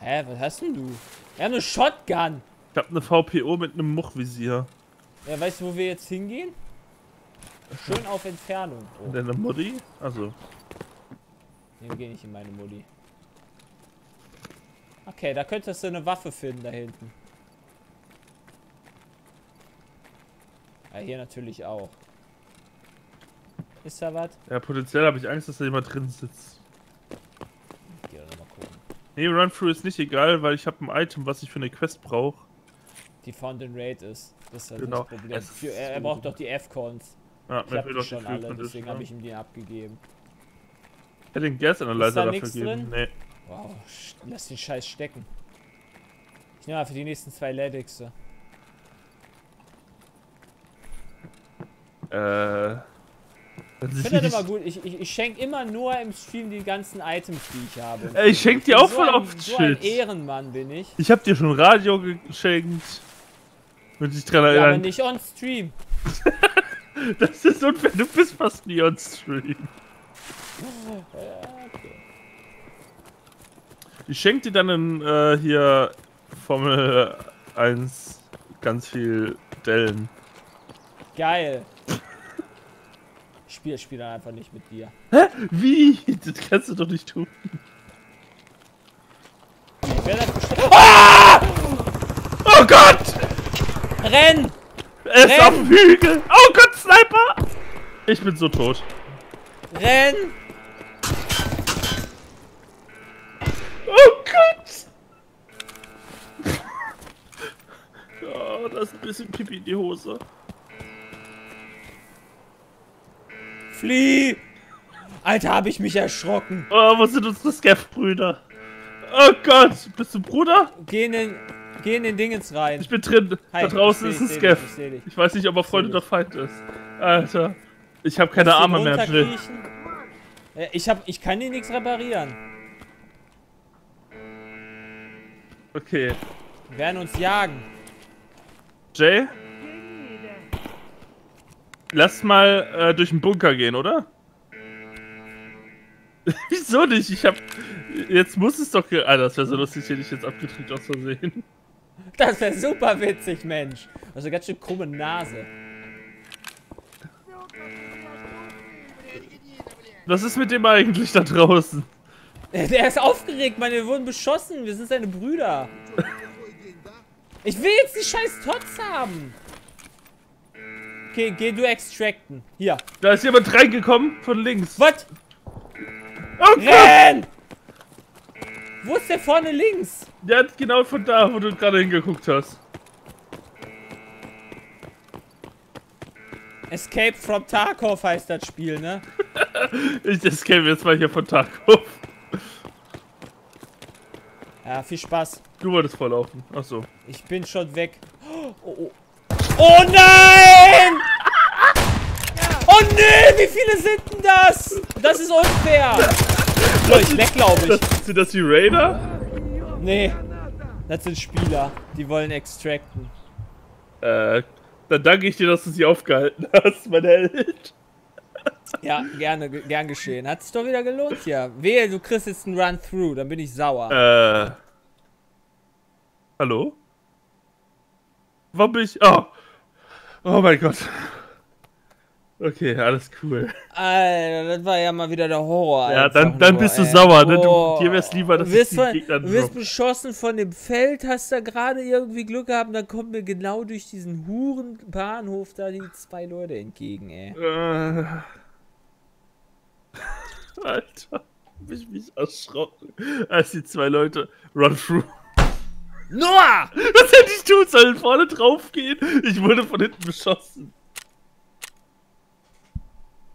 Hä, was hast denn du? Ja, eine Shotgun.
Ich hab eine VPO mit einem Muchvisier.
Ja, weißt du, wo wir jetzt hingehen? Schön auf Entfernung. Oh,
Deine Mutti? Also,
nee, wir gehen nicht in meine Mutti. Okay, da könntest du eine Waffe finden, da hinten. Ja, hier natürlich auch. Ist da was?
ja, potenziell habe ich Angst, dass da jemand drin sitzt.
Geh doch noch mal gucken.
Nee, Run-Through ist nicht egal, weil ich habe ein Item, was ich für eine Quest brauche.
Die Fountain Raid ist. Das ist halt
Genau.
das Problem.
Ist
Für, er, er braucht doch die F-Cons.
Ja,
Ich hab die schon alle, deswegen
Condition,
habe
ja.
ich ihm die abgegeben.
Ich hätte den Gas Analyzer
da
dafür
nix
geben.
drin?
Nee.
Wow, lass den Scheiß stecken. Ich nehme mal für die nächsten zwei Ledixe.
Äh.
Ich finde das immer gut. Ich, ich, ich schenke immer nur im Stream die ganzen Items, die ich habe.
Ey, ich schenk dir auch
so
voll
ein,
oft
So ein
Shit.
Ehrenmann bin ich.
Ich hab dir schon Radio geschenkt. Wenn dich dran
Ja, aber
erinnern.
nicht on Stream.
das ist unfair, du bist fast nie on Stream. Ich schenk dir dann in, äh, hier Formel 1 ganz viel Dellen.
Geil. Spiele spiel dann einfach nicht mit dir.
Wie? Das kannst du doch nicht tun.
Bestimmt.
Oh Gott!
Renn!
Er ist
Renn!
auf dem Hügel! Oh Gott, Sniper! Ich bin so tot.
Renn!
Oh Gott! Oh, da ist ein bisschen Pipi in die Hose.
Flieh! Alter, hab ich mich erschrocken.
Oh, wo sind unsere Scaff-Brüder? Oh Gott, bist du Bruder?
Geh in den, geh in den Dingens rein.
Ich bin drin.
Hi,
da draußen
ich
ist ein Scaff.
ich.
Ich weiß nicht, ob er Freund oder Feind ist. Alter. Ich habe keine
Kannst
Arme mehr, Jill.
Äh, Ich hab, ich kann dir nichts reparieren.
Okay.
Wir werden uns jagen.
Jay? Lass mal äh, durch den Bunker gehen, oder? Wieso nicht? Ich hab. Jetzt muss es doch. ge- Ah, das wäre so lustig, hätte ich jetzt abgedrückt aus Versehen.
Das wäre super witzig, Mensch. Also ganz schön krumme Nase.
Was ist mit dem eigentlich da draußen?
Der ist aufgeregt, Mann. Wir wurden beschossen. Wir sind seine Brüder. Ich will jetzt die scheiß Tots haben. Okay, geh du extracten. Hier.
Da ist jemand reingekommen von links.
Was?
Oh!
Renn! Wo ist der vorne links?
Der hat genau von da, wo du gerade hingeguckt hast.
Escape from Tarkov heißt das Spiel, ne?
Ich escape jetzt mal hier von Tarkov.
Ja, viel Spaß.
Du wolltest vorlaufen. Achso.
Ich bin schon weg. Oh, oh. Oh nein! Oh nee, wie viele sind denn das? Das ist unfair. So, ich weg, glaube ich.
Das, sind das die Raider?
Nee, das sind Spieler, die wollen extracten.
Äh, dann danke ich dir, dass du sie aufgehalten hast, mein Held.
Ja, gerne, ge- gern geschehen. Hat sich doch wieder gelohnt hier. Wehe, du kriegst jetzt einen Run-Through, dann bin ich sauer.
Äh. Hallo? Wo bin ich? Oh. Oh mein Gott. Okay, alles cool.
Alter, das war ja mal wieder der Horror.
Ja, dann- dann
nur,
bist du
ey.
sauer, ne? Du- dir wär's lieber, dass
du wirst
ich
von-
Gegner
Du wirst beschossen von dem Feld, hast da gerade irgendwie Glück gehabt, und dann kommen mir genau durch diesen Hurenbahnhof da die zwei Leute entgegen, ey.
Äh. Alter, hab ich mich erschrocken, als die zwei Leute run through.
Noah!
Was hätte ich tun sollen? Vorne drauf gehen? Ich wurde von hinten beschossen.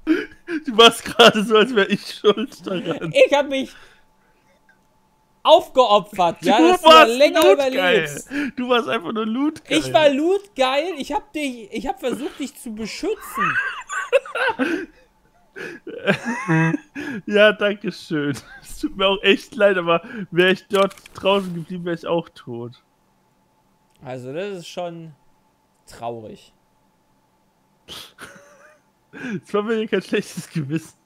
Du warst gerade so, als wäre ich schuld daran.
Ich hab mich aufgeopfert, ja,
du
dass du da
warst
länger
lootgeil.
überlebst.
Du warst einfach nur lootgeil.
Ich war lootgeil, ich hab dich, ich hab versucht, dich zu beschützen.
Ja, danke schön. Es tut mir auch echt leid, aber wäre ich dort draußen geblieben, wäre ich auch tot.
Also, das ist schon traurig.
Es war mir kein schlechtes Gewissen.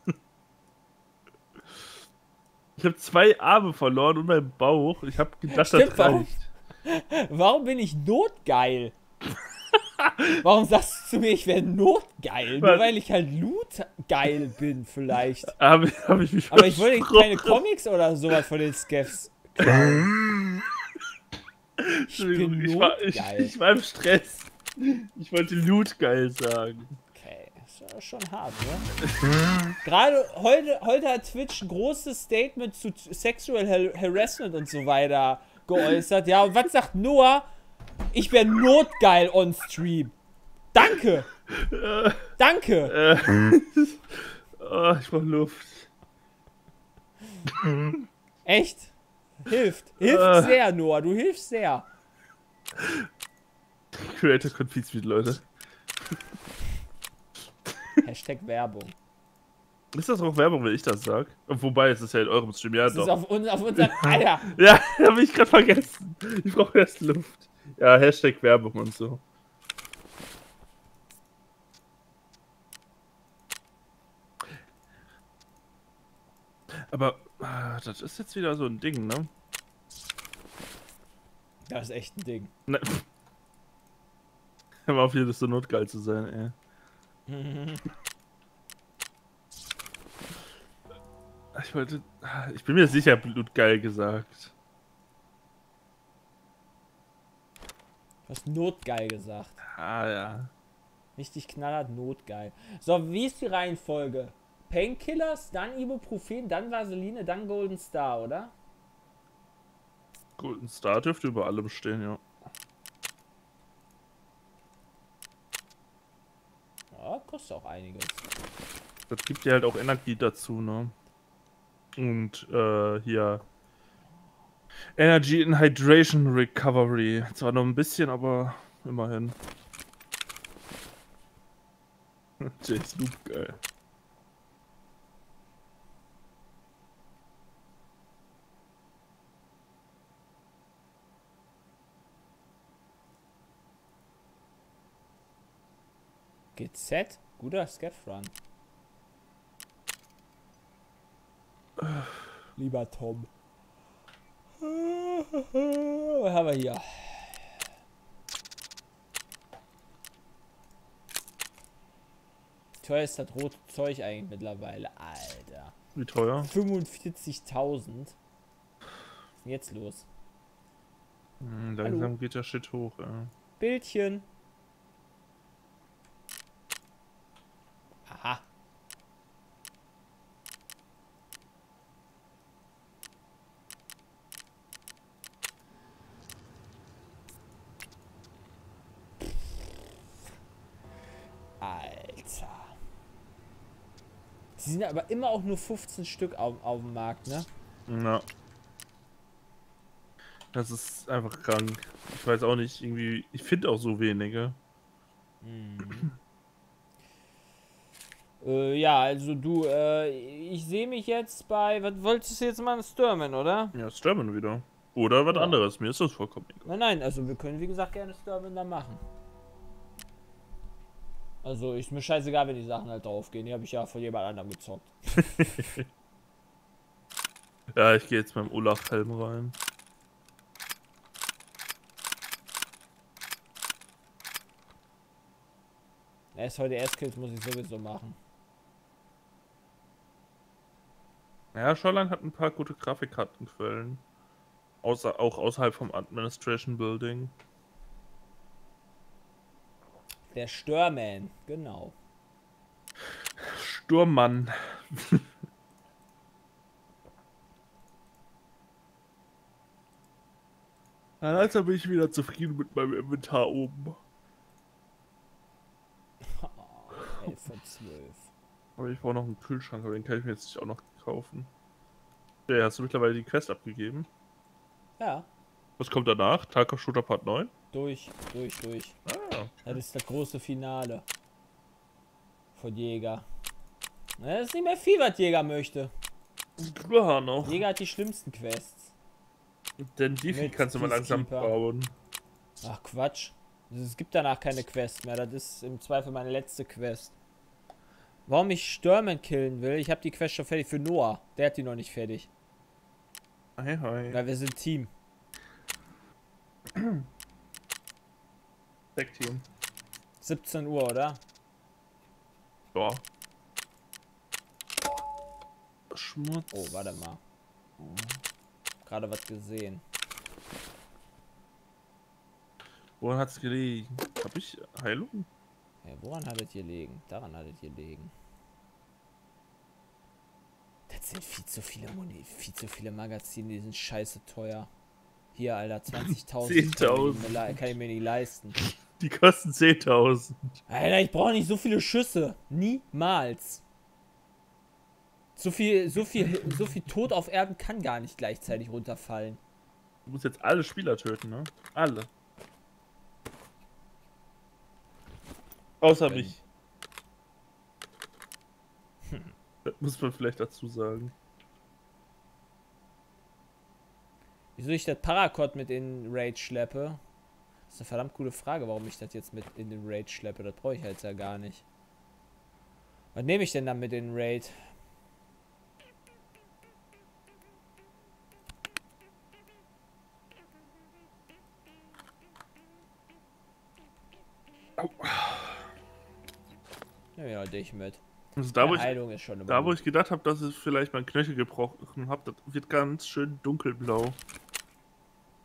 Ich habe zwei Arme verloren und meinen Bauch. Ich habe gedacht,
Stimmt,
das
warum?
reicht.
Warum bin ich notgeil? Warum sagst du zu mir, ich wäre notgeil? Nur
Was?
weil ich halt lootgeil bin, vielleicht.
Habe hab ich mich
Aber ich wollte keine. Comics oder sowas von den Scaffs. Ich bin
ich war, ich, ich war im Stress. Ich wollte Loot geil sagen.
Okay, ist das ist schon hart, ne? Gerade heute, heute hat Twitch ein großes Statement zu Sexual Har- Harassment und so weiter geäußert. Ja, und was sagt Noah? Ich wäre notgeil on Stream. Danke. Danke.
Ah, ich brauch Luft.
Echt. Hilft. Hilft
Äh.
sehr, Noah. Du hilfst sehr.
Creator Confeed Speed, Leute.
Hashtag Werbung.
Ist das auch Werbung, wenn ich das sag? Wobei, es ist ja in eurem Stream, ja
Das ist
doch.
auf, uns, auf unseren. Alter.
Ja, hab ich gerade vergessen. Ich brauche erst Luft. Ja, Hashtag Werbung und so. Aber ah, das ist jetzt wieder so ein Ding, ne?
Das ist echt ein Ding.
ne Hör mal auf, das so notgeil zu sein, ey. Ich wollte. Ich bin mir sicher, blutgeil gesagt.
Hast notgeil gesagt.
Ah, ja.
Richtig knallhart notgeil. So, wie ist die Reihenfolge? Painkillers, dann Ibuprofen, dann Vaseline, dann Golden Star, oder?
Golden Star dürfte über allem stehen, ja.
Ja, kostet auch einiges.
Das gibt dir halt auch Energie dazu, ne? Und äh, hier. Energy and Hydration Recovery. Zwar nur ein bisschen, aber immerhin. Jay Snoop, geil.
GZ? Guter Scatfrun. Lieber Tom. Was haben wir hier? Teuer ist das rote Zeug eigentlich mittlerweile? Alter.
Wie teuer?
45.000. Was ist denn jetzt los?
Hm, langsam geht der Shit hoch, ja.
Bildchen. Aha. Alter. Sind aber immer auch nur 15 Stück auf, auf dem Markt, ne?
Ja. Das ist einfach krank. Ich weiß auch nicht, irgendwie. Ich finde auch so wenige.
Äh, ja, also du, äh, ich sehe mich jetzt bei, was wolltest du jetzt mal Sturmen, oder?
Ja, sterben wieder. Oder was
Ja.
anderes. Mir ist das vollkommen egal.
Nein, nein, also wir können wie gesagt gerne Sturmen da machen. Also ist mir scheißegal, wenn die Sachen halt draufgehen. Die habe ich ja von jemand anderem gezockt.
Ja, ich gehe jetzt beim Olaf-Helm rein.
SVDS-Kills muss ich sowieso machen.
Ja, Shoreline hat ein paar gute Grafikkartenquellen. Außer, auch außerhalb vom Administration Building.
Der Störman, genau.
Sturmmann. Langsam bin ich wieder zufrieden mit meinem Inventar oben.
11 von 12.
Aber ich brauche noch einen Kühlschrank, aber den kann ich mir jetzt auch noch kaufen. Ja, hast du mittlerweile die Quest abgegeben?
Ja,
Was kommt danach? Tarkov Shooter Part 9?
Durch, durch, durch.
Ah,
Das ist das große Finale. Von Jäger. Das ist nicht mehr viel, was Jäger möchte.
klar noch.
Jäger hat die schlimmsten Quests.
Denn die
Mit
kannst du mal langsam bauen.
Ach Quatsch. Es gibt danach keine Quest mehr. Das ist im Zweifel meine letzte Quest. Warum ich Stürmen killen will, ich habe die Quest schon fertig für Noah. Der hat die noch nicht fertig.
Hi, hi.
Weil wir sind Team.
Tag Team.
17 Uhr, oder?
Ja. Schmutz.
Oh, warte mal. Gerade was gesehen.
Woran hat's gelegen? Hab ich Heilung?
Ja, woran hat es gelegen? Daran hat es gelegen. Das sind viel zu viele Muni, viel zu viele Magazine, die sind scheiße teuer. Hier, Alter, 20.000
10.000.
kann, ich mir- kann ich mir nicht leisten.
Die kosten 10.000.
Alter, ich brauche nicht so viele Schüsse. Niemals. So viel, so viel, so viel Tod auf Erden kann gar nicht gleichzeitig runterfallen.
Du musst jetzt alle Spieler töten, ne? Alle. Außer
Wenn-
mich. Das muss man vielleicht dazu sagen.
Wieso ich das Paracord mit in den Raid schleppe? Das ist eine verdammt gute Frage, warum ich das jetzt mit in den Raid schleppe. Das brauche ich halt ja gar nicht. Was nehme ich denn dann mit in den Raid? Ja, ja, dich mit.
Also da, wo ich,
Heilung ist schon
da, wo ich gedacht habe, dass ich vielleicht meinen Knöchel gebrochen habe, das wird ganz schön dunkelblau.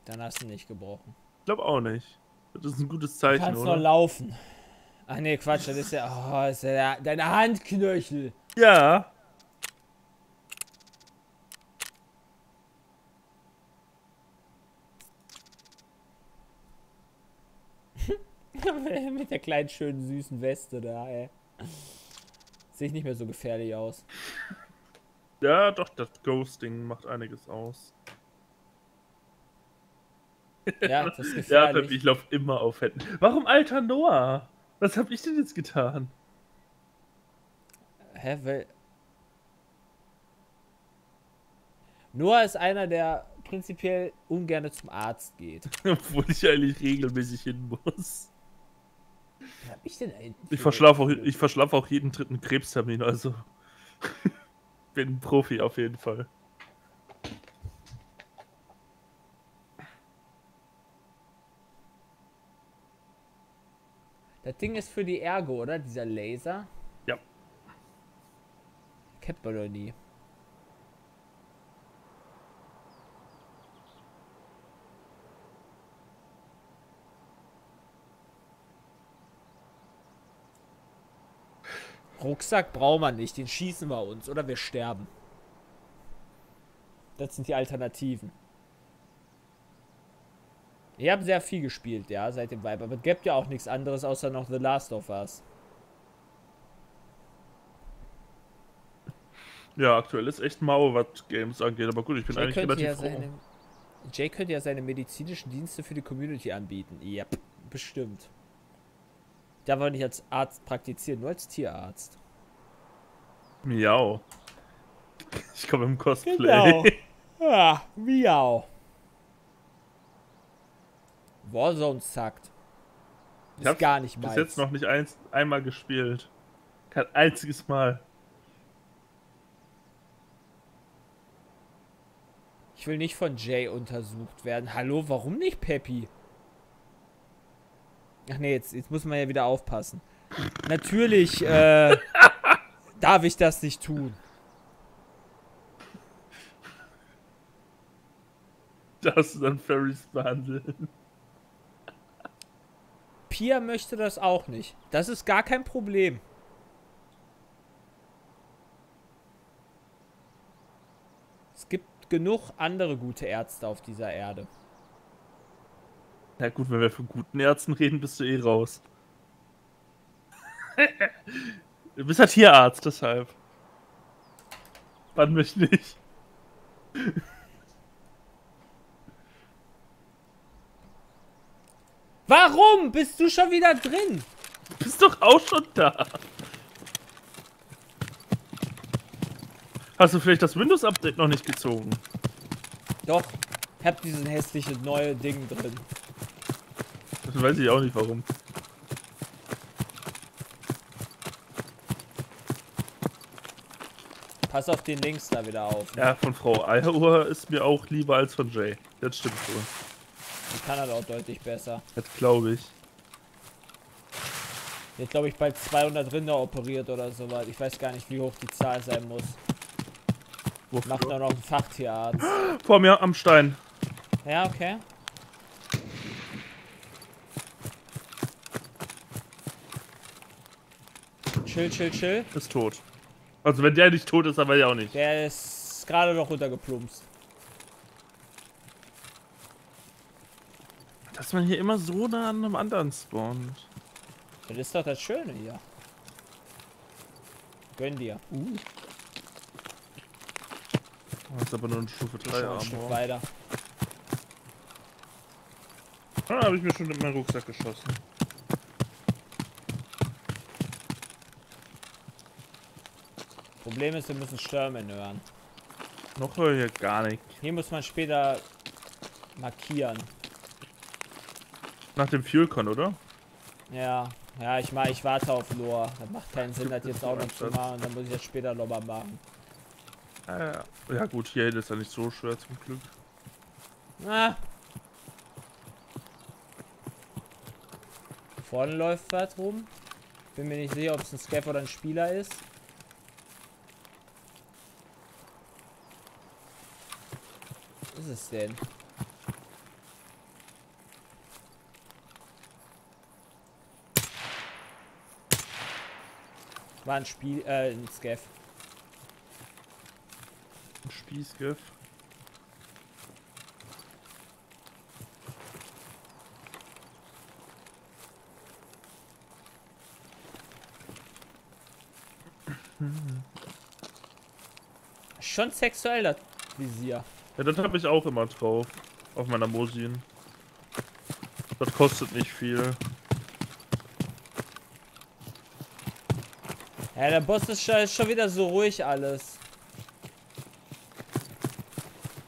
Dann hast du nicht gebrochen.
Ich glaube auch nicht. Das ist ein gutes
Du
Zeichen,
kannst noch
oder?
laufen. Ach nee, Quatsch, das ist ja. Oh, das ist ja deine Handknöchel.
Ja.
Mit der kleinen, schönen, süßen Weste da, ey. Sehe ich nicht mehr so gefährlich aus.
Ja, doch, das Ghosting macht einiges aus.
Ja, das ist
Ja,
gefährlich.
Peppi, ich laufe immer auf Händen. Warum alter Noah? Was habe ich denn jetzt getan?
Hä, weil. Noah ist einer, der prinzipiell ungern zum Arzt geht.
Obwohl ich eigentlich regelmäßig hin muss.
Was hab ich denn hinten
Ich verschlafe auch, ich verschlafe auch jeden dritten Krebstermin, also. Bin ein Profi auf jeden Fall.
Das Ding ist für die Ergo, oder? Dieser Laser.
Ja.
Kennt man doch nie. Rucksack braucht man nicht, den schießen wir uns oder wir sterben. Das sind die Alternativen. Ich habe sehr viel gespielt, ja, seit dem Vibe, aber es gibt ja auch nichts anderes außer noch The Last of Us.
Ja, aktuell ist echt mau, was Games angeht, aber gut, ich bin
Jay
eigentlich relativ
ja
froh.
seine, Jay könnte ja seine medizinischen Dienste für die Community anbieten. Ja, bestimmt. Da wollte nicht als Arzt praktizieren, nur als Tierarzt.
Miau. Ich komme im Cosplay.
Genau. Ah, miau. Warzone.
Ich
Ist
hab's
gar nicht
Bis
meins.
jetzt noch nicht eins, einmal gespielt. Kein einziges Mal.
Ich will nicht von Jay untersucht werden. Hallo, warum nicht, Peppy? Ach nee, jetzt, jetzt muss man ja wieder aufpassen. Natürlich äh, darf ich das nicht tun.
Darfst du dann Fairies behandeln?
Pia möchte das auch nicht. Das ist gar kein Problem. Es gibt genug andere gute Ärzte auf dieser Erde.
Na gut, wenn wir von guten Ärzten reden, bist du eh raus. du bist ja Tierarzt, deshalb. Wann mich nicht?
Warum bist du schon wieder drin?
Du bist doch auch schon da. Hast du vielleicht das Windows-Update noch nicht gezogen?
Doch, ich hab diesen hässlichen neue Ding drin.
Das weiß ich auch nicht warum.
Pass auf den Links da wieder auf.
Ja, von Frau Eieruhr ist mir auch lieber als von Jay. Das stimmt wohl.
Kann halt auch deutlich besser.
Das glaube ich.
Hat, glaube ich, bald 200 Rinder operiert oder sowas. Ich weiß gar nicht, wie hoch die Zahl sein muss.
Wofür?
Macht auch noch ein Fachtierarzt.
Vor mir am Stein.
Ja, okay. Chill, chill, chill.
Ist tot. Also wenn der nicht tot ist, dann weiß ich auch nicht.
Der ist gerade noch runtergeplumpst.
Dass man hier immer so nah an einem anderen spawnt.
Das ist doch das Schöne hier. Gönn dir.
Das ist aber nur eine Stufe 3
Schon ein Stück
Armor.
weiter.
Ah, habe ich mir schon in meinen Rucksack geschossen.
Problem ist, wir müssen Stürmen hören.
Noch höre ich hier gar nicht.
Hier muss man später markieren.
Nach dem Fuelcon, oder?
Ja, ja, ich mach, ich warte auf Lore. Das macht keinen Sinn, das jetzt auch noch zu machen. Dann muss ich das später nochmal machen.
Äh, ja gut, hier ist ja nicht so schwer zum Glück.
Ah. Vorne läuft was rum. Bin mir nicht sicher, ob es ein Scav oder ein Spieler ist. Was ist es denn? War ein Spiel, äh, ein Scav.
Ein Spießgift.
Schon sexuell, das Visier.
Ja, das habe ich auch immer drauf. Auf meiner Mosin. Das kostet nicht viel.
Ja, der Boss ist schon, ist schon wieder so ruhig alles.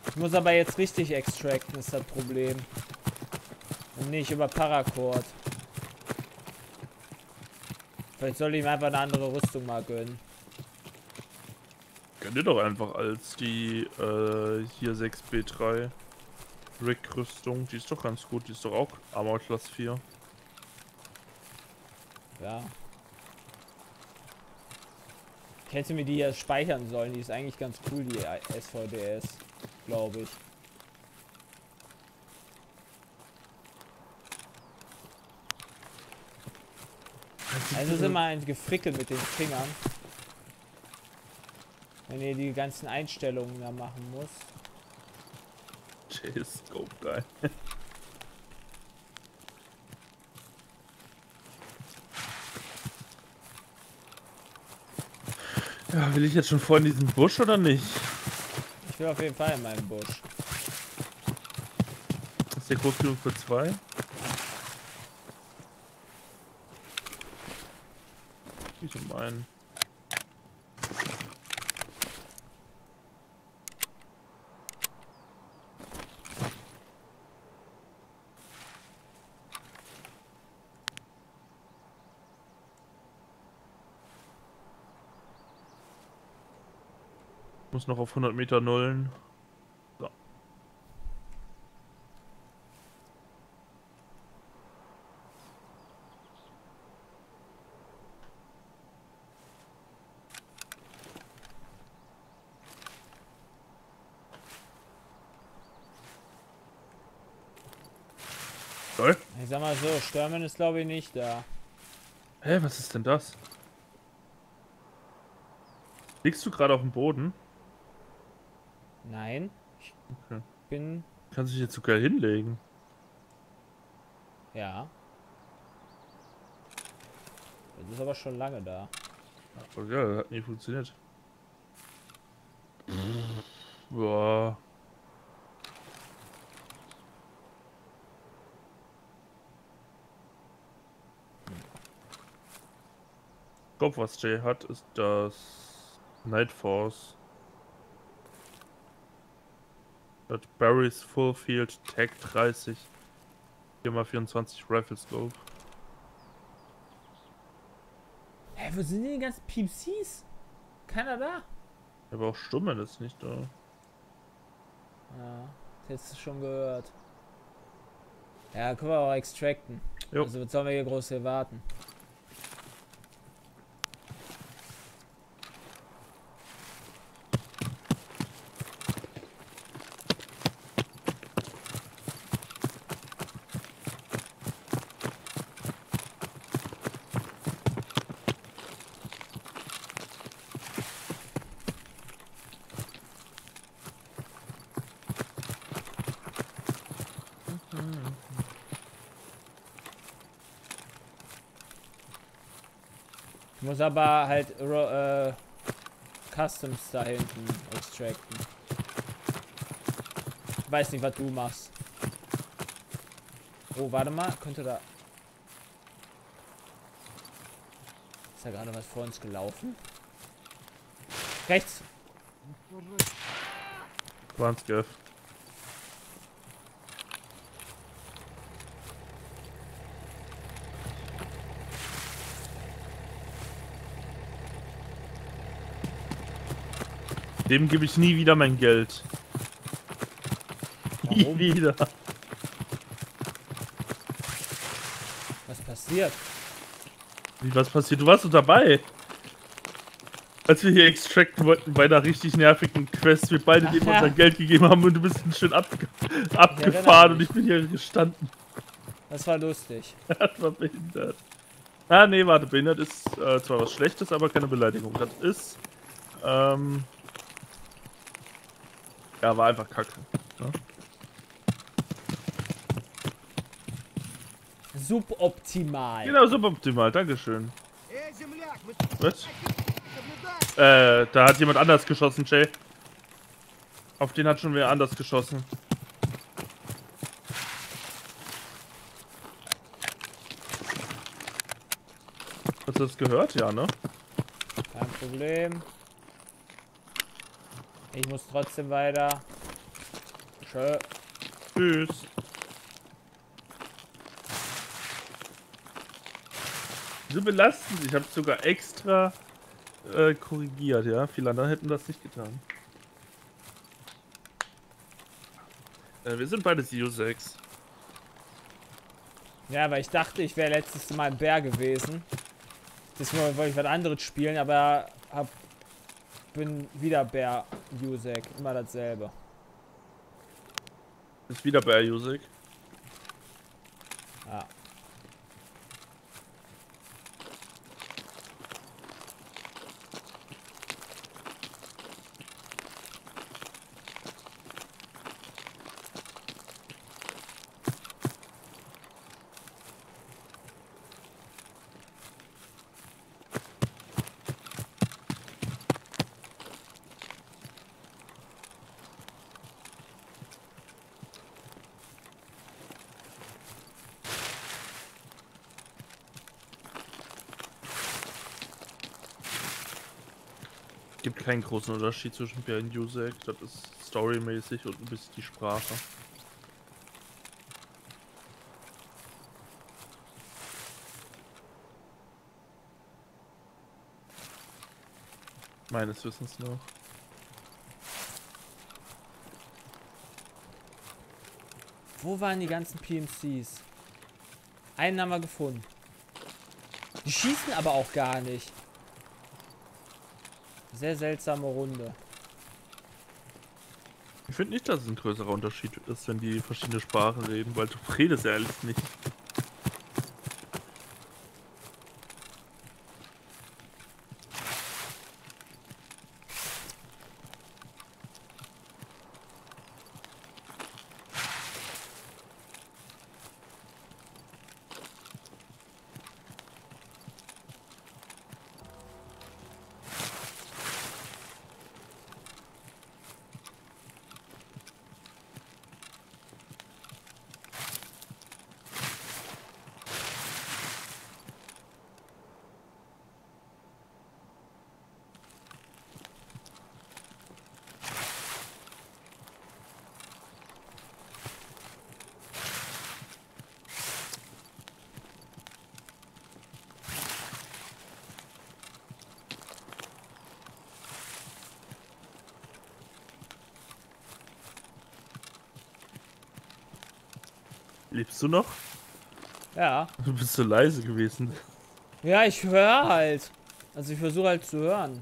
Ich muss aber jetzt richtig extracten, ist das Problem. Und nicht über Paracord. Vielleicht soll ich ihm einfach eine andere Rüstung mal gönnen.
Gönn dir doch einfach als die äh, hier 6B3 Rick-Rüstung. Die ist doch ganz gut. Die ist doch auch Armor Class 4.
Ja. Ich hätte mir die ja speichern sollen. Die ist eigentlich ganz cool, die SVDS. Glaube ich. Also ist immer ein Gefrickel mit den Fingern. Wenn ihr die ganzen Einstellungen da machen muss.
J-Scope, geil. Ja, will ich jetzt schon vor in diesen Busch oder nicht?
Ich will auf jeden Fall in meinem Busch.
Ist der groß genug für zwei? Ich um einen. Muss noch auf 100 Meter nullen. So. Toll.
Ich sag mal so, Stürmen ist glaube ich nicht da.
Hä, was ist denn das? Liegst du gerade auf dem Boden?
Nein. Ich
Okay.
bin.
Kannst du dich jetzt so geil hinlegen?
Ja. Das ist aber schon lange da.
Oh ja, das hat nie funktioniert. Boah. Kopf, was Jay hat, ist das Night Force. Das Barry's Full Field Tag 30. 4x24 Rifle Scope.
Hä, wo sind denn die ganzen PCs? Keiner da?
Aber auch Stummen ist nicht da.
Ja, das hättest du schon gehört. Ja, können wir auch extracten.
Jo.
Also, was sollen wir hier groß erwarten? muss aber halt äh, Customs da hinten extracten. Ich weiß nicht, was du machst. Oh, warte mal, könnte da. Ist da gerade was vor uns gelaufen? Rechts.
Schwanzgriff. Dem gebe ich nie wieder mein Geld. Nie
Warum?
wieder.
Was passiert?
Wie was passiert? Du warst doch dabei. Als wir hier extracten wollten bei einer richtig nervigen Quest, wir beide dem
ja.
unser Geld gegeben haben und du bist schön abge abgefahren und
mich.
ich bin hier gestanden.
Das war lustig.
Das war behindert. Ah, nee, warte, behindert ist äh, zwar was Schlechtes, aber keine Beleidigung. Das ist, ähm, ja, war einfach kacke. Ne?
Suboptimal.
Genau, suboptimal, Dankeschön. Was? Äh, da hat jemand anders geschossen, Jay. Auf den hat schon wer anders geschossen. Hast du das gehört? Ja, ne?
Kein Problem. Ich muss trotzdem weiter. Tschö.
Tschüss. So belastend. Ich habe sogar extra äh, korrigiert, ja. Viele andere hätten das nicht getan. Äh, wir sind beide CU6.
Ja, weil ich dachte, ich wäre letztes Mal im Bär gewesen. Deswegen wollte ich was anderes spielen, aber hab, bin wieder Bär Usek. Immer dasselbe.
Ist wieder bei Music. Keinen großen Unterschied zwischen Bär und Music. Das ist storymäßig und ein bisschen die Sprache. Meines Wissens noch.
Wo waren die ganzen PMCs? Einen haben wir gefunden. Die schießen aber auch gar nicht. Sehr seltsame Runde.
Ich finde nicht, dass es ein größerer Unterschied ist, wenn die verschiedene Sprachen reden, weil du redest ja ehrlich nicht. Lebst du noch?
Ja.
Du bist so leise gewesen.
Ja, ich höre halt. Also ich versuche halt zu hören.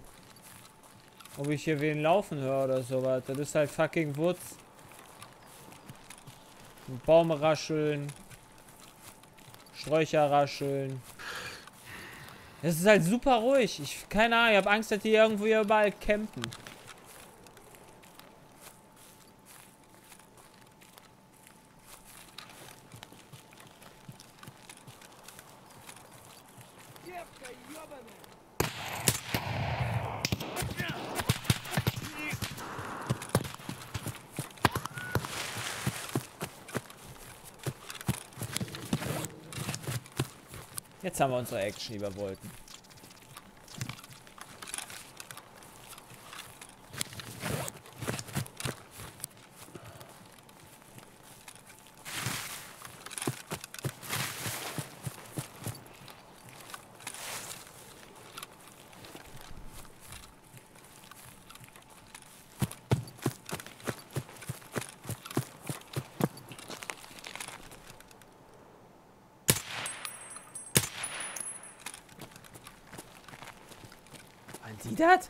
Ob ich hier wen laufen höre oder sowas. Das ist halt fucking Wutz. Baume rascheln. Sträucher rascheln. Es ist halt super ruhig. Ich keine Ahnung, ich habe Angst, dass die irgendwo hier überall campen. Haben wir unsere Action, die wir wollten. Waren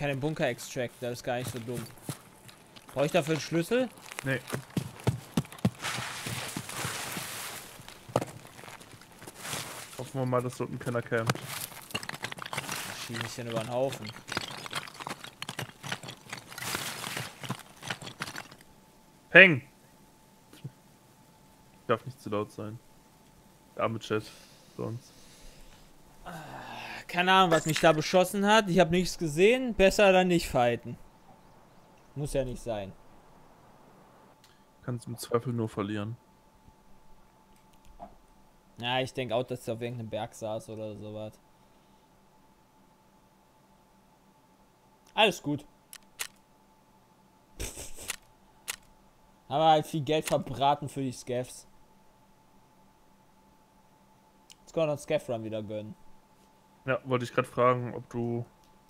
Ich den Bunker extracten, das ist gar nicht so dumm. Brauche ich dafür einen Schlüssel?
Nee. Hoffen wir mal, dass dort ein Kenner campt.
Schieße ich den über den Haufen.
Peng! Darf nicht zu laut sein. Arme Chat. Sonst.
Keine Ahnung, was mich da beschossen hat. Ich habe nichts gesehen. Besser dann nicht fighten. Muss ja nicht sein.
Kannst im Zweifel nur verlieren.
Ja, ich denke auch, dass er auf irgendeinem Berg saß oder sowas. Alles gut. Aber halt viel Geld verbraten für die Scavs. Jetzt können wir uns Scav Run wieder gönnen.
Ja, wollte ich gerade fragen, ob du.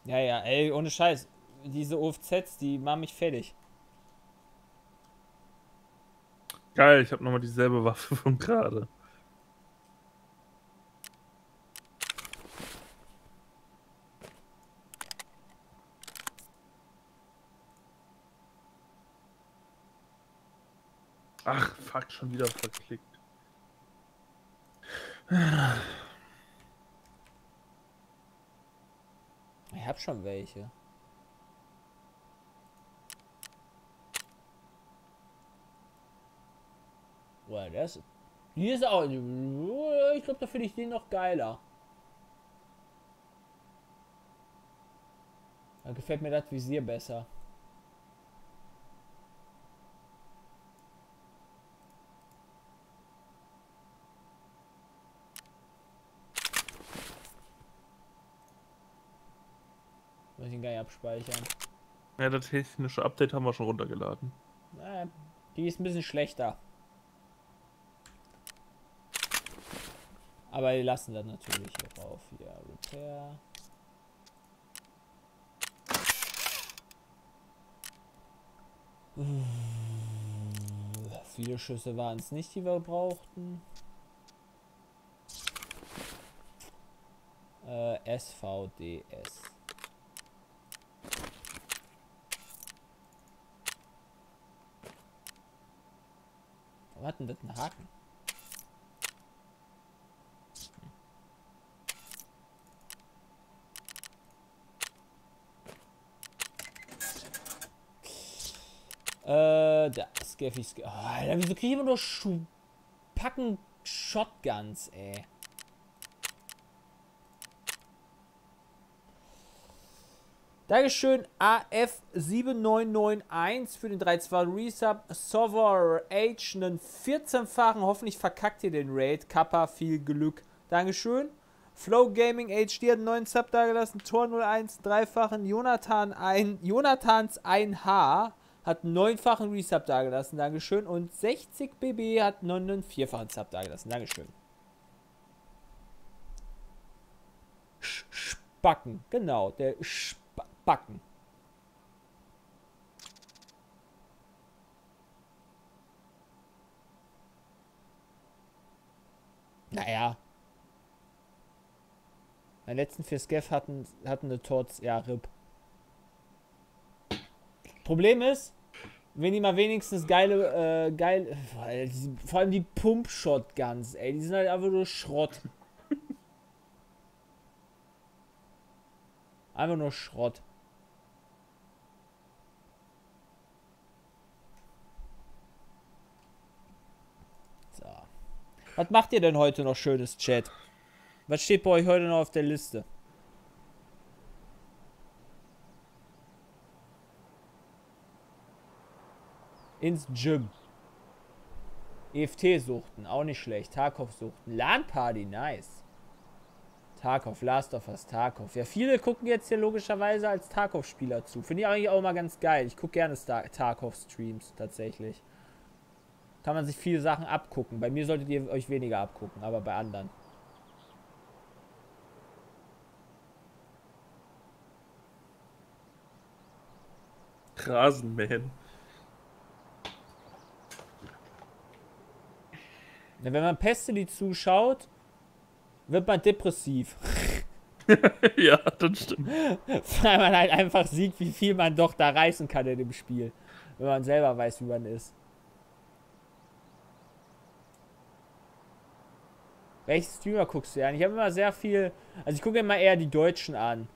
Ja, ja, ey, ohne Scheiß. Diese OFZs, die machen mich fertig.
Geil, ich habe nochmal dieselbe Waffe von gerade. Ach, fuck, schon wieder verklickt.
Ich hab schon welche. Boah, das. Die ist auch. Ich glaube, da finde ich den noch geiler. Da gefällt mir das Visier besser. Muss ich ihn gar nicht abspeichern.
Ja, das technische Update haben wir schon runtergeladen.
Naja, die ist ein bisschen schlechter. Aber die lassen das natürlich hier drauf. Hier, Repair. Viele Schüsse waren es nicht, die wir brauchten. Äh, SVDS. Denn das einen Haken? Äh, da, Scaffy, Scaffy. Oh, Alter, wieso kriege ich immer nur Schu Packen Shotguns, ey? Dankeschön AF7991 für den 3-2 Resub. Sover H einen 14-fachen. Hoffentlich verkackt ihr den Raid. Kappa, viel Glück. Dankeschön. Flow Gaming HD hat einen neuen Sub dagelassen. Tor 01, dreifachen. Jonathan ein, Jonathans 1H hat einen neunfachen Resub dagelassen. Dankeschön. Und 60 BB hat einen vierfachen Sub dagelassen. Dankeschön. Spacken, genau, der Spacken. Naja. Meine letzten vier Scaff hatten, hatten eine Tots, ja, RIP. Problem ist, wenn die mal wenigstens geile, äh, geil, vor allem die Pump-Shotguns, ey, die sind halt einfach nur Schrott. Einfach nur Schrott. So. Was macht ihr denn heute noch schönes, Chat? Was steht bei euch heute noch auf der Liste? Ins Gym. EFT suchten, auch nicht schlecht. Tarkov suchten. LAN-Party, nice. Tarkov, Last of Us, Tarkov. Ja, viele gucken jetzt hier logischerweise als Tarkov-Spieler zu. Finde ich eigentlich auch mal ganz geil. Ich gucke gerne Tarkov-Streams tatsächlich. Kann man sich viele Sachen abgucken. Bei mir solltet ihr euch weniger abgucken, aber bei anderen.
Rasenmähen.
Wenn man Pestily zuschaut, wird man depressiv.
ja, das stimmt.
Weil man halt einfach sieht, wie viel man doch da reißen kann in dem Spiel. Wenn man selber weiß, wie man ist. Welche Streamer guckst du an? Ich habe immer sehr viel. Also ich gucke immer eher die Deutschen an.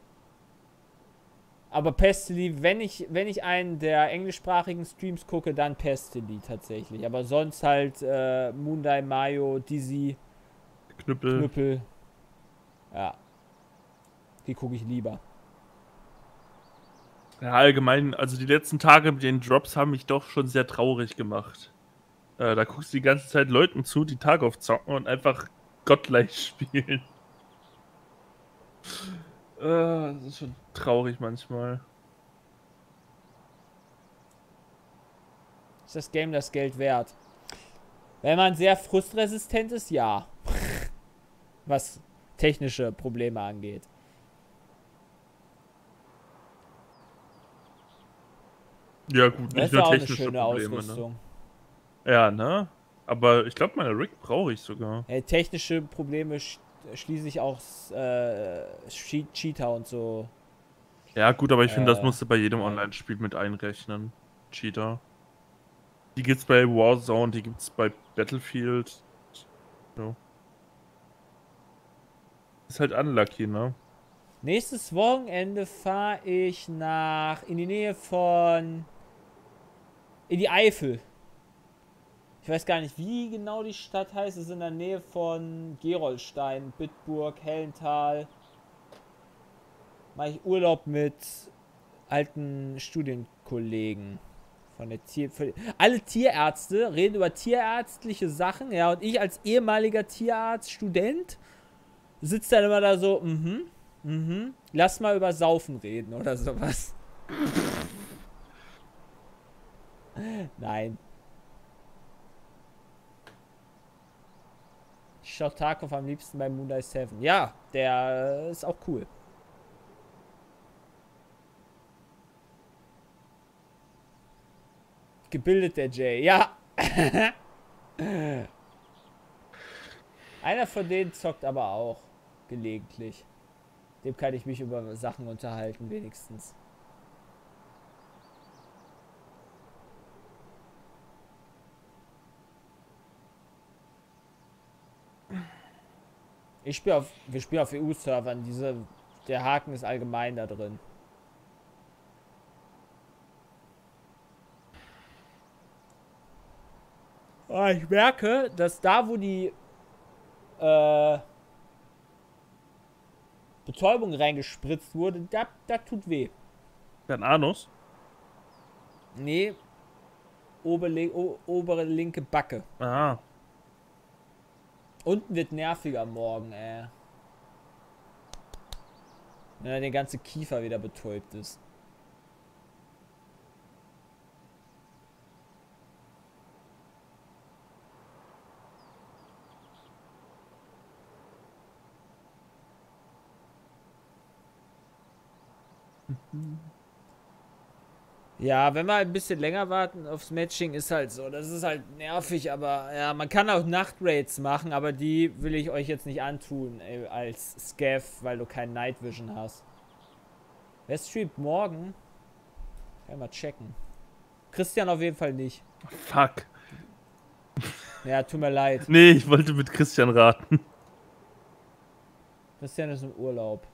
Aber Pestily, wenn ich, wenn ich einen der englischsprachigen Streams gucke, dann Pestily tatsächlich. Aber sonst halt äh, Moondai, Mayo, Dizzy.
Knüppel.
Knüppel. Ja. Die gucke ich lieber.
Ja, allgemein, also die letzten Tage mit den Drops haben mich doch schon sehr traurig gemacht. Äh, da guckst du die ganze Zeit Leuten zu, die Tag aufzocken und einfach gottgleich spielen. Äh, das ist schon traurig manchmal.
Ist das Game das Geld wert? Wenn man sehr frustresistent ist, ja was technische Probleme angeht.
Ja, gut, nicht
das
nur
ist auch eine
technische
schöne
Probleme. Ne?
Ausrüstung.
Ja, ne? Aber ich glaube, meine Rig brauche ich sogar.
Ja, technische Probleme sch schließe ich auch äh, Cheater und so.
Ja, gut, aber ich finde, das
Äh,
musst du bei jedem Online-Spiel mit einrechnen. Cheater. Die gibt's bei Warzone, die gibt's bei Battlefield. So. Ist halt unlucky, ne?
Nächstes Wochenende fahre ich nach in die Nähe von in die Eifel. Ich weiß gar nicht, wie genau die Stadt heißt. Es ist in der Nähe von Gerolstein, Bitburg, Hellental. Mache ich Urlaub mit alten Studienkollegen von der Tier. Alle Tierärzte reden über tierärztliche Sachen, ja, und ich als ehemaliger Tierarzt, Student, sitzt dann immer da so, mhm, mhm, lass mal über Saufen reden oder sowas. Nein. Ich schaue Tarkov am liebsten bei Moonlight 7. Ja, der ist auch cool. Gebildet der Jay. Ja. Einer von denen zockt aber auch gelegentlich. Dem kann ich mich über Sachen unterhalten, wenigstens. Ich spiele auf, wir spielen auf EU-Servern. Diese, der Haken ist allgemein da drin. Ah, ich merke, dass da, wo die äh, Betäubung reingespritzt wurde, da, da tut weh.
Dein Anus?
Nee, obere, obere linke Backe.
Ah.
Unten wird nerviger morgen, ey. Wenn dann der ganze Kiefer wieder betäubt ist. Ja, wenn wir ein bisschen länger warten aufs Matching, ist halt so. Das ist halt nervig, aber ja, man kann auch Nachtraids machen, aber die will ich euch jetzt nicht antun ey, als Scav, weil du kein Night Vision hast. Wer streamt morgen? Kann mal checken. Christian auf jeden Fall nicht.
Fuck.
Ja, tut mir leid.
Nee, ich wollte mit Christian raten.
Christian ist im Urlaub.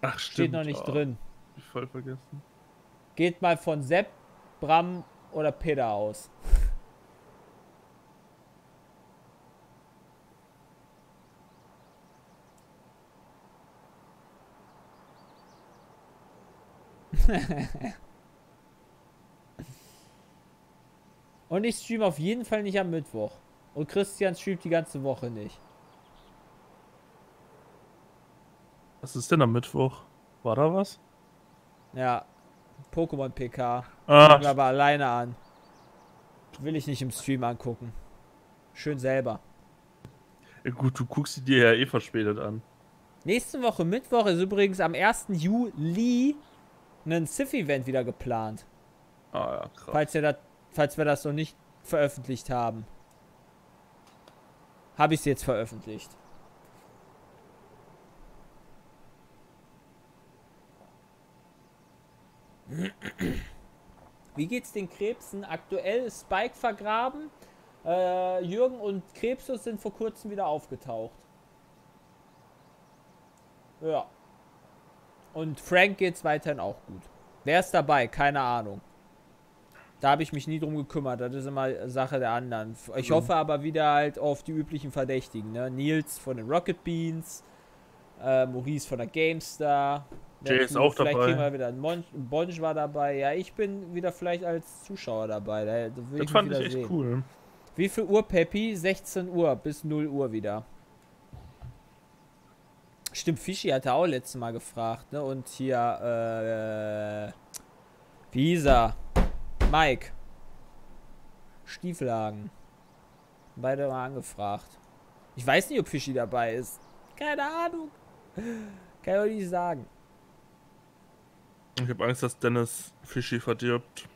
Ach, stimmt.
Steht noch nicht
Oh,
drin.
hab Ich voll vergessen.
Geht mal von Sepp, Bram oder Peter aus. Und ich stream auf jeden Fall nicht am Mittwoch. Und Christian streamt die ganze Woche nicht.
Was ist denn am Mittwoch? War da was?
Ja, Pokémon PK.
Ah,
Gucken wir aber alleine an. Will ich nicht im Stream angucken. Schön selber.
ja gut, du guckst sie dir ja eh verspätet an.
Nächste Woche Mittwoch ist übrigens am 1. Juli ein Sif-Event wieder geplant.
Ah ja, krass.
Falls, ihr das, falls wir das noch nicht veröffentlicht haben. Habe ich es jetzt veröffentlicht. Wie geht's den Krebsen? Aktuell ist Spike vergraben. Äh, Jürgen und Krebsus sind vor kurzem wieder aufgetaucht. Ja. Und Frank geht's weiterhin auch gut. Wer ist dabei? Keine Ahnung. Da habe ich mich nie drum gekümmert. Das ist immer Sache der anderen. Ich
Mhm.
hoffe aber wieder halt auf die üblichen Verdächtigen. Ne? Nils von den Rocket Beans, äh, Maurice von der GameStar.
Jay ist auch
vielleicht
dabei.
kriegen wir wieder einen Bonj war dabei. Ja, ich bin wieder vielleicht als Zuschauer dabei. Da,
Das fand ich echt
sehen.
cool.
Wie viel Uhr, Peppi? 16 Uhr bis 0 Uhr wieder. Stimmt, Fischi hatte auch letztes Mal gefragt, ne? Und hier, äh, wie hieß er? Mike. Stiefelhagen. Beide mal angefragt. Ich weiß nicht, ob Fischi dabei ist. Keine Ahnung. Kann ich auch nicht sagen.
Ich habe Angst, dass Dennis Fischi verdirbt.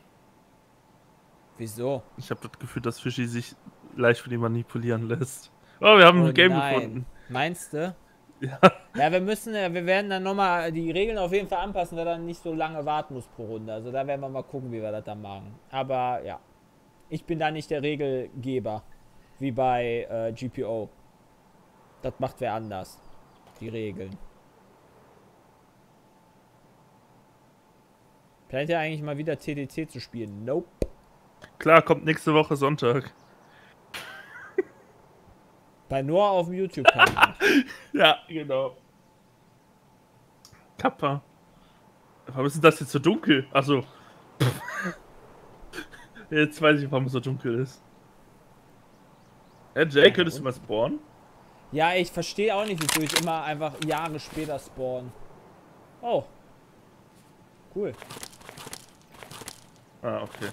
Wieso?
Ich habe das Gefühl, dass Fischi sich leicht von ihm manipulieren lässt. Oh, wir haben
Oh
ein Game
nein.
gefunden.
Meinst du?
Ja.
Ja, wir müssen, äh, wir werden dann nochmal die Regeln auf jeden Fall anpassen, wer dann nicht so lange warten muss pro Runde. Also da werden wir mal gucken, wie wir das dann machen. Aber ja, ich bin da nicht der Regelgeber, wie bei äh, GPO. Das macht wer anders, die Regeln. Plant ihr eigentlich mal wieder TDC zu spielen? Nope.
Klar, kommt nächste Woche Sonntag.
Bei Noah auf dem YouTube-Kanal.
Ja, genau. Kappa. Warum ist denn das jetzt so dunkel? Achso. jetzt weiß ich, warum es so dunkel ist. Ja, Jay, könntest du mal spawnen?
Ja, ich verstehe auch nicht, wieso ich immer einfach Jahre später spawn. Oh. Cool.
Ah, okay.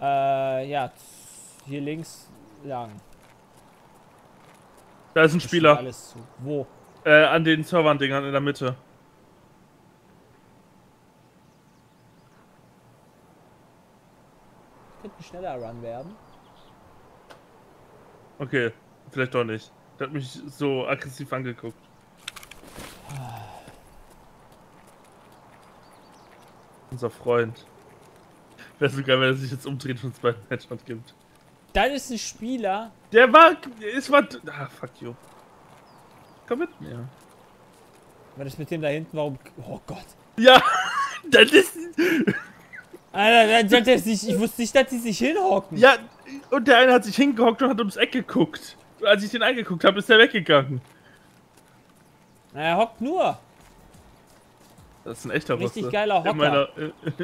Äh, ja, hier links lang.
Da ist ein Spieler.
Alles zu. Wo?
Äh, an den Servern-Dingern in der Mitte.
Könnte ein schneller Run werden.
Okay, vielleicht doch nicht. Der hat mich so aggressiv angeguckt. Unser Freund. Wäre so geil, wenn er sich jetzt umdreht und einen Headshot gibt.
Das ist ein Spieler.
Der war. Es war. Ah, fuck you. Komm mit mir.
Was ist mit dem da hinten? Warum? Oh Gott.
Ja! Das ist.
Alter, das, das, das, ich, ich wusste nicht, dass die sich hinhocken.
Ja, und der eine hat sich hingehockt und hat ums Eck geguckt. Als ich den angeguckt habe, ist der weggegangen.
Na, Er hockt nur.
Das ist ein echter
Richtig
Russe.
geiler Hocker.
In meiner,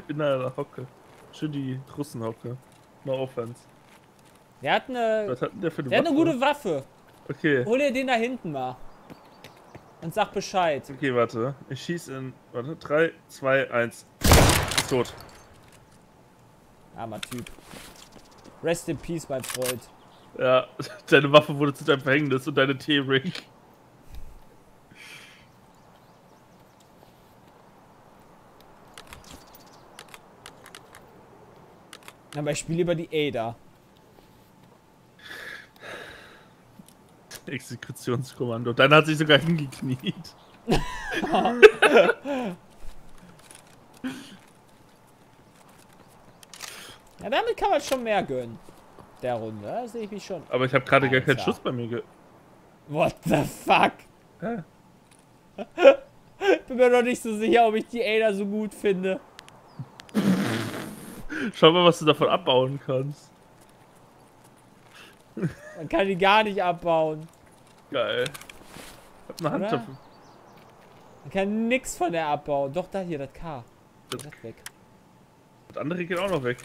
in einer Hocke. Schön die Russenhocke. No offense.
Der hat eine,
Was hat denn der für eine
der hat eine gute Waffe.
Okay.
Hol dir den da hinten mal. Und sag Bescheid.
Okay, warte. Ich schieß in. Warte. 3, 2, 1. Ist tot.
Armer Typ. Rest in Peace, mein Freund.
Ja, deine Waffe wurde zu deinem Verhängnis und deine T-Ring.
Aber ich spiele lieber die Ada.
Exekutionskommando. Deiner hat sich sogar hingekniet.
Ja, damit kann man schon mehr gönnen. Der Runde, da sehe ich mich schon.
Aber ich habe gerade gar keinen. Schuss bei mir ge...
What the fuck?
Hä?
Bin mir noch nicht so sicher, ob ich die Ada so gut finde.
Schau mal, was du davon abbauen kannst.
Man kann die gar nicht abbauen.
Geil. Ich hab eine Hand dafür.
Man kann nix von der abbauen. Doch, da hier, das K.
Das,
Das weg.
das andere geht auch noch weg.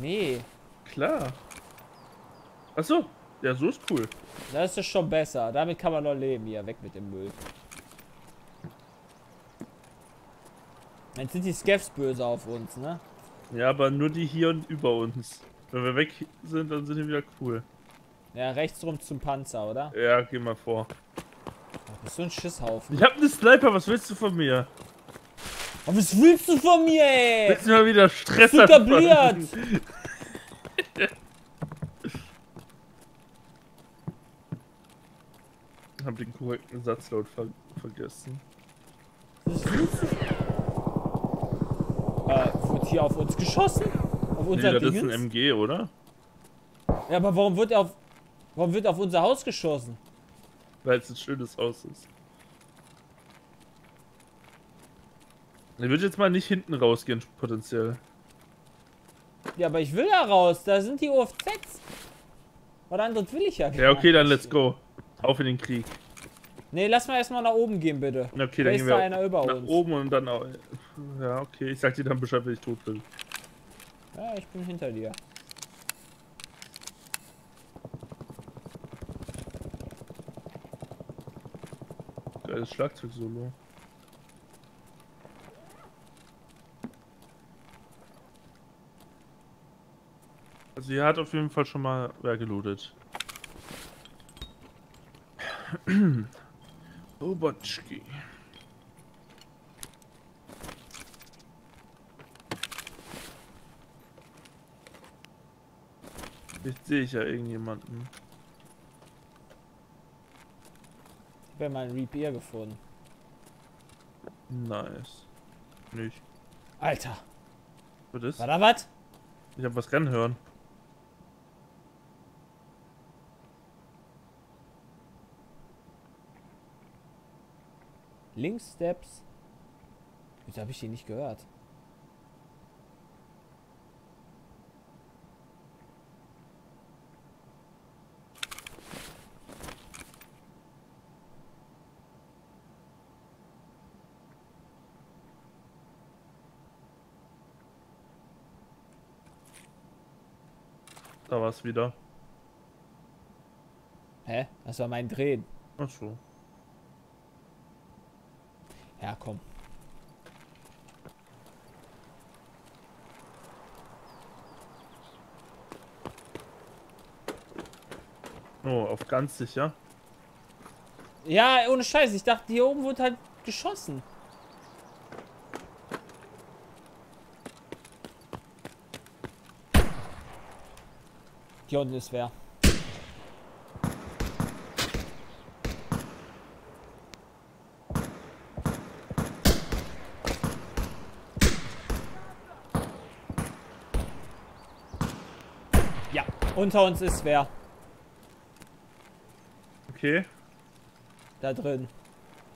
Nee,
Klar. Achso. Ja, so ist cool.
das ist schon besser. Damit kann man noch leben. Hier, weg mit dem Müll. Jetzt sind die Skeffs böse auf uns, ne?
Ja, aber nur die hier und über uns. Wenn wir weg sind, dann sind die wieder cool.
Ja, rechts rum zum Panzer, oder?
Ja, geh mal vor.
Ach, bist du ein Schisshaufen.
Ich hab einen Sniper, was willst du von mir?
Oh, was willst du von mir, ey?
Willst du mal wieder Stress
Bist du etabliert?
Hab den korrekten Satzlaut ver vergessen.
Was willst du? Hier auf uns geschossen? Auf
Nee,
unser
das ist
Dingens?
ein MG, oder?
Ja, aber warum wird er auf... Warum wird auf unser Haus geschossen?
Weil es ein schönes Haus ist. Er wird jetzt mal nicht hinten rausgehen, potenziell.
Ja, aber ich will da raus. Da sind die OFZs. Was anderes will ich ja gar
Ja, okay, dann let's go. Auf in den Krieg.
Nee, lass mal erstmal nach oben gehen, bitte.
Okay,
Da
dann
ist
gehen
da
wir
einer über
nach
uns.
oben und dann auch. Ja, okay. Ich sag dir dann Bescheid, wenn ich tot bin.
Ja, ich bin hinter dir.
Geiles Schlagzeug-Solo. Also hier hat auf jeden Fall schon mal wer gelootet. Robotschki. Jetzt sehe ich ja irgendjemanden.
Ich habe ja mal ein Repair gefunden.
Nice. Nicht.
Alter,
Was ist?
war da was?
Ich hab was rennen hören.
Links Steps. Wieso habe ich die nicht gehört?
Da war es wieder.
Hä? Das war mein Drehen.
Ach so.
Ja, komm.
Oh, auf ganz sicher.
Ja, ohne Scheiß. Ich dachte, hier oben wurde halt geschossen. Hier unten ist wer. Ja, unter uns ist wer.
Okay.
Da drin.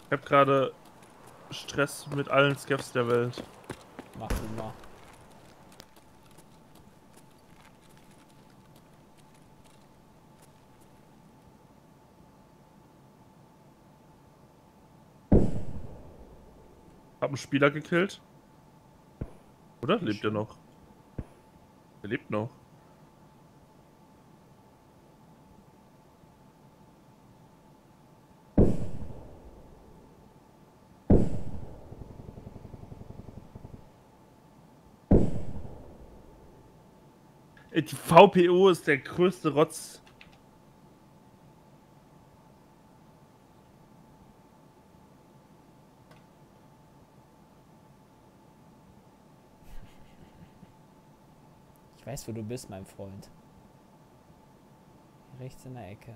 Ich hab gerade Stress mit allen Skeffs der Welt.
Mach du mal.
Hab einen Spieler gekillt. Oder? Lebt er noch? Er lebt noch. Die VPO ist der größte Rotz.
Wo du bist, mein Freund. Hier rechts in der Ecke.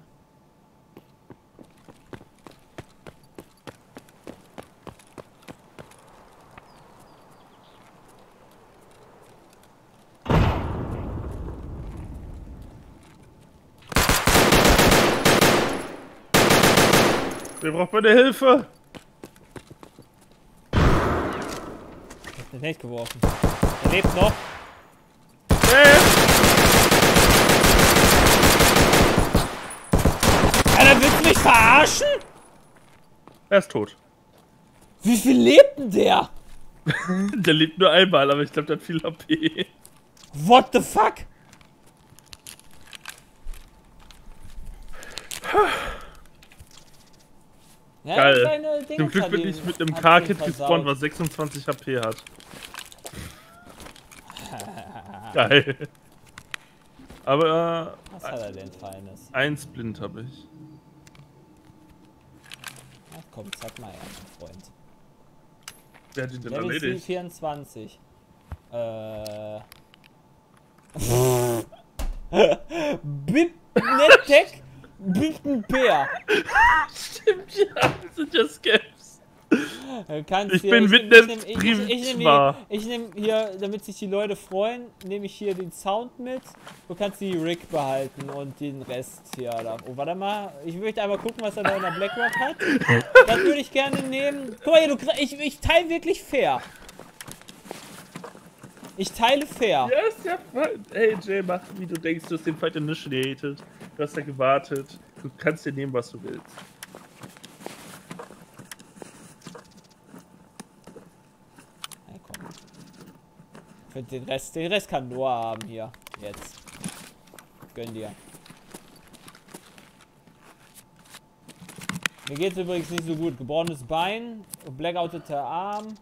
Wer braucht meine Hilfe?
Ich hab den Held geworfen. Er lebt noch.
Hey!
Alter, willst du mich verarschen?
Er ist tot.
Wie viel lebt denn der?
Der lebt nur einmal, aber ich glaube, der hat viel HP.
What the fuck? Ja,
Geil. Zum Glück bin ich mit einem K-Kit
versaut.
gespawnt, was 26 HP hat. Geil. Aber
Was hat er denn Feines?
äh, ein Splint habe ich.
Komm, zeig mal her, mein Freund.
Wer hat ihn denn
Level
erledigt?
24. Äh. Bip Netek Bittenpeer.
Stimmt, ja, das sind ja Scams.
Äh,
Ich
hier-
bin
ich,
Witness
nehm- ich, ich, ich, nehm
Primar.
hier, ich nehme hier, damit sich die Leute freuen, nehme ich hier den Sound mit. Du kannst die Rig behalten und den Rest hier. Da. Oh, warte mal. Ich möchte einmal gucken, was er da in der Blackrock hat. Das würde ich gerne nehmen. Guck mal hier, du, ich, ich teile wirklich fair. Ich teile fair.
Ist ja. Hey Jay, mach wie du denkst, du hast den Fight initiated. Du hast ja gewartet. Du kannst dir nehmen, was du willst.
Ja, komm. Für den Rest, den Rest kann Noah haben hier. Jetzt. Gönn dir. Mir geht's übrigens nicht so gut. Gebrochenes Bein, blackouteter Arm.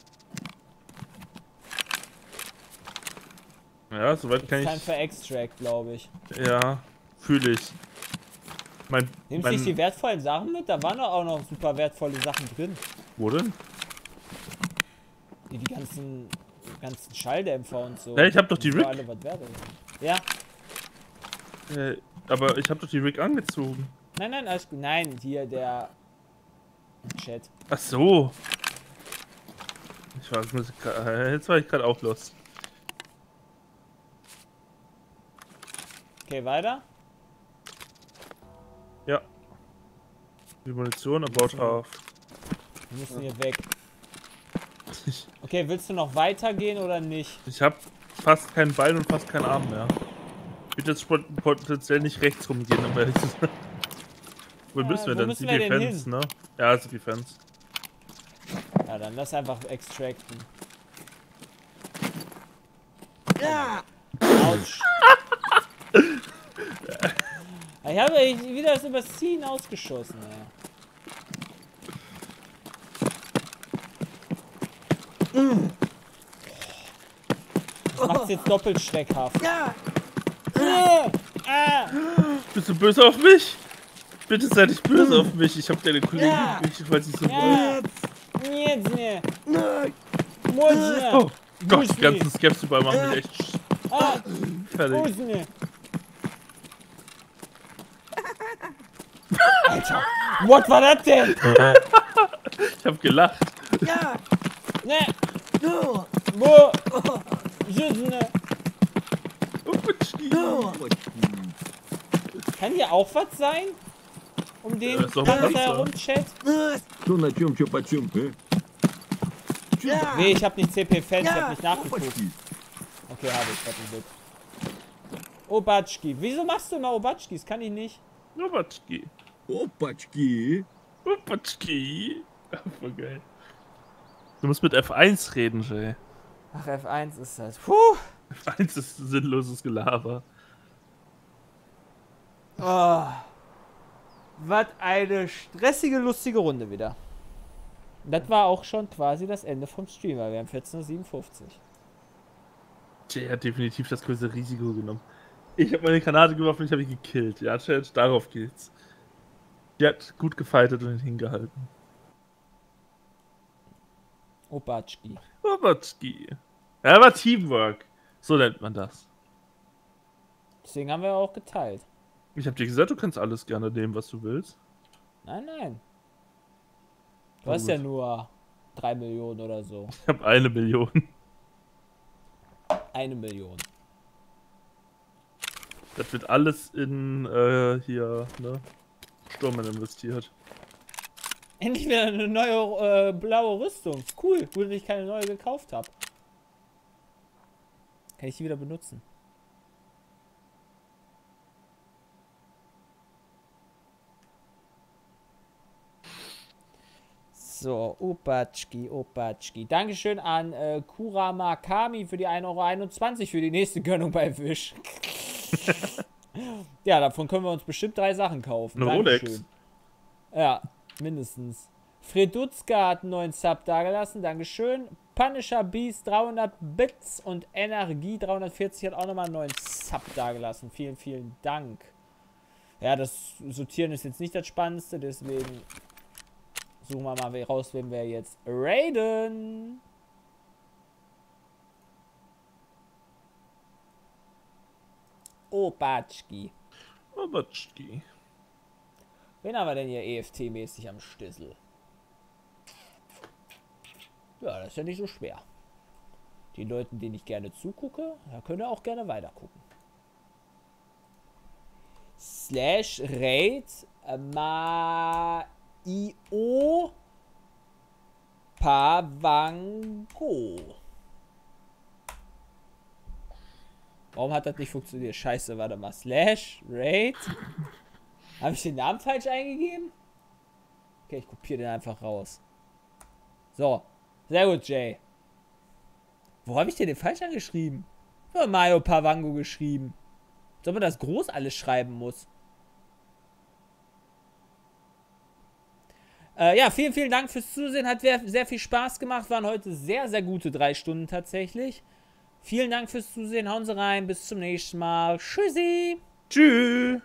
Ja, soweit kann
Time
ich.
für Extract, glaube ich.
Ja, fühle ich. Mein,
Nimmst
mein,
nicht die wertvollen Sachen mit? Da waren doch auch noch super wertvolle Sachen drin.
Wo denn?
Die, die ganzen, ganzen Schalldämpfer und so.
Ja, ich hab doch die Rig.
Ja,
Äh, aber ich habe doch die Rig angezogen.
nein, nein, alles gut. Nein, hier der Chat.
Ach so. Ich war, äh, jetzt war ich gerade auch los.
Okay, weiter.
Ja. Die Munition about half.
Wir müssen hier weg. Okay, willst du noch weitergehen oder nicht?
Ich habe fast kein Bein und fast keinen Arm mehr. Ich würde jetzt pot- potenziell nicht rechts rumgehen, aber gesagt. Wo
Ja,
müssen wir
wo
denn?
müssen
CP
wir denn hin?
ne? Ja, CP Fence.
Ja, dann lass einfach extracten. Autsch. Ich habe wieder das übers Ziehen ausgeschossen, ey. Das macht's jetzt doppelt schreckhaft. Ja! Ah!
Bist du böse auf mich? Bitte sei nicht böse auf mich. Ich habe deine Kollegen
Ja.
nicht, weil sie so wollen.
Ja! Jetzt ne! Можно!
Oh Gott, die
Pussy.
ganzen Scaps überall machen mich echt sch-
Ah!
fertig.
Pussy! Alter! What war das denn?
Ich habe gelacht.
Ne! Wo? Tschüss, ne? Kann hier auch was sein? Um den
ja,
Panzer
herumchat? Du, na.
Nee, ich hab nicht CP Fans, ja. ich hab nicht nachgeguckt. Okay, habe ich, warte Glück. Obatschki. Wieso machst du immer Obatschkis? Kann ich nicht.
Obatschki.
Obatschki. Obatschki. Voll geil. Du musst mit F1 reden, Jay.
Ach, F1 ist das. Puh.
F1 ist sinnloses Gelaber.
Oh. Was eine stressige, lustige Runde wieder. Das war auch schon quasi das Ende vom Stream, weil wir haben 14.57 Uhr.
Jay hat definitiv das größte Risiko genommen. Ich habe meine Granate geworfen, ich habe ihn gekillt. Ja, Chat, darauf geht's. Die hat gut gefightet und ihn hingehalten.
Obatschki.
Robertski. Ja, aber Teamwork. So nennt man das.
Deswegen haben wir auch geteilt.
Ich habe dir gesagt, du kannst alles gerne nehmen, was du willst.
Nein, nein. Du
Na
hast ja
gut.
nur 3 Millionen oder so.
Ich habe eine Million.
Eine Million.
Das wird alles in äh, hier, ne? Sturmen investiert.
Endlich wieder eine neue äh, blaue Rüstung. Cool. Gut, dass ich keine neue gekauft habe. Kann ich die wieder benutzen? So, Opatschki, Opatschki. Dankeschön an äh, Kurama Kami für die 1,21 Euro für die nächste Gönnung bei Wish. ja, davon können wir uns bestimmt drei Sachen kaufen.
Eine Rolex.
Ja, mindestens. Freduzka hat einen neuen Sub dagelassen, Dankeschön. Punisher Beast 300 Bits und Energie 340 hat auch nochmal einen neuen Sub dagelassen. Vielen, vielen Dank. Ja, das Sortieren ist jetzt nicht das Spannendste, deswegen suchen wir mal raus, wen wir jetzt raiden. Opatschki.
Robertski.
Wen haben wir denn hier EFT-mäßig am Stissel? Ja, das ist ja nicht so schwer. Die Leuten, denen ich gerne zugucke, da könnt auch gerne weiter gucken. Slash Raid Ma IO Pavango. Warum hat das nicht funktioniert? Scheiße, warte mal. Slash Raid. Habe ich den Namen falsch eingegeben? Okay, ich kopiere den einfach raus. So. Sehr gut, Jay. Wo habe ich denn den falsch angeschrieben? Ja, Mario Pavango geschrieben. Ob man das groß alles schreiben muss. Äh, ja, vielen, vielen Dank fürs Zusehen. Hat sehr viel Spaß gemacht. Waren heute sehr, sehr gute drei Stunden tatsächlich. Vielen Dank fürs Zusehen. Hauen Sie rein. Bis zum nächsten Mal. Tschüssi.
Tschüss.